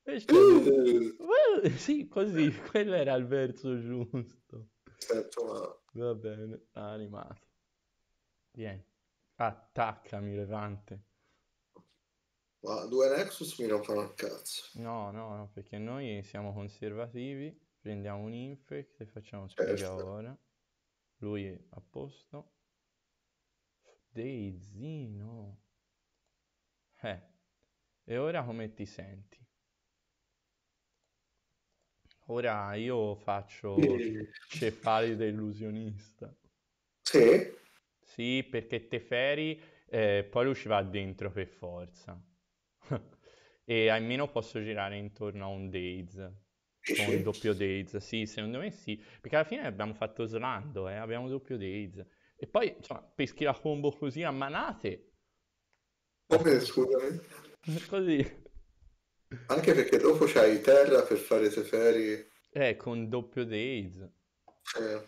Invece- Eh, (laughs) Sì, così, quello era il verso giusto. Sento, ma... Va bene, animato. Vieni, attaccami, Levante. ma due Nexus mi non fanno un cazzo. No, no, no, perché noi siamo conservativi, prendiamo un infect e facciamo spiega Certo. ora. Lui è a posto. Daisy, no. Eh, e ora come ti senti? Ora io faccio Cefalide illusionista. Sì? Sì, perché Teferi eh, poi lui ci va dentro per forza. (laughs) E almeno posso girare intorno a un Days. Con un doppio Days. Sì, secondo me sì. Perché alla fine abbiamo fatto Slando, eh, abbiamo doppio Days. E poi, insomma, peschi la combo così a manate. Come, scusami? (laughs) Così. Anche perché dopo c'hai terra per fare Teferi. Eh, con doppio Days. Eh,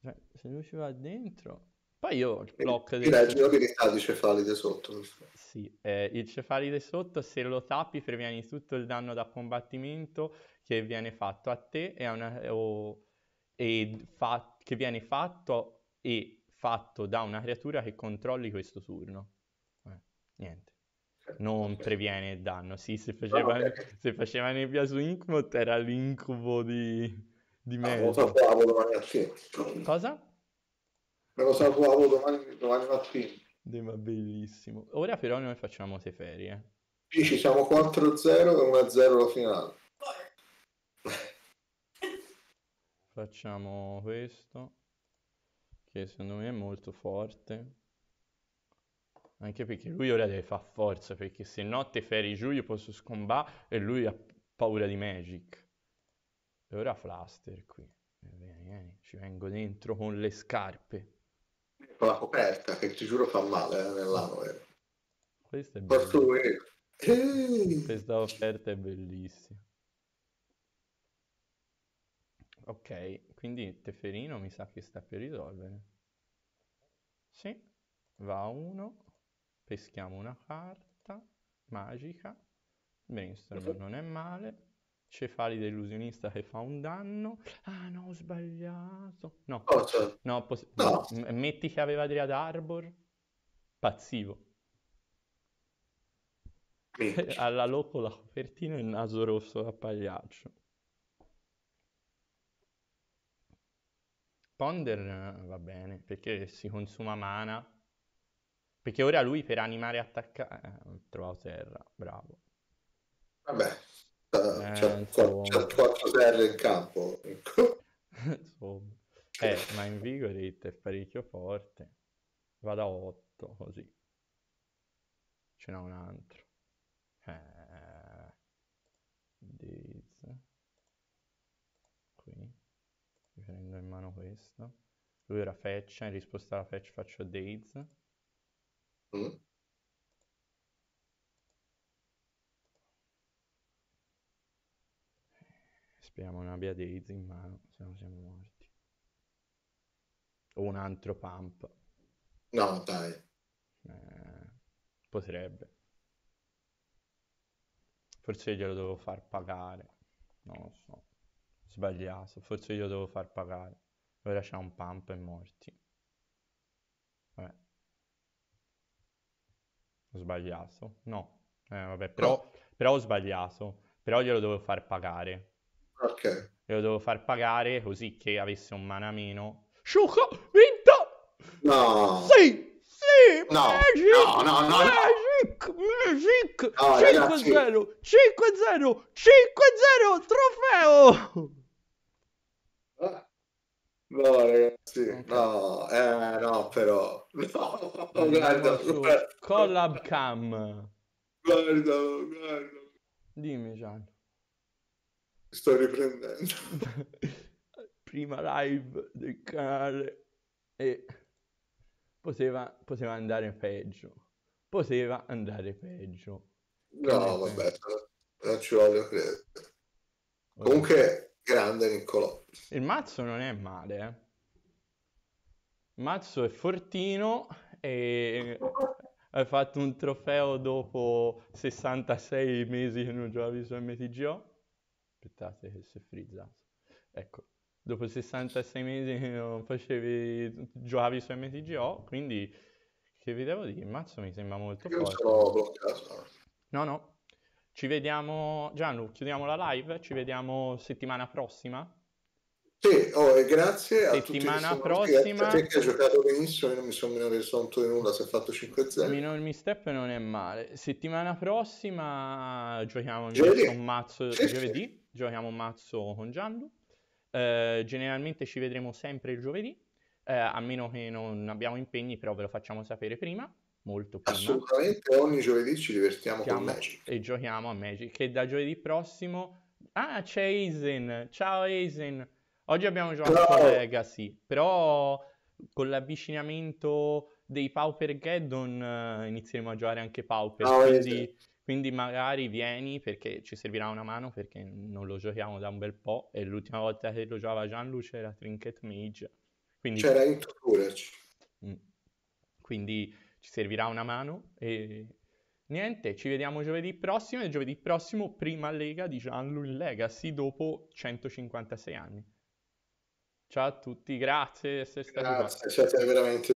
Cioè, se lui ci va dentro... Poi io il block del... leggi l'abilità di Cefalide sotto. Sì, eh, il cefalide sotto, se lo tappi previeni tutto il danno da combattimento che viene fatto a te e, a una- o- e fa- che viene fatto e fatto da una creatura che controlli questo turno. Eh, niente, non previene il danno. Sì, se faceva, ok. se faceva nebbia su Inkmot era l'incubo di, di Ah, me mattina. Cosa? Me lo tatuavo domani, domani mattina. Deh, ma bellissimo. Ora però noi facciamo Teferi, eh. Dici, siamo 4-0 e 1-0 la finale. Facciamo questo, che secondo me è molto forte. Anche perché lui ora deve fare forza, perché se no Teferi giù io posso scombattere e lui ha paura di Magic. E ora Fluster qui. Vieni, vieni, ci vengo dentro con le scarpe. Con la coperta, che ti giuro fa male eh, nell'anno. Eh. Questo è lui. Eh, Questa offerta è bellissima. Ok, quindi Teferino mi sa che sta per risolvere. Sì, va a uno, peschiamo una carta magica, Brainstorm non è male, Cefalide illusionista che fa un danno. Ah no, ho sbagliato. No, cosa? no, pos- No. m- metti che aveva Dryad Arbor, pazzivo. (laughs) Alla loco la copertina e il naso rosso da pagliaccio. Ponder eh, va bene, perché si consuma mana. Perché ora lui per animare e attaccare... Eh, trovato terra, bravo. Vabbè, Eh, c'ha, c'ha 4 terre in campo. (laughs) Insomma. Eh, ma Invigorate è parecchio forte. Vado a 8, così. Ce n'è un altro. Eh, Days. Qui. Mi prendo in mano questo. Lui ora fetch, in risposta alla fetch faccio Days. Mm? Speriamo non abbia Days in mano, se no siamo morti. O un altro pump. No, dai. Eh, potrebbe. Forse glielo devo far pagare. Non lo so. Sbagliato. Forse glielo devo far pagare. Ora c'ha un pump e morti. Vabbè. Ho sbagliato? No. Eh, vabbè, però, però ho sbagliato. Però glielo devo far pagare. Ok. Glielo devo far pagare così che avesse un mana meno. Sciocco! Vinto! No. Sì! Sì! No, Magic! no, no, no, no. Magic! Magic! No, ragazzi. 5-0! 5-0! 5-0! Trofeo! Ah. No, ragazzi. Ok. No, eh, no, però. No, guarda, Andiamo su guarda. Collab Cam. Guarda, guarda. Dimmi, Gian. Sto riprendendo. (laughs) Prima live del canale e poteva, poteva andare peggio. Poteva andare peggio. No, vabbè, non ci voglio credere. Comunque, grande Niccolò. Il mazzo non è male, eh. Il mazzo è fortino e hai fatto un trofeo dopo 66 mesi che non giocavi su MTGO. Aspettate che si è frizzato. Ecco, dopo 66 mesi che (laughs) non facevi, giocavi su MTGO, quindi che vi devo dire? Il mazzo mi sembra molto Io forte. sono bloccato. No, no. Ci vediamo, Gianlu, chiudiamo la live, ci vediamo settimana prossima. Sì, oh, e grazie a tutti Settimana sono prossima- te che hai giocato benissimo, io non mi sono reso conto di nulla, si è fatto 5-0. Minor Misstep non è male. Settimana prossima giochiamo invece un mazzo giovedì, giochiamo un mazzo con Gianlu. Eh, generalmente ci vedremo sempre il giovedì, eh, a meno che non abbiamo impegni, però ve lo facciamo sapere prima, molto prima. Assolutamente, ogni giovedì ci divertiamo con Siamo- Magic. e giochiamo a Magic. Che da giovedì prossimo. Ah, c'è Aizen. Ciao Aizen. Oggi abbiamo giocato Ciao. Legacy, però con l'avvicinamento dei Pauper Geddon eh, inizieremo a giocare anche Pauper. Ciao, quindi, Aizen. Quindi magari vieni perché ci servirà una mano perché non lo giochiamo da un bel po'. E l'ultima volta che lo giocava Gianlu c'era Trinket Mage. Quindi C'era Into Courage. Mm. Quindi ci servirà una mano e niente, ci vediamo giovedì prossimo e giovedì prossimo prima lega di Gianlu in Legacy dopo 156 anni. Ciao a tutti, grazie di essere stati qua. Grazie, siete veramente